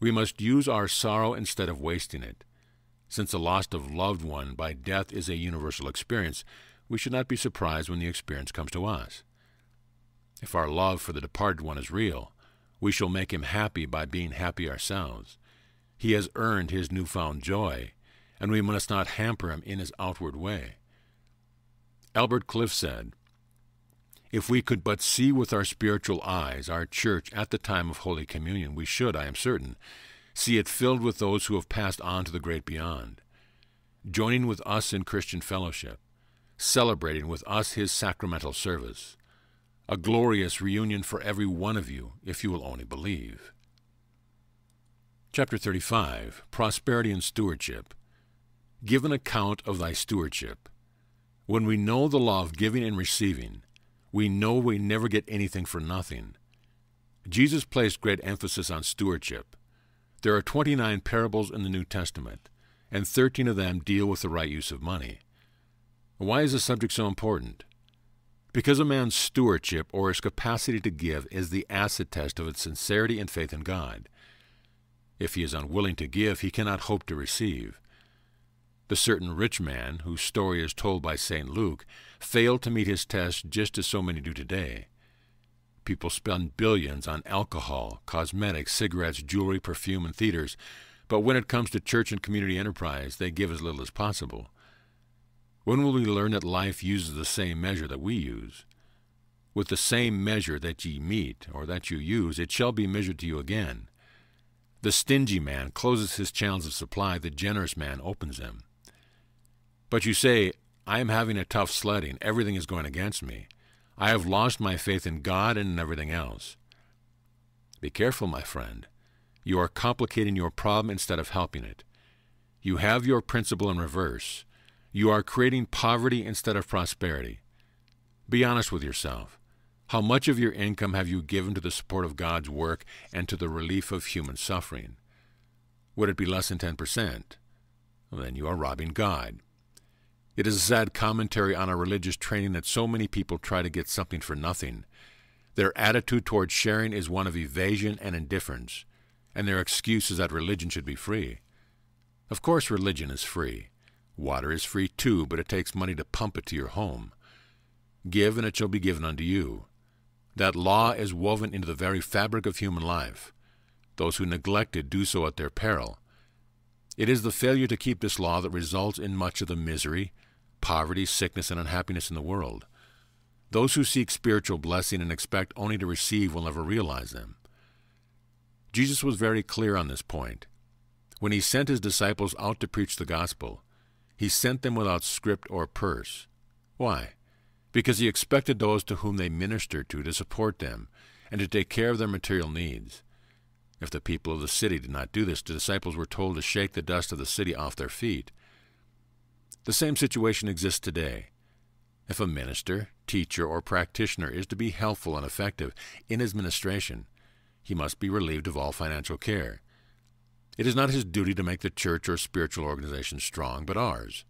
We must use our sorrow instead of wasting it. Since the loss of loved one by death is a universal experience, we should not be surprised when the experience comes to us. If our love for the departed one is real, we shall make him happy by being happy ourselves. He has earned his newfound joy, and we must not hamper him in his outward way. Albert Cliffe said, If we could but see with our spiritual eyes our church at the time of Holy Communion, we should, I am certain, see it filled with those who have passed on to the great beyond, joining with us in Christian fellowship, celebrating with us his sacramental service a glorious reunion for every one of you if you will only believe. Chapter 35 Prosperity and Stewardship Give an account of thy stewardship. When we know the law of giving and receiving, we know we never get anything for nothing. Jesus placed great emphasis on stewardship. There are 29 parables in the New Testament, and 13 of them deal with the right use of money. Why is this subject so important? Because a man's stewardship or his capacity to give is the acid test of its sincerity and faith in God. If he is unwilling to give, he cannot hope to receive. The certain rich man, whose story is told by St. Luke, failed to meet his test just as so many do today. People spend billions on alcohol, cosmetics, cigarettes, jewelry, perfume, and theaters, but when it comes to church and community enterprise, they give as little as possible. When will we learn that life uses the same measure that we use? With the same measure that ye meet, or that you use, it shall be measured to you again. The stingy man closes his channels of supply, the generous man opens them. But you say, I am having a tough sledding, everything is going against me. I have lost my faith in God and in everything else. Be careful, my friend. You are complicating your problem instead of helping it. You have your principle in reverse. You are creating poverty instead of prosperity. Be honest with yourself. How much of your income have you given to the support of God's work and to the relief of human suffering? Would it be less than 10%? Well, then you are robbing God. It is a sad commentary on our religious training that so many people try to get something for nothing. Their attitude toward sharing is one of evasion and indifference, and their excuse is that religion should be free. Of course, religion is free. Water is free too, but it takes money to pump it to your home. Give, and it shall be given unto you. That law is woven into the very fabric of human life. Those who neglect it do so at their peril. It is the failure to keep this law that results in much of the misery, poverty, sickness, and unhappiness in the world. Those who seek spiritual blessing and expect only to receive will never realize them. Jesus was very clear on this point. When he sent his disciples out to preach the gospel, he sent them without script or purse. Why? Because he expected those to whom they ministered to to support them and to take care of their material needs. If the people of the city did not do this, the disciples were told to shake the dust of the city off their feet. The same situation exists today. If a minister, teacher, or practitioner is to be helpful and effective in his ministration, he must be relieved of all financial care. It is not his duty to make the church or spiritual organization strong, but ours.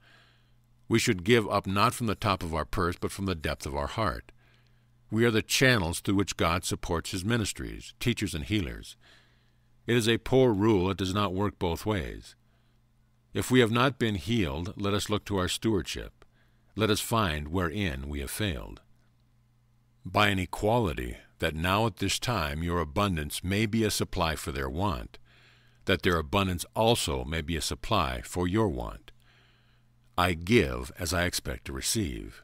We should give up not from the top of our purse, but from the depth of our heart. We are the channels through which God supports his ministries, teachers, and healers. It is a poor rule it does not work both ways. If we have not been healed, let us look to our stewardship. Let us find wherein we have failed. By an equality, that now at this time your abundance may be a supply for their want, that their abundance also may be a supply for your want. I give as I expect to receive.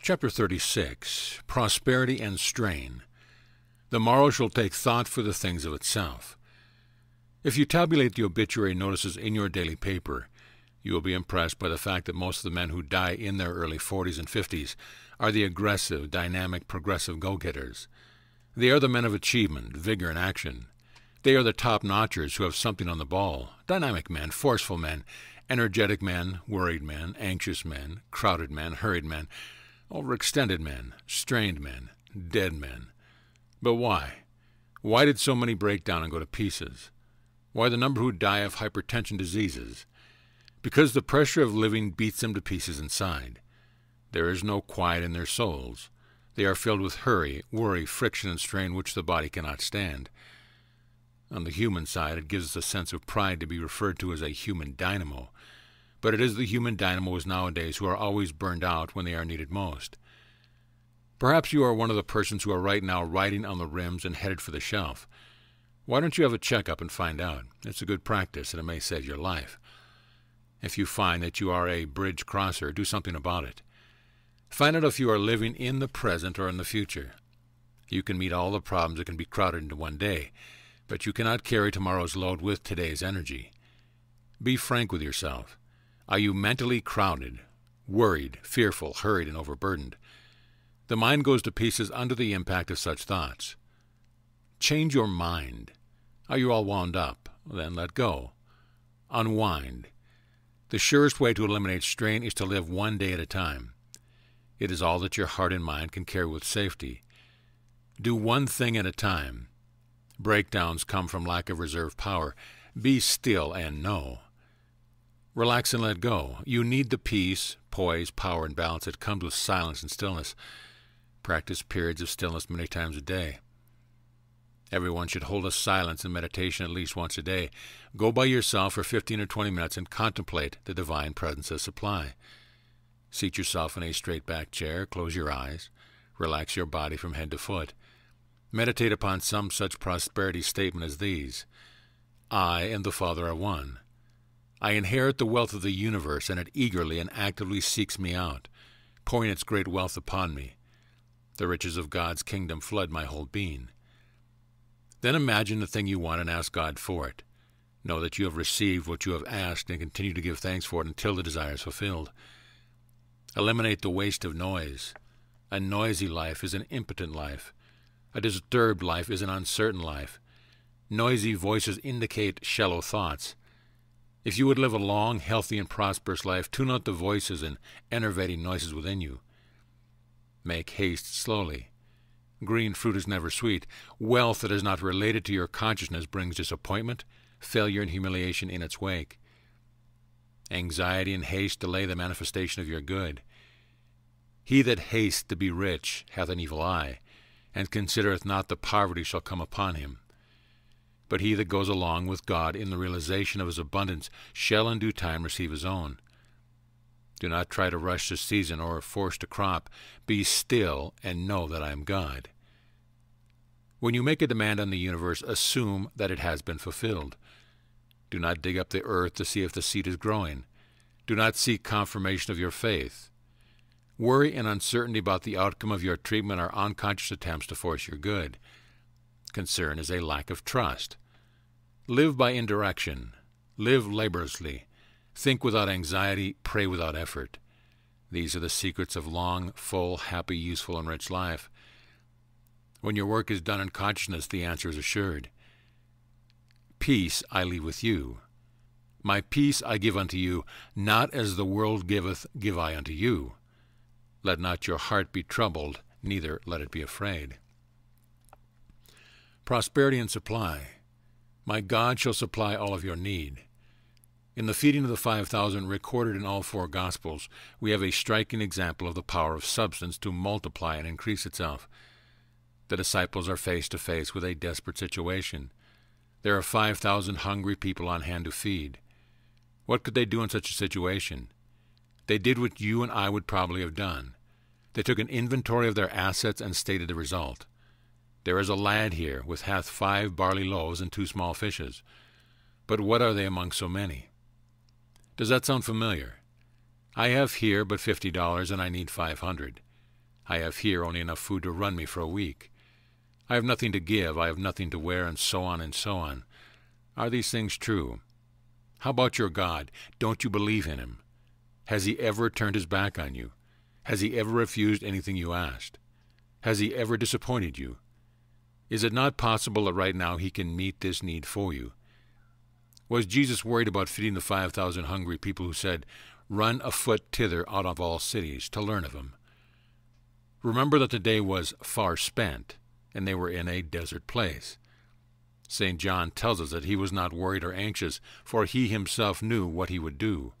Chapter 36 Prosperity and Strain. The morrow shall take thought for the things of itself. If you tabulate the obituary notices in your daily paper, you will be impressed by the fact that most of the men who die in their early 40s and 50s are the aggressive, dynamic, progressive go getters. They are the men of achievement, vigor, and action. They are the top notchers who have something on the ball dynamic men, forceful men, energetic men, worried men, anxious men, crowded men, hurried men, overextended men, strained men, dead men. But why? Why did so many break down and go to pieces? Why the number who die of hypertension diseases? Because the pressure of living beats them to pieces inside. There is no quiet in their souls. They are filled with hurry, worry, friction, and strain which the body cannot stand. On the human side, it gives us a sense of pride to be referred to as a human dynamo, but it is the human dynamos nowadays who are always burned out when they are needed most. Perhaps you are one of the persons who are right now riding on the rims and headed for the shelf. Why don't you have a checkup and find out? It's a good practice and it may save your life. If you find that you are a bridge crosser, do something about it. Find out if you are living in the present or in the future. You can meet all the problems that can be crowded into one day, but you cannot carry tomorrow's load with today's energy. Be frank with yourself. Are you mentally crowded, worried, fearful, hurried, and overburdened? The mind goes to pieces under the impact of such thoughts. Change your mind. Are you all wound up? Then let go. Unwind. The surest way to eliminate strain is to live one day at a time. It is all that your heart and mind can carry with safety. Do one thing at a time. Breakdowns come from lack of reserve power. Be still and know. Relax and let go. You need the peace, poise, power, and balance that comes with silence and stillness. Practice periods of stillness many times a day. Everyone should hold a silence and meditation at least once a day. Go by yourself for 15 or 20 minutes and contemplate the divine presence of supply. Seat yourself in a straight back chair, close your eyes, relax your body from head to foot. Meditate upon some such prosperity statement as these I and the Father are one. I inherit the wealth of the universe, and it eagerly and actively seeks me out, pouring its great wealth upon me. The riches of God's kingdom flood my whole being. Then imagine the thing you want and ask God for it. Know that you have received what you have asked and continue to give thanks for it until the desire is fulfilled. Eliminate the waste of noise. A noisy life is an impotent life. A disturbed life is an uncertain life. Noisy voices indicate shallow thoughts. If you would live a long, healthy, and prosperous life, tune out the voices and enervating noises within you. Make haste slowly. Green fruit is never sweet. Wealth that is not related to your consciousness brings disappointment, failure, and humiliation in its wake. Anxiety and haste delay the manifestation of your good. He that hastes to be rich hath an evil eye, and considereth not the poverty shall come upon him. But he that goes along with God in the realization of his abundance shall in due time receive his own. Do not try to rush the season or force the crop. Be still and know that I am God. When you make a demand on the universe, assume that it has been fulfilled. Do not dig up the earth to see if the seed is growing. Do not seek confirmation of your faith. Worry and uncertainty about the outcome of your treatment are unconscious attempts to force your good. Concern is a lack of trust. Live by indirection. Live laboriously. Think without anxiety, pray without effort. These are the secrets of long, full, happy, useful, and rich life. When your work is done in consciousness, the answer is assured. Peace I leave with you. My peace I give unto you, not as the world giveth, give I unto you. Let not your heart be troubled, neither let it be afraid. Prosperity and supply. My God shall supply all of your need. In the feeding of the 5,000 recorded in all four Gospels, we have a striking example of the power of substance to multiply and increase itself. The disciples are face to face with a desperate situation. There are 5,000 hungry people on hand to feed. What could they do in such a situation? They did what you and I would probably have done. They took an inventory of their assets and stated the result. There is a lad here with hath five barley loaves and two small fishes. But what are they among so many? Does that sound familiar? I have here but fifty dollars and I need five hundred. I have here only enough food to run me for a week. I have nothing to give, I have nothing to wear, and so on and so on. Are these things true? How about your God? Don't you believe in him? Has he ever turned his back on you? Has he ever refused anything you asked? Has he ever disappointed you? Is it not possible that right now he can meet this need for you? Was Jesus worried about feeding the 5,000 hungry people who said, Run afoot thither out of all cities to learn of him? Remember that the day was far spent, and they were in a desert place. St. John tells us that he was not worried or anxious, for he himself knew what he would do.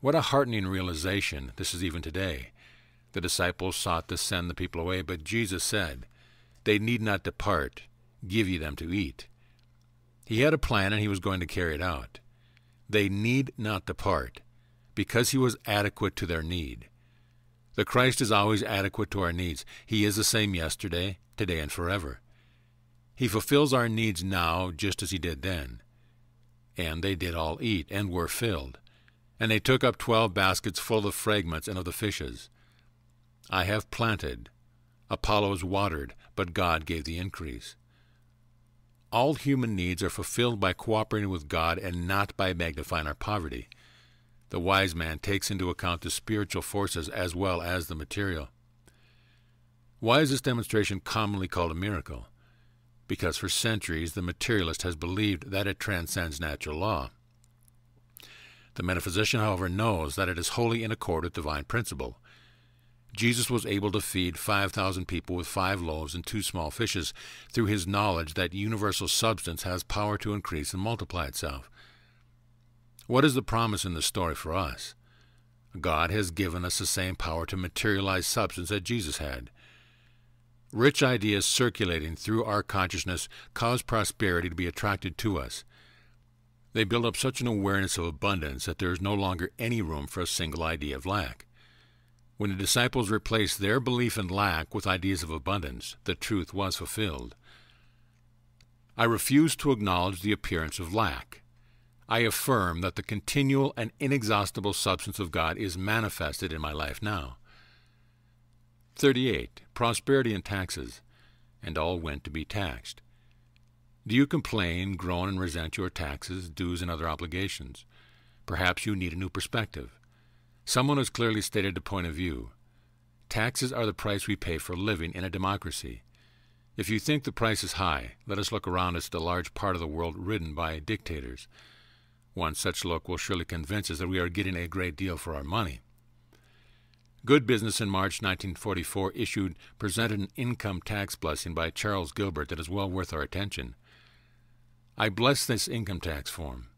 What a heartening realization this is even today. The disciples sought to send the people away, but Jesus said, They need not depart, give ye them to eat. He had a plan and he was going to carry it out. They need not depart, because he was adequate to their need. The Christ is always adequate to our needs. He is the same yesterday, today, and forever. He fulfills our needs now just as he did then. And they did all eat, and were filled. And they took up twelve baskets full of fragments and of the fishes. I have planted, Apollos watered, but God gave the increase. All human needs are fulfilled by cooperating with God and not by magnifying our poverty. The wise man takes into account the spiritual forces as well as the material. Why is this demonstration commonly called a miracle? Because for centuries the materialist has believed that it transcends natural law. The metaphysician, however, knows that it is wholly in accord with divine principle. Jesus was able to feed 5,000 people with five loaves and two small fishes through his knowledge that universal substance has power to increase and multiply itself. What is the promise in the story for us? God has given us the same power to materialize substance that Jesus had. Rich ideas circulating through our consciousness cause prosperity to be attracted to us. They build up such an awareness of abundance that there is no longer any room for a single idea of lack. When the disciples replaced their belief in lack with ideas of abundance, the truth was fulfilled. I refuse to acknowledge the appearance of lack. I affirm that the continual and inexhaustible substance of God is manifested in my life now. 38. Prosperity and taxes. And all went to be taxed. Do you complain, groan, and resent your taxes, dues, and other obligations? Perhaps you need a new perspective. Someone has clearly stated the point of view. Taxes are the price we pay for living in a democracy. If you think the price is high, let us look around us at the large part of the world ridden by dictators. One such look will surely convince us that we are getting a great deal for our money. Good Business in March 1944 issued presented an income tax blessing by Charles Gilbert that is well worth our attention. I bless this income tax form.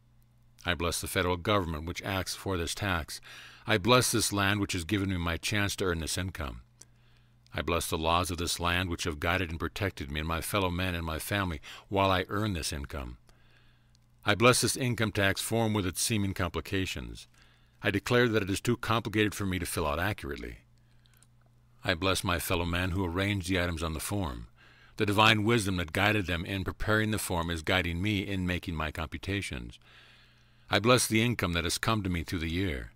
I bless the federal government which acts for this tax. I bless this land which has given me my chance to earn this income. I bless the laws of this land which have guided and protected me and my fellow men and my family while I earn this income. I bless this income tax form with its seeming complications. I declare that it is too complicated for me to fill out accurately. I bless my fellow men who arranged the items on the form. The divine wisdom that guided them in preparing the form is guiding me in making my computations. I bless the income that has come to me through the year.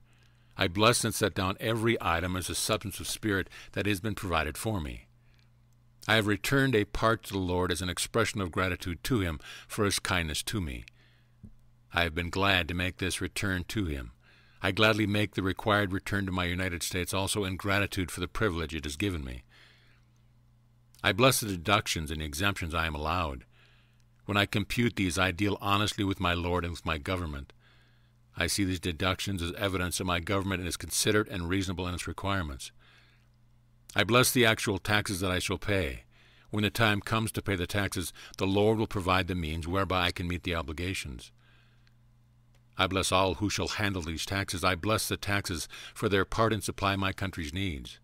I bless and set down every item as a substance of spirit that has been provided for me. I have returned a part to the Lord as an expression of gratitude to Him for His kindness to me. I have been glad to make this return to him. I gladly make the required return to my United States also in gratitude for the privilege it has given me. I bless the deductions and exemptions I am allowed. When I compute these, I deal honestly with my Lord and with my government. I see these deductions as evidence that my government is considerate and reasonable in its requirements. I bless the actual taxes that I shall pay. When the time comes to pay the taxes, the Lord will provide the means whereby I can meet the obligations. I bless all who shall handle these taxes. I bless the taxes for their part in supply my country's needs.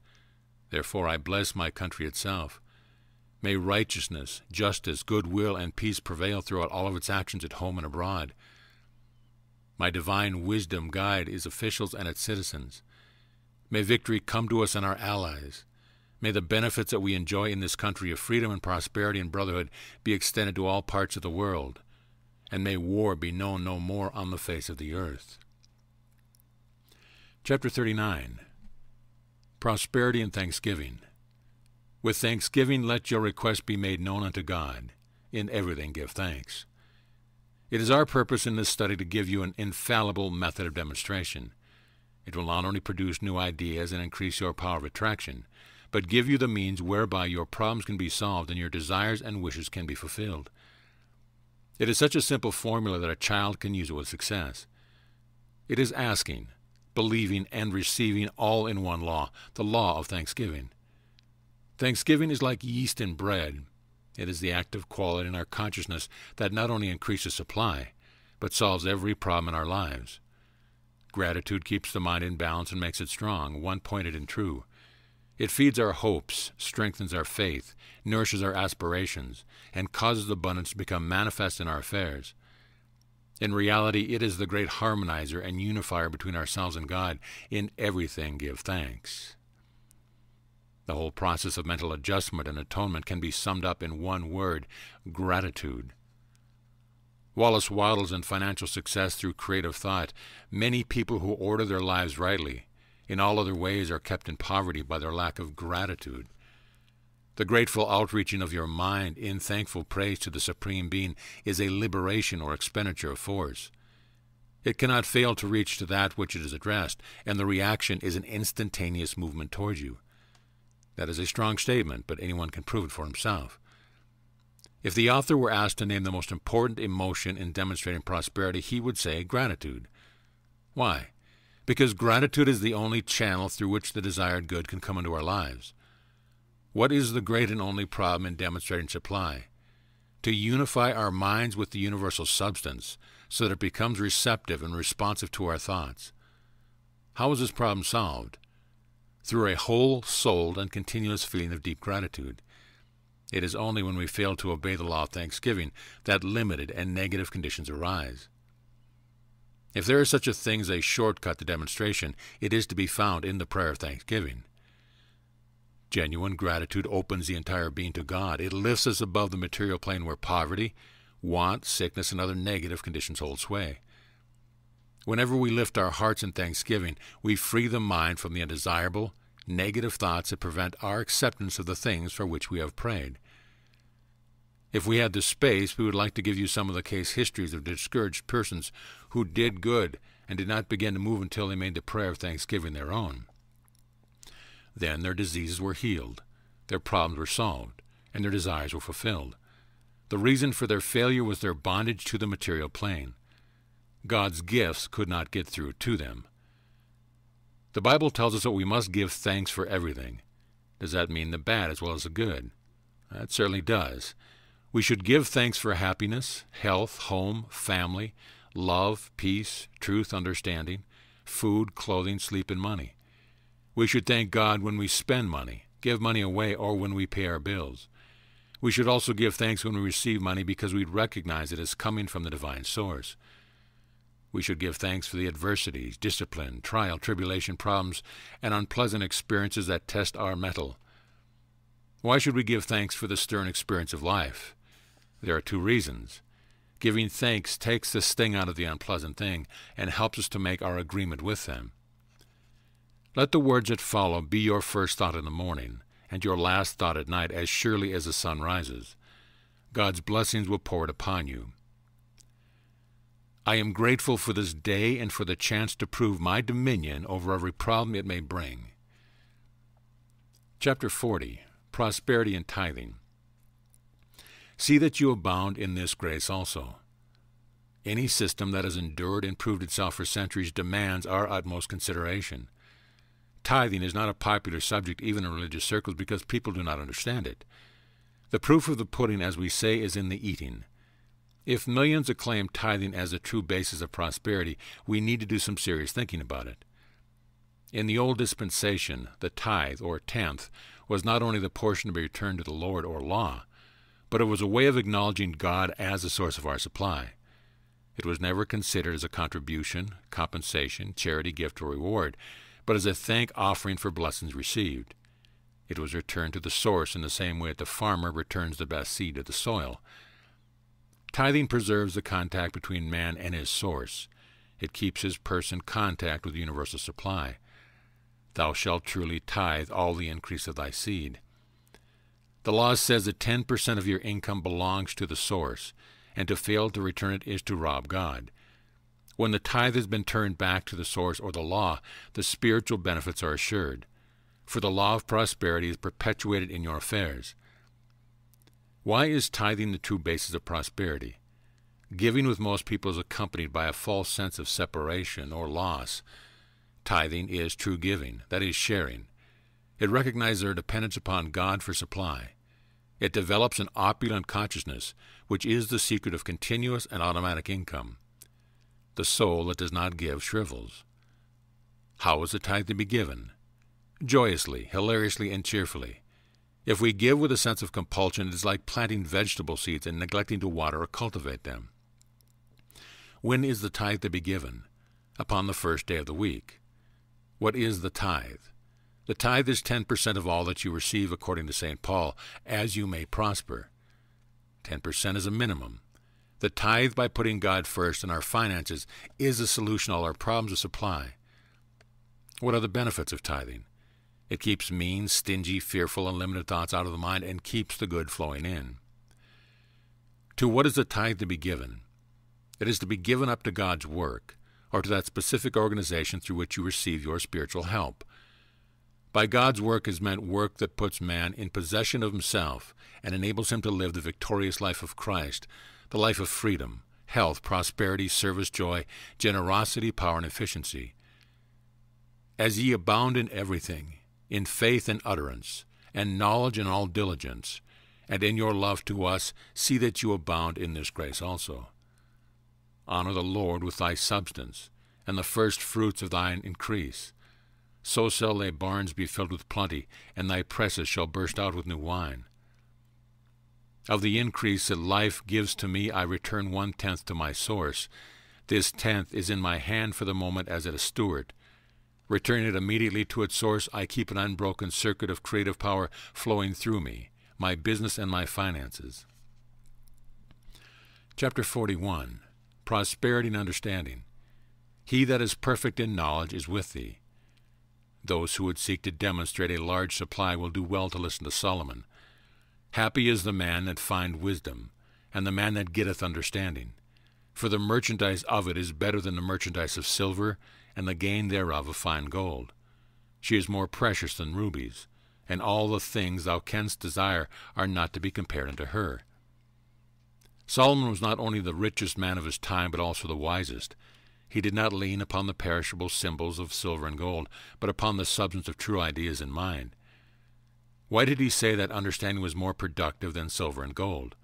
Therefore I bless my country itself. May righteousness, justice, goodwill, and peace prevail throughout all of its actions at home and abroad. My divine wisdom guide its officials and its citizens. May victory come to us and our allies. May the benefits that we enjoy in this country of freedom and prosperity and brotherhood be extended to all parts of the world and may war be known no more on the face of the earth. Chapter 39 Prosperity and Thanksgiving. With thanksgiving let your request be made known unto God. In everything give thanks. It is our purpose in this study to give you an infallible method of demonstration. It will not only produce new ideas and increase your power of attraction, but give you the means whereby your problems can be solved and your desires and wishes can be fulfilled. It is such a simple formula that a child can use it with success. It is asking, believing, and receiving all in one law, the law of thanksgiving. Thanksgiving is like yeast in bread. It is the active quality in our consciousness that not only increases supply, but solves every problem in our lives. Gratitude keeps the mind in balance and makes it strong, one pointed and true. It feeds our hopes, strengthens our faith, nourishes our aspirations, and causes abundance to become manifest in our affairs. In reality, it is the great harmonizer and unifier between ourselves and God. In everything, give thanks. The whole process of mental adjustment and atonement can be summed up in one word gratitude. Wallace Wattles in financial success through creative thought. Many people who order their lives rightly in all other ways are kept in poverty by their lack of gratitude. The grateful outreaching of your mind in thankful praise to the Supreme Being is a liberation or expenditure of force. It cannot fail to reach to that which it is addressed, and the reaction is an instantaneous movement towards you. That is a strong statement, but anyone can prove it for himself. If the author were asked to name the most important emotion in demonstrating prosperity, he would say gratitude. Why? because gratitude is the only channel through which the desired good can come into our lives. What is the great and only problem in demonstrating supply? To unify our minds with the universal substance so that it becomes receptive and responsive to our thoughts. How is this problem solved? Through a whole souled and continuous feeling of deep gratitude. It is only when we fail to obey the law of thanksgiving that limited and negative conditions arise. If there is such a thing as a shortcut to demonstration, it is to be found in the prayer of thanksgiving. Genuine gratitude opens the entire being to God. It lifts us above the material plane where poverty, want, sickness, and other negative conditions hold sway. Whenever we lift our hearts in thanksgiving, we free the mind from the undesirable, negative thoughts that prevent our acceptance of the things for which we have prayed. If we had the space, we would like to give you some of the case histories of discouraged persons who did good and did not begin to move until they made the prayer of thanksgiving their own. Then their diseases were healed, their problems were solved, and their desires were fulfilled. The reason for their failure was their bondage to the material plane. God's gifts could not get through to them. The Bible tells us that we must give thanks for everything. Does that mean the bad as well as the good? That certainly does. We should give thanks for happiness, health, home, family, love, peace, truth, understanding, food, clothing, sleep, and money. We should thank God when we spend money, give money away, or when we pay our bills. We should also give thanks when we receive money because we recognize it as coming from the divine source. We should give thanks for the adversities, discipline, trial, tribulation, problems, and unpleasant experiences that test our mettle. Why should we give thanks for the stern experience of life? There are two reasons. Giving thanks takes the sting out of the unpleasant thing and helps us to make our agreement with them. Let the words that follow be your first thought in the morning and your last thought at night as surely as the sun rises. God's blessings will pour it upon you. I am grateful for this day and for the chance to prove my dominion over every problem it may bring. Chapter 40 Prosperity and Tithing. See that you abound in this grace also. Any system that has endured and proved itself for centuries demands our utmost consideration. Tithing is not a popular subject even in religious circles because people do not understand it. The proof of the pudding, as we say, is in the eating. If millions acclaim tithing as the true basis of prosperity, we need to do some serious thinking about it. In the old dispensation, the tithe, or tenth, was not only the portion to be returned to the Lord or law, but it was a way of acknowledging God as the source of our supply. It was never considered as a contribution, compensation, charity, gift, or reward, but as a thank offering for blessings received. It was returned to the source in the same way that the farmer returns the best seed to the soil. Tithing preserves the contact between man and his source. It keeps his person contact with universal supply. Thou shalt truly tithe all the increase of thy seed. The law says that 10% of your income belongs to the source, and to fail to return it is to rob God. When the tithe has been turned back to the source or the law, the spiritual benefits are assured. For the law of prosperity is perpetuated in your affairs. Why is tithing the true basis of prosperity? Giving with most people is accompanied by a false sense of separation or loss. Tithing is true giving, that is, sharing. It recognizes our dependence upon God for supply. It develops an opulent consciousness, which is the secret of continuous and automatic income. The soul that does not give shrivels. How is the tithe to be given? Joyously, hilariously, and cheerfully. If we give with a sense of compulsion, it is like planting vegetable seeds and neglecting to water or cultivate them. When is the tithe to be given? Upon the first day of the week. What is the tithe? The tithe is 10% of all that you receive, according to St. Paul, as you may prosper. 10% is a minimum. The tithe, by putting God first in our finances, is the solution to all our problems of supply. What are the benefits of tithing? It keeps mean, stingy, fearful, and limited thoughts out of the mind and keeps the good flowing in. To what is the tithe to be given? It is to be given up to God's work, or to that specific organization through which you receive your spiritual help. By God's work is meant work that puts man in possession of himself and enables him to live the victorious life of Christ, the life of freedom, health, prosperity, service, joy, generosity, power, and efficiency. As ye abound in everything, in faith and utterance, and knowledge and all diligence, and in your love to us, see that you abound in this grace also. Honor the Lord with thy substance, and the first fruits of thine increase. So shall thy barns be filled with plenty, and thy presses shall burst out with new wine. Of the increase that life gives to me, I return one tenth to my source. This tenth is in my hand for the moment as at a steward. Returning it immediately to its source, I keep an unbroken circuit of creative power flowing through me, my business and my finances. Chapter 41 Prosperity and Understanding. He that is perfect in knowledge is with thee. Those who would seek to demonstrate a large supply will do well to listen to Solomon. Happy is the man that find wisdom, and the man that getteth understanding. For the merchandise of it is better than the merchandise of silver, and the gain thereof of fine gold. She is more precious than rubies, and all the things thou canst desire are not to be compared unto her. Solomon was not only the richest man of his time, but also the wisest. He did not lean upon the perishable symbols of silver and gold, but upon the substance of true ideas in mind. Why did he say that understanding was more productive than silver and gold?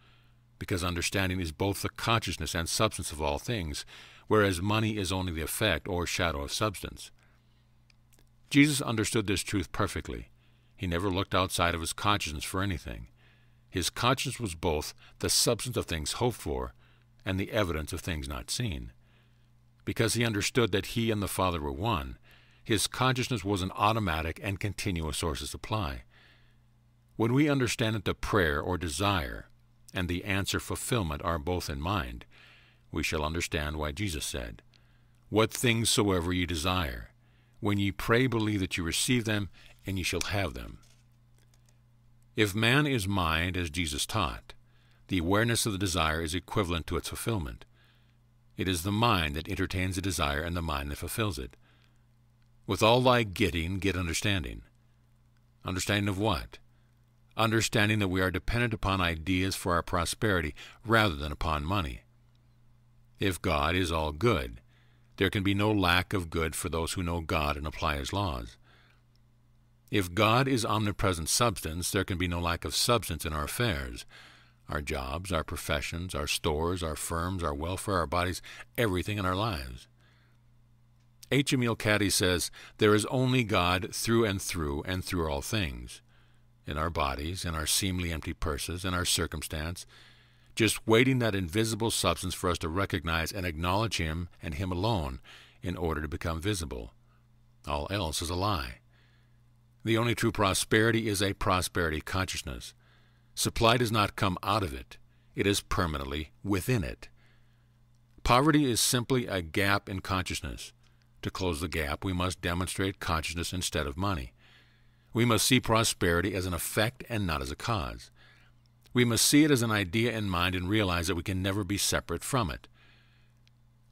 Because understanding is both the consciousness and substance of all things, whereas money is only the effect or shadow of substance. Jesus understood this truth perfectly. He never looked outside of his conscience for anything. His conscience was both the substance of things hoped for and the evidence of things not seen. Because he understood that he and the Father were one, his consciousness was an automatic and continuous source of supply. When we understand that the prayer or desire and the answer fulfillment are both in mind, we shall understand why Jesus said, What things soever ye desire, when ye pray, believe that ye receive them, and ye shall have them. If man is mind, as Jesus taught, the awareness of the desire is equivalent to its fulfillment. It is the mind that entertains the desire and the mind that fulfills it. With all thy getting, get understanding. Understanding of what? understanding that we are dependent upon ideas for our prosperity rather than upon money. If God is all good, there can be no lack of good for those who know God and apply His laws. If God is omnipresent substance, there can be no lack of substance in our affairs, our jobs, our professions, our stores, our firms, our welfare, our bodies, everything in our lives. H. Emilie Cady says, There is only God through and through and through all things in our bodies, in our seemly empty purses, in our circumstance, just waiting that invisible substance for us to recognize and acknowledge Him and Him alone in order to become visible. All else is a lie. The only true prosperity is a prosperity consciousness. Supply does not come out of it, it is permanently within it. Poverty is simply a gap in consciousness. To close the gap, we must demonstrate consciousness instead of money. We must see prosperity as an effect and not as a cause. We must see it as an idea in mind and realize that we can never be separate from it.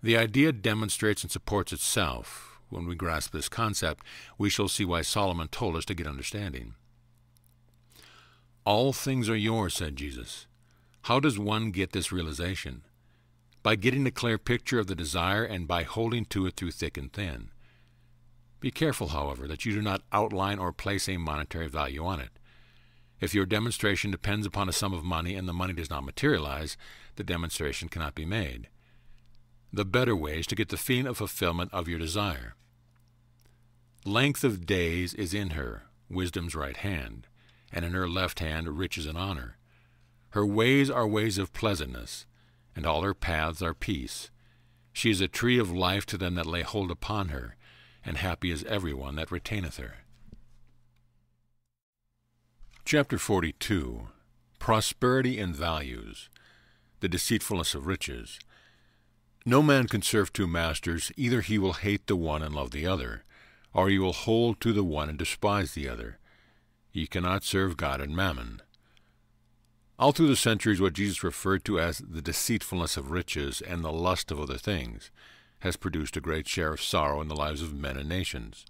The idea demonstrates and supports itself. When we grasp this concept, we shall see why Solomon told us to get understanding. All things are yours, said Jesus. How does one get this realization? By getting a clear picture of the desire and by holding to it through thick and thin. Be careful, however, that you do not outline or place a monetary value on it. If your demonstration depends upon a sum of money and the money does not materialize, the demonstration cannot be made. The better way is to get the feeling of fulfillment of your desire. Length of days is in her, wisdom's right hand, and in her left hand riches and honor. Her ways are ways of pleasantness, and all her paths are peace. She is a tree of life to them that lay hold upon her, and happy is every one that retaineth her. Chapter 42 Prosperity and Values The Deceitfulness of Riches. No man can serve two masters, either he will hate the one and love the other, or he will hold to the one and despise the other. Ye cannot serve God and mammon. All through the centuries, what Jesus referred to as the deceitfulness of riches and the lust of other things has produced a great share of sorrow in the lives of men and nations.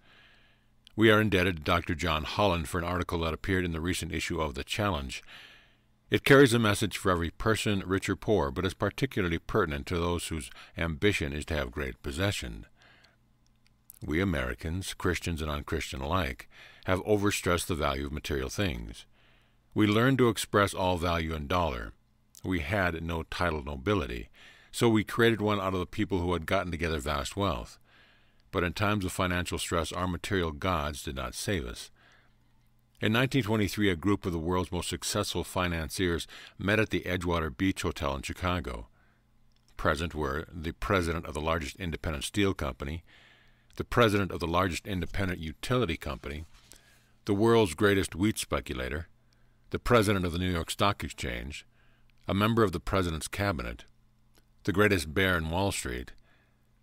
We are indebted to Dr. John Holland for an article that appeared in the recent issue of The Challenge. It carries a message for every person, rich or poor, but is particularly pertinent to those whose ambition is to have great possession. we Americans, Christians and unchristian alike, have overstressed the value of material things. We learned to express all value in dollar. We had no title nobility, so we created one out of the people who had gotten together vast wealth. But in times of financial stress, our material gods did not save us. In 1923, a group of the world's most successful financiers met at the Edgewater Beach Hotel in Chicago. Present were the president of the largest independent steel company, the president of the largest independent utility company, the world's greatest wheat speculator, the president of the New York Stock Exchange, a member of the president's cabinet, the greatest bear in Wall Street,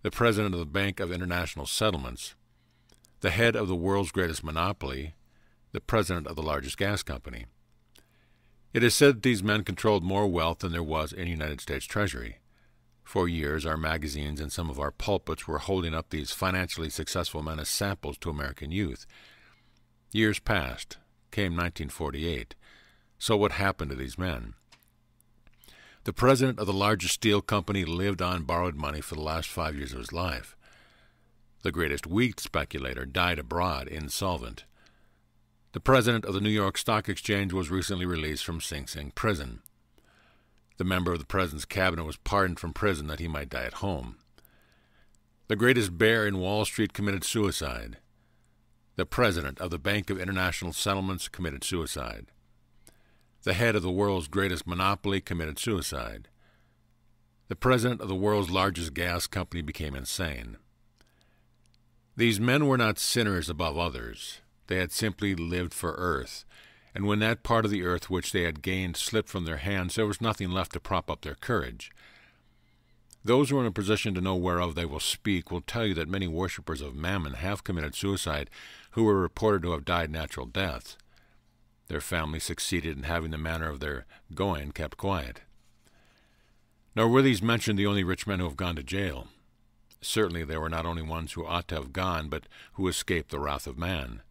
the president of the Bank of International Settlements, the head of the world's greatest monopoly, the president of the largest gas company. It is said that these men controlled more wealth than there was in the United States Treasury. For years, our magazines and some of our pulpits were holding up these financially successful men as samples to American youth. Years passed. Came 1948. So what happened to these men? The president of the largest steel company lived on borrowed money for the last five years of his life. The greatest wheat speculator died abroad insolvent. The president of the New York Stock Exchange was recently released from Sing Sing prison. The member of the president's cabinet was pardoned from prison that he might die at home. The greatest bear in Wall Street committed suicide. The president of the Bank of International Settlements committed suicide. The head of the world's greatest monopoly committed suicide. The president of the world's largest gas company became insane. These men were not sinners above others. They had simply lived for earth, and when that part of the earth which they had gained slipped from their hands, there was nothing left to prop up their courage. Those who are in a position to know whereof they will speak will tell you that many worshippers of Mammon have committed suicide who were reported to have died natural deaths. Their family succeeded in having the manner of their going kept quiet. Nor were these mentioned the only rich men who have gone to jail. Certainly they were not only ones who ought to have gone, but who escaped the wrath of man.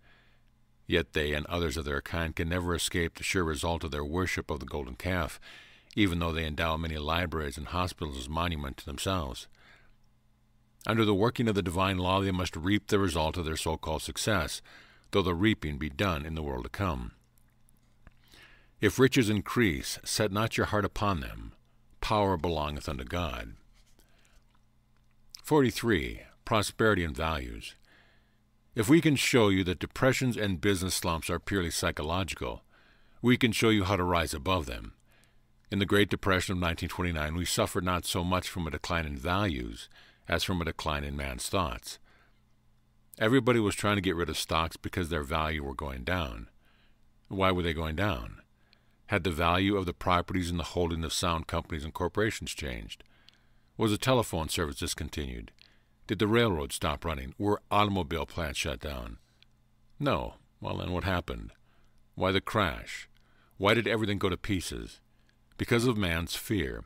Yet they and others of their kind can never escape the sure result of their worship of the golden calf, even though they endow many libraries and hospitals as monument to themselves. Under the working of the divine law, they must reap the result of their so-called success, though the reaping be done in the world to come. If riches increase, set not your heart upon them. Power belongeth unto God. 43. Prosperity and Values. If we can show you that depressions and business slumps are purely psychological, we can show you how to rise above them. In the Great Depression of 1929, we suffered not so much from a decline in values as from a decline in man's thoughts. Everybody was trying to get rid of stocks because their value were going down. Why were they going down? Had the value of the properties in the holding of sound companies and corporations changed? Was the telephone service discontinued? Did the railroad stop running? Were automobile plants shut down? No. Well, then what happened? Why the crash? Why did everything go to pieces? Because of man's fear.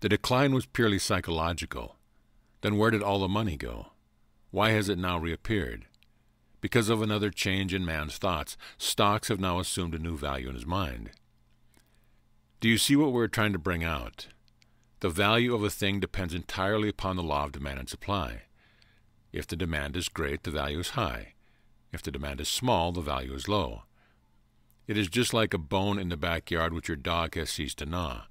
The decline was purely psychological. Then where did all the money go? Why has it now reappeared? Because of another change in man's thoughts, stocks have now assumed a new value in his mind. Do you see what we're trying to bring out? The value of a thing depends entirely upon the law of demand and supply. If the demand is great, the value is high. If the demand is small, the value is low. It is just like a bone in the backyard which your dog has ceased to gnaw.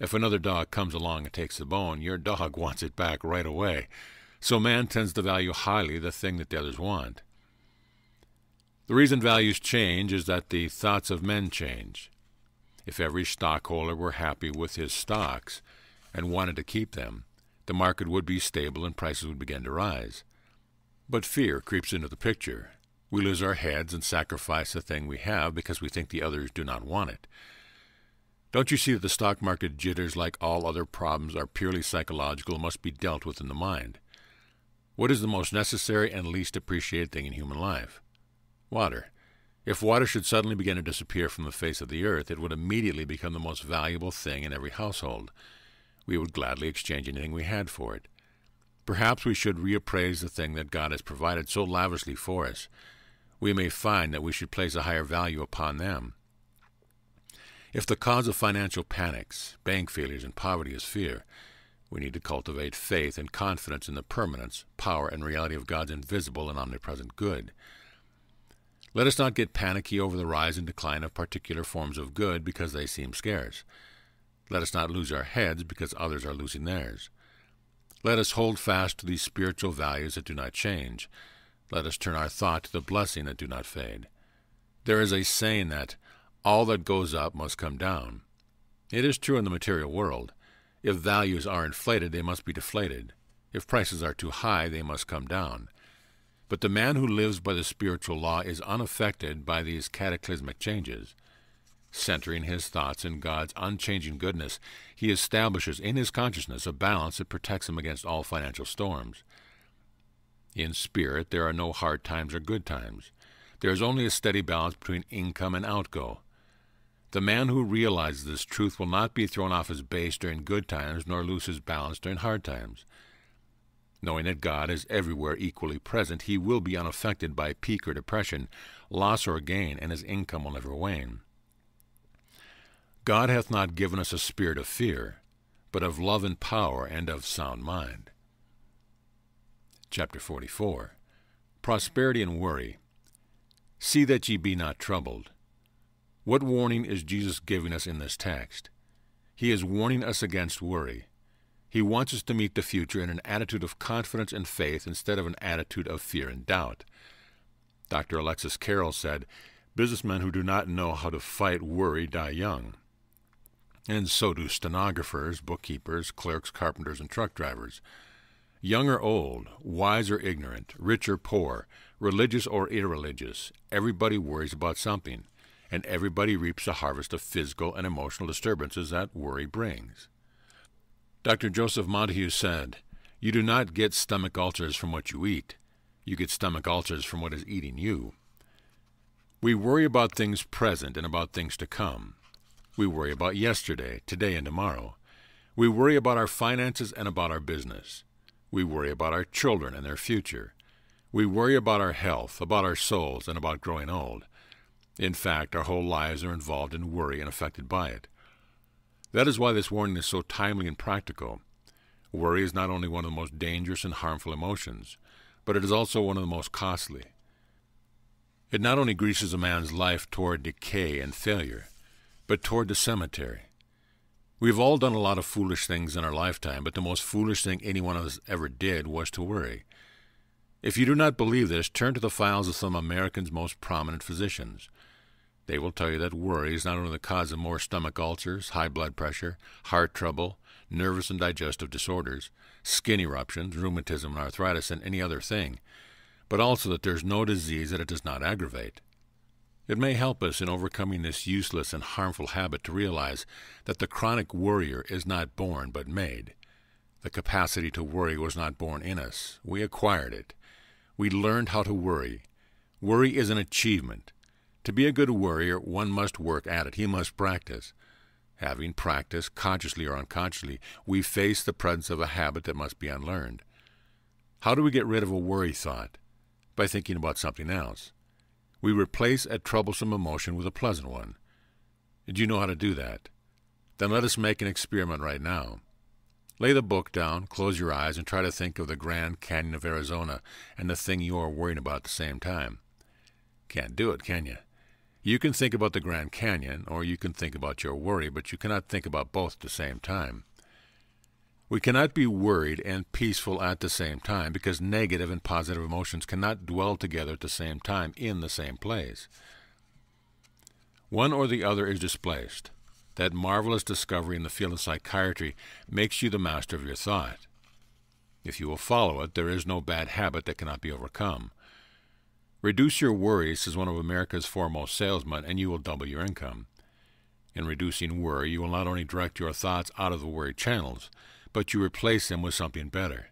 If another dog comes along and takes the bone, your dog [laughs] wants it back right away. So man tends to value highly the thing that the others want. The reason values change is that the thoughts of men change. If every stockholder were happy with his stocks and wanted to keep them, the market would be stable and prices would begin to rise. But fear creeps into the picture. We lose our heads and sacrifice the thing we have because we think the others do not want it. Don't you see that the stock market jitters, like all other problems, are purely psychological and must be dealt with in the mind? What is the most necessary and least appreciated thing in human life? Water. If water should suddenly begin to disappear from the face of the earth, it would immediately become the most valuable thing in every household. We would gladly exchange anything we had for it. Perhaps we should reappraise the thing that God has provided so lavishly for us. We may find that we should place a higher value upon them. If the cause of financial panics, bank failures, and poverty is fear, We need to cultivate faith and confidence in the permanence, power, and reality of God's invisible and omnipresent good. Let us not get panicky over the rise and decline of particular forms of good because they seem scarce. Let us not lose our heads because others are losing theirs. Let us hold fast to these spiritual values that do not change. Let us turn our thought to the blessing that do not fade. There is a saying that all that goes up must come down. It is true in the material world. If values are inflated, they must be deflated. If prices are too high, they must come down. But the man who lives by the spiritual law is unaffected by these cataclysmic changes. Centering his thoughts in God's unchanging goodness, he establishes in his consciousness a balance that protects him against all financial storms. In spirit, there are no hard times or good times. There is only a steady balance between income and outgo. The man who realizes this truth will not be thrown off his base during good times nor lose his balance during hard times. Knowing that God is everywhere equally present, he will be unaffected by peak or depression, loss or gain, and his income will never wane. God hath not given us a spirit of fear, but of love and power and of sound mind. Chapter 44 Prosperity and Worry. See that ye be not troubled. What warning is Jesus giving us in this text? He is warning us against worry. He wants us to meet the future in an attitude of confidence and faith instead of an attitude of fear and doubt. Dr. Alexis Carrel said, Businessmen who do not know how to fight worry die young. And so do stenographers, bookkeepers, clerks, carpenters, and truck drivers. Young or old, wise or ignorant, rich or poor, religious or irreligious, everybody worries about something, and everybody reaps a harvest of physical and emotional disturbances that worry brings. Dr. Joseph Montague said, You do not get stomach ulcers from what you eat. You get stomach ulcers from what is eating you. We worry about things present and about things to come. We worry about yesterday, today, and tomorrow. We worry about our finances and about our business. We worry about our children and their future. We worry about our health, about our souls, and about growing old. In fact, our whole lives are involved in worry and affected by it. That is why this warning is so timely and practical. Worry is not only one of the most dangerous and harmful emotions, but it is also one of the most costly. It not only greases a man's life toward decay and failure, but toward the cemetery. We have all done a lot of foolish things in our lifetime, but the most foolish thing any one of us ever did was to worry. If you do not believe this, turn to the files of some Americans' most prominent physicians. They will tell you that worry is not only the cause of more stomach ulcers, high blood pressure, heart trouble, nervous and digestive disorders, skin eruptions, rheumatism and arthritis, and any other thing, but also that there is no disease that it does not aggravate. It may help us in overcoming this useless and harmful habit to realize that the chronic worrier is not born but made. The capacity to worry was not born in us. We acquired it. We learned how to worry. Worry is an achievement. To be a good worrier, one must work at it. He must practice. Having practiced, consciously or unconsciously, we face the presence of a habit that must be unlearned. How do we get rid of a worry thought? By thinking about something else. We replace a troublesome emotion with a pleasant one. Do you know how to do that? Then let us make an experiment right now. Lay the book down, close your eyes, and try to think of the Grand Canyon of Arizona and the thing you are worrying about at the same time. Can't do it, can you? You can think about the Grand Canyon, or you can think about your worry, but you cannot think about both at the same time. We cannot be worried and peaceful at the same time because negative and positive emotions cannot dwell together at the same time in the same place. One or the other is displaced. That marvelous discovery in the field of psychiatry makes you the master of your thought. If you will follow it, there is no bad habit that cannot be overcome. Reduce your worries, says one of America's foremost salesmen, and you will double your income. In reducing worry, you will not only direct your thoughts out of the worry channels, but you replace them with something better.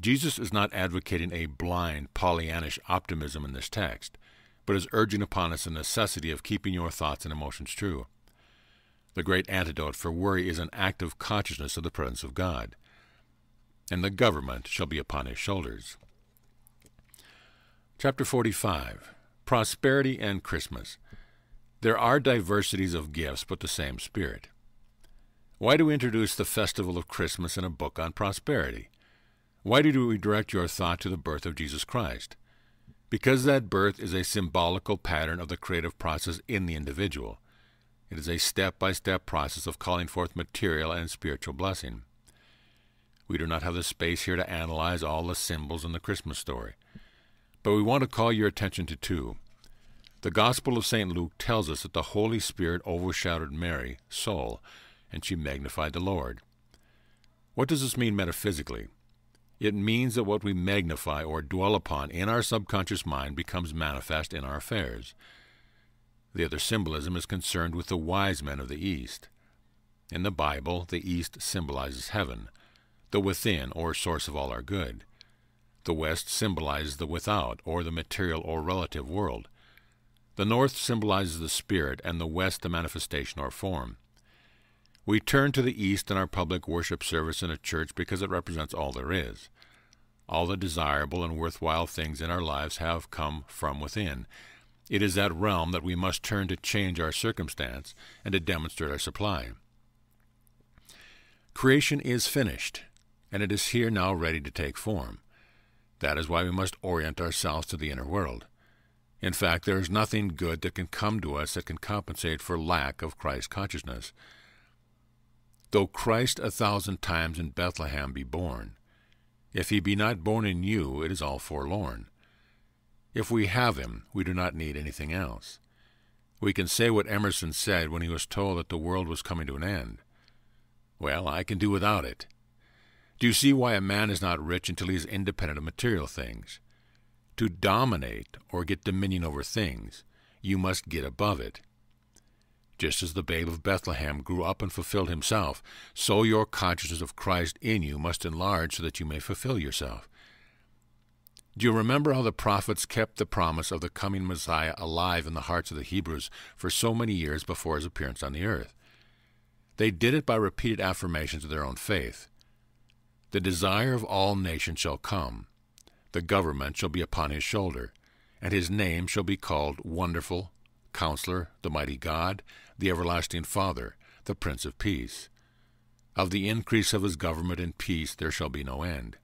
Jesus is not advocating a blind, Pollyannish optimism in this text, but is urging upon us the necessity of keeping your thoughts and emotions true. The great antidote for worry is an active consciousness of the presence of God. And the government shall be upon his shoulders. Chapter 45 Prosperity and Christmas. There are diversities of gifts, but the same Spirit. Why do we introduce the festival of Christmas in a book on prosperity? Why do we direct your thought to the birth of Jesus Christ? Because that birth is a symbolical pattern of the creative process in the individual. It is a step by step process of calling forth material and spiritual blessing. We do not have the space here to analyze all the symbols in the Christmas story. But we want to call your attention to two. The Gospel of St. Luke tells us that the Holy Spirit overshadowed Mary, soul, and she magnified the Lord. What does this mean metaphysically? It means that what we magnify or dwell upon in our subconscious mind becomes manifest in our affairs. The other symbolism is concerned with the wise men of the East. In the Bible, the East symbolizes heaven, the within or source of all our good. The West symbolizes the without or the material or relative world. The North symbolizes the spirit and the West the manifestation or form. We turn to the East in our public worship service in a church because it represents all there is. All the desirable and worthwhile things in our lives have come from within. It is that realm that we must turn to change our circumstance and to demonstrate our supply. Creation is finished, and it is here now ready to take form. That is why we must orient ourselves to the inner world. In fact, there is nothing good that can come to us that can compensate for lack of Christ consciousness. Though Christ a thousand times in Bethlehem be born, if he be not born in you, it is all forlorn. If we have him, we do not need anything else. We can say what Emerson said when he was told that the world was coming to an end. Well, I can do without it. Do you see why a man is not rich until he is independent of material things? To dominate or get dominion over things, you must get above it. Just as the babe of Bethlehem grew up and fulfilled himself, so your consciousness of Christ in you must enlarge so that you may fulfill yourself. Do you remember how the prophets kept the promise of the coming Messiah alive in the hearts of the Hebrews for so many years before his appearance on the earth? They did it by repeated affirmations of their own faith. The desire of all nations shall come. The government shall be upon his shoulder, and his name shall be called Wonderful, Counselor, the Mighty God, the everlasting Father, the Prince of Peace. Of the increase of his government and peace there shall be no end.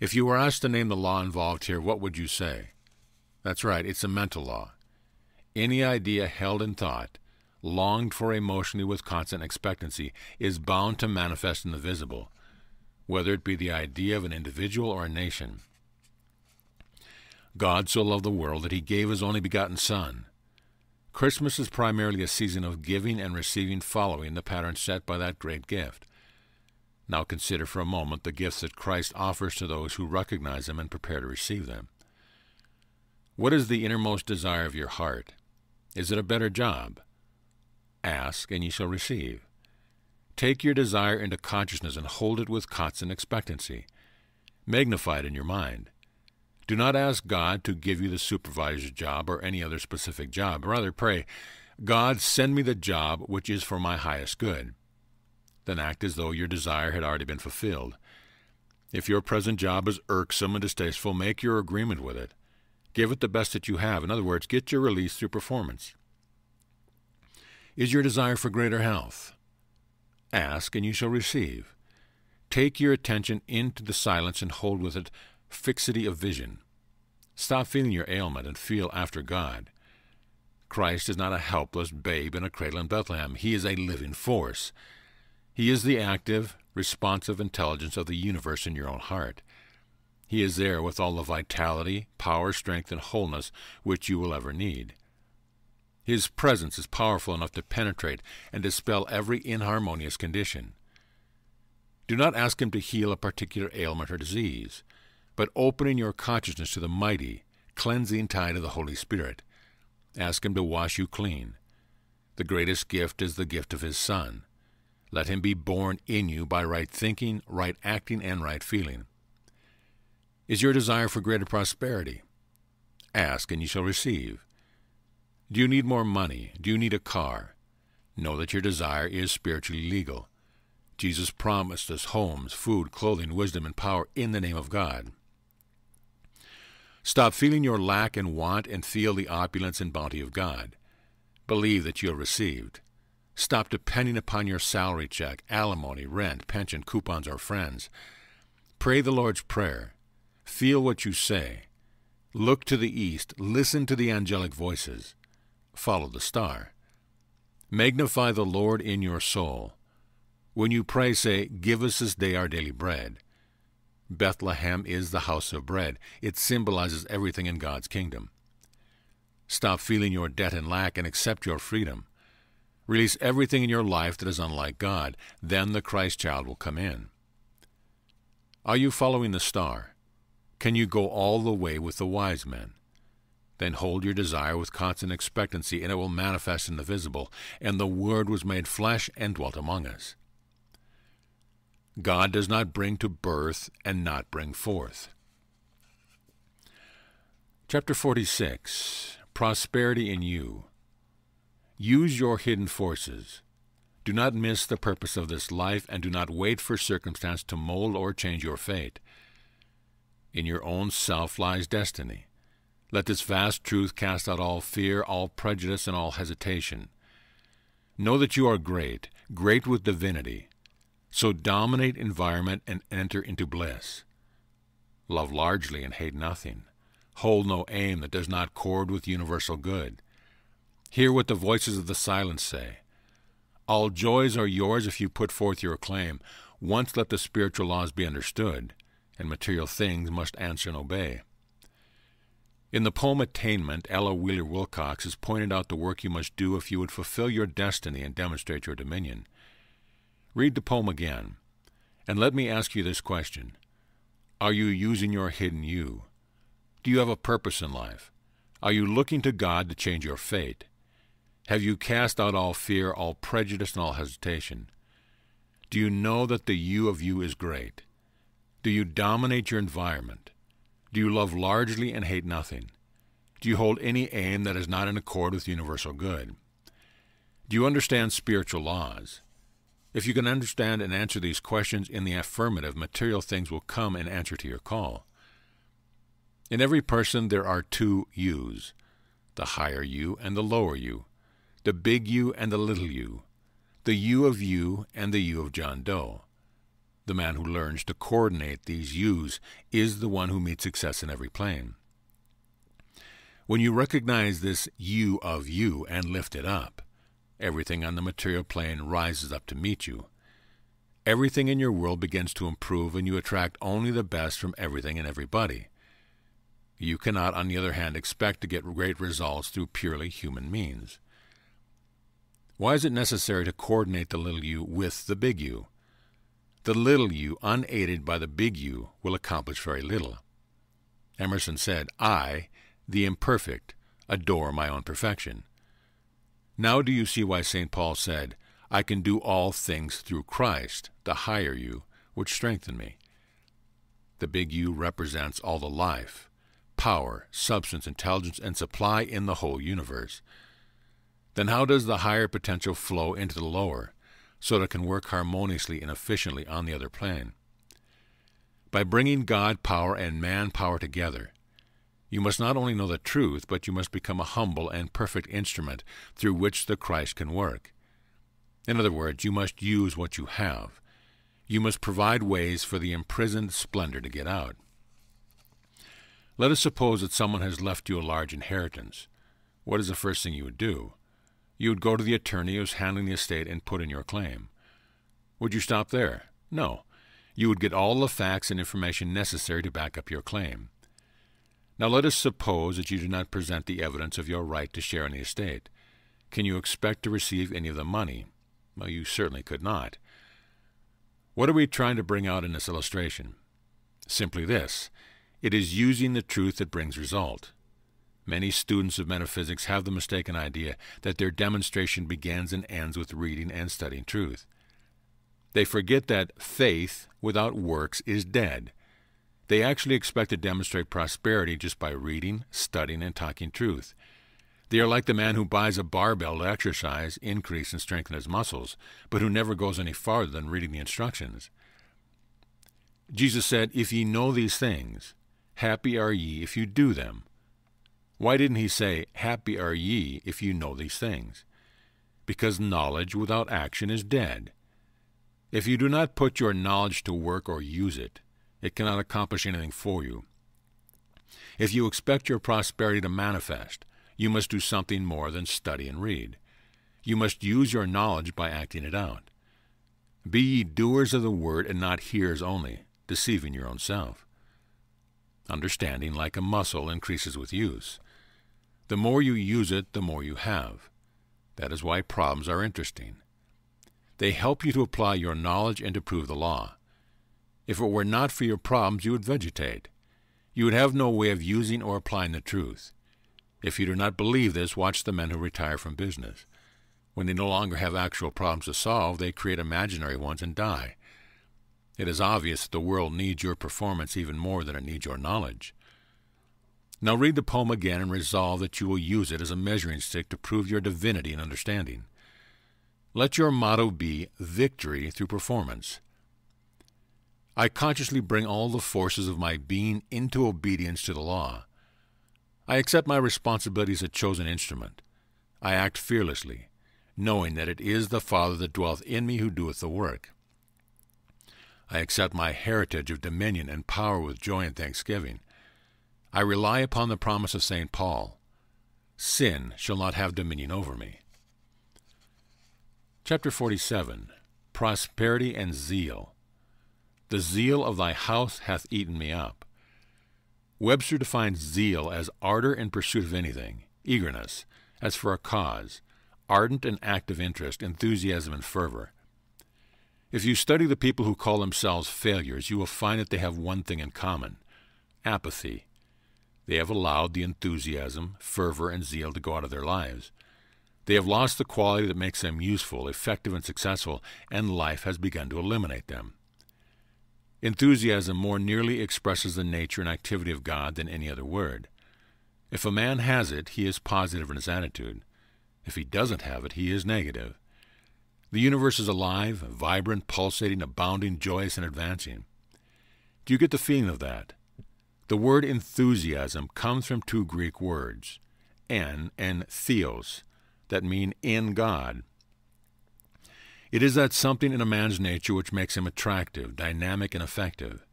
If you were asked to name the law involved here, what would you say? That's right, it's a mental law. Any idea held in thought, longed for emotionally with constant expectancy, is bound to manifest in the visible, whether it be the idea of an individual or a nation. God so loved the world that he gave his only begotten Son, Christmas is primarily a season of giving and receiving following the pattern set by that great gift. Now consider for a moment the gifts that Christ offers to those who recognize Him and prepare to receive them. What is the innermost desire of your heart? Is it a better job? Ask, and ye shall receive. Take your desire into consciousness and hold it with constant expectancy. Magnify it in your mind. Do not ask God to give you the supervisor's job or any other specific job. Rather, pray, God, send me the job which is for my highest good. Then act as though your desire had already been fulfilled. If your present job is irksome and distasteful, make your agreement with it. Give it the best that you have. In other words, get your release through performance. Is your desire for greater health? Ask, and you shall receive. Take your attention into the silence and hold with it fixity of vision. Stop feeling your ailment and feel after God. Christ is not a helpless babe in a cradle in Bethlehem. He is a living force. He is the active, responsive intelligence of the universe in your own heart. He is there with all the vitality, power, strength, and wholeness which you will ever need. His presence is powerful enough to penetrate and dispel every inharmonious condition. Do not ask him to heal a particular ailment or disease but opening your consciousness to the mighty, cleansing tide of the Holy Spirit. Ask Him to wash you clean. The greatest gift is the gift of His Son. Let Him be born in you by right thinking, right acting, and right feeling. Is your desire for greater prosperity? Ask, and you shall receive. Do you need more money? Do you need a car? Know that your desire is spiritually legal. Jesus promised us homes, food, clothing, wisdom, and power in the name of God. Stop feeling your lack and want and feel the opulence and bounty of God. Believe that you have received. Stop depending upon your salary check, alimony, rent, pension, coupons, or friends. Pray the Lord's Prayer. Feel what you say. Look to the east. Listen to the angelic voices. Follow the star. Magnify the Lord in your soul. When you pray, say, Give us this day our daily bread. Bethlehem is the house of bread. It symbolizes everything in God's kingdom. Stop feeling your debt and lack and accept your freedom. Release everything in your life that is unlike God. Then the Christ child will come in. Are you following the star? Can you go all the way with the wise men? Then hold your desire with constant expectancy, and it will manifest in the visible. And the Word was made flesh and dwelt among us. God does not bring to birth and not bring forth. Chapter 46 Prosperity in You. Use your hidden forces. Do not miss the purpose of this life, and do not wait for circumstance to mold or change your fate. In your own self lies destiny. Let this vast truth cast out all fear, all prejudice, and all hesitation. Know that you are great, great with divinity. So dominate environment and enter into bliss. Love largely and hate nothing. Hold no aim that does not accord with universal good. Hear what the voices of the silence say. All joys are yours if you put forth your claim. Once let the spiritual laws be understood, and material things must answer and obey. In the poem Attainment, Ella Wheeler Wilcox has pointed out the work you must do if you would fulfill your destiny and demonstrate your dominion. Read the poem again, and let me ask you this question Are you using your hidden you? Do you have a purpose in life? Are you looking to God to change your fate? Have you cast out all fear, all prejudice, and all hesitation? Do you know that the you of you is great? Do you dominate your environment? Do you love largely and hate nothing? Do you hold any aim that is not in accord with universal good? Do you understand spiritual laws? If you can understand and answer these questions in the affirmative, material things will come in answer to your call. In every person, there are two yous the higher you and the lower you, the big you and the little you, the you of you and the you of John Doe. The man who learns to coordinate these yous is the one who meets success in every plane. When you recognize this you of you and lift it up, Everything on the material plane rises up to meet you. Everything in your world begins to improve, and you attract only the best from everything and everybody. You cannot, on the other hand, expect to get great results through purely human means. Why is it necessary to coordinate the little you with the big you? The little you, unaided by the big you, will accomplish very little. Emerson said, I, the imperfect, adore my own perfection. Now do you see why St. Paul said, I can do all things through Christ, the higher you, which strengthen me? The big U represents all the life, power, substance, intelligence, and supply in the whole universe. Then how does the higher potential flow into the lower, so that it can work harmoniously and efficiently on the other plane? By bringing God power and man power together, you must not only know the truth, but you must become a humble and perfect instrument through which the Christ can work. In other words, you must use what you have. You must provide ways for the imprisoned splendor to get out. Let us suppose that someone has left you a large inheritance. What is the first thing you would do? You would go to the attorney who is handling the estate and put in your claim. Would you stop there? No. You would get all the facts and information necessary to back up your claim. Now let us suppose that you do not present the evidence of your right to share in the estate. Can you expect to receive any of the money? Well, you certainly could not. What are we trying to bring out in this illustration? Simply this it is using the truth that brings result. Many students of metaphysics have the mistaken idea that their demonstration begins and ends with reading and studying truth. They forget that faith without works is dead they actually expect to demonstrate prosperity just by reading, studying, and talking truth. They are like the man who buys a barbell to exercise, increase, and strengthen his muscles, but who never goes any farther than reading the instructions. Jesus said, If ye know these things, happy are ye if you do them. Why didn't he say, Happy are ye if you know these things? because knowledge without action is dead. If you do not put your knowledge to work or use it, it cannot accomplish anything for you. If you expect your prosperity to manifest, you must do something more than study and read. You must use your knowledge by acting it out. Be ye doers of the word and not hearers only, deceiving your own self. Understanding, like a muscle, increases with use. The more you use it, the more you have. That is why problems are interesting. They help you to apply your knowledge and to prove the law. If it were not for your problems, you would vegetate. You would have no way of using or applying the truth. If you do not believe this, watch the men who retire from business. When they no longer have actual problems to solve, they create imaginary ones and die. It is obvious that the world needs your performance even more than it needs your knowledge. Now read the poem again and resolve that you will use it as a measuring stick to prove your divinity and understanding. Let your motto be victory through performance. I consciously bring all the forces of my being into obedience to the law. I accept my responsibility as a chosen instrument. I act fearlessly, knowing that it is the Father that dwelleth in me who doeth the work. I accept my heritage of dominion and power with joy and thanksgiving. I rely upon the promise of St. Paul Sin shall not have dominion over me. Chapter 47 Prosperity and Zeal. The zeal of thy house hath eaten me up. Webster defines zeal as ardor in pursuit of anything, eagerness, as for a cause, ardent and active interest, enthusiasm and fervor. If you study the people who call themselves failures, you will find that they have one thing in common apathy. They have allowed the enthusiasm, fervor, and zeal to go out of their lives. They have lost the quality that makes them useful, effective, and successful, and life has begun to eliminate them. Enthusiasm more nearly expresses the nature and activity of God than any other word. If a man has it, he is positive in his attitude. If he doesn't have it, he is negative. The universe is alive, vibrant, pulsating, abounding, joyous, and advancing. Do you get the feeling of that? The word enthusiasm comes from two Greek words, en and theos, that mean in God. It is that something in a man's nature which makes him attractive, dynamic, and effective.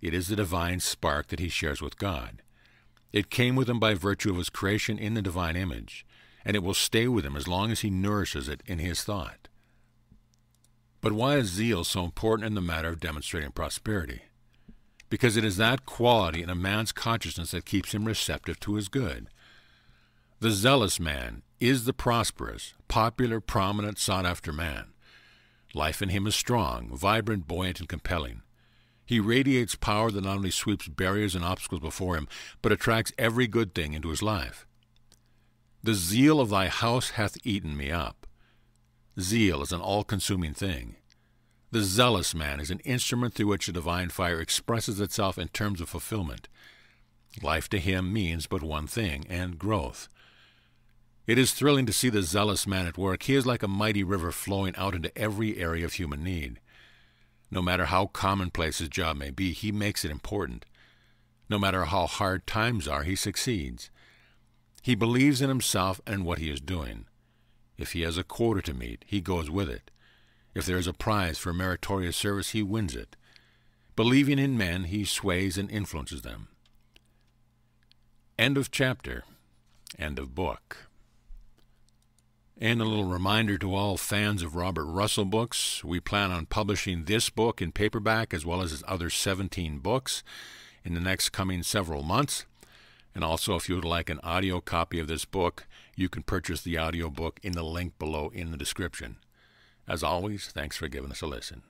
It is the divine spark that he shares with God. It came with him by virtue of his creation in the divine image, and it will stay with him as long as he nourishes it in his thought. But why is zeal so important in the matter of demonstrating prosperity? Because it is that quality in a man's consciousness that keeps him receptive to his good. The zealous man is the prosperous, popular, prominent, sought after man. Life in him is strong, vibrant, buoyant, and compelling. He radiates power that not only sweeps barriers and obstacles before him, but attracts every good thing into his life. The zeal of thy house hath eaten me up. Zeal is an all consuming thing. The zealous man is an instrument through which the divine fire expresses itself in terms of fulfillment. Life to him means but one thing, and growth. It is thrilling to see the zealous man at work. He is like a mighty river flowing out into every area of human need. No matter how commonplace his job may be, he makes it important. No matter how hard times are, he succeeds. He believes in himself and what he is doing. If he has a quota to meet, he goes with it. If there is a prize for meritorious service, he wins it. Believing in men, he sways and influences them. End of chapter. End of book. And a little reminder to all fans of Robert Russell books we plan on publishing this book in paperback as well as his other 17 books in the next coming several months. And also, if you would like an audio copy of this book, you can purchase the audio book in the link below in the description. As always, thanks for giving us a listen.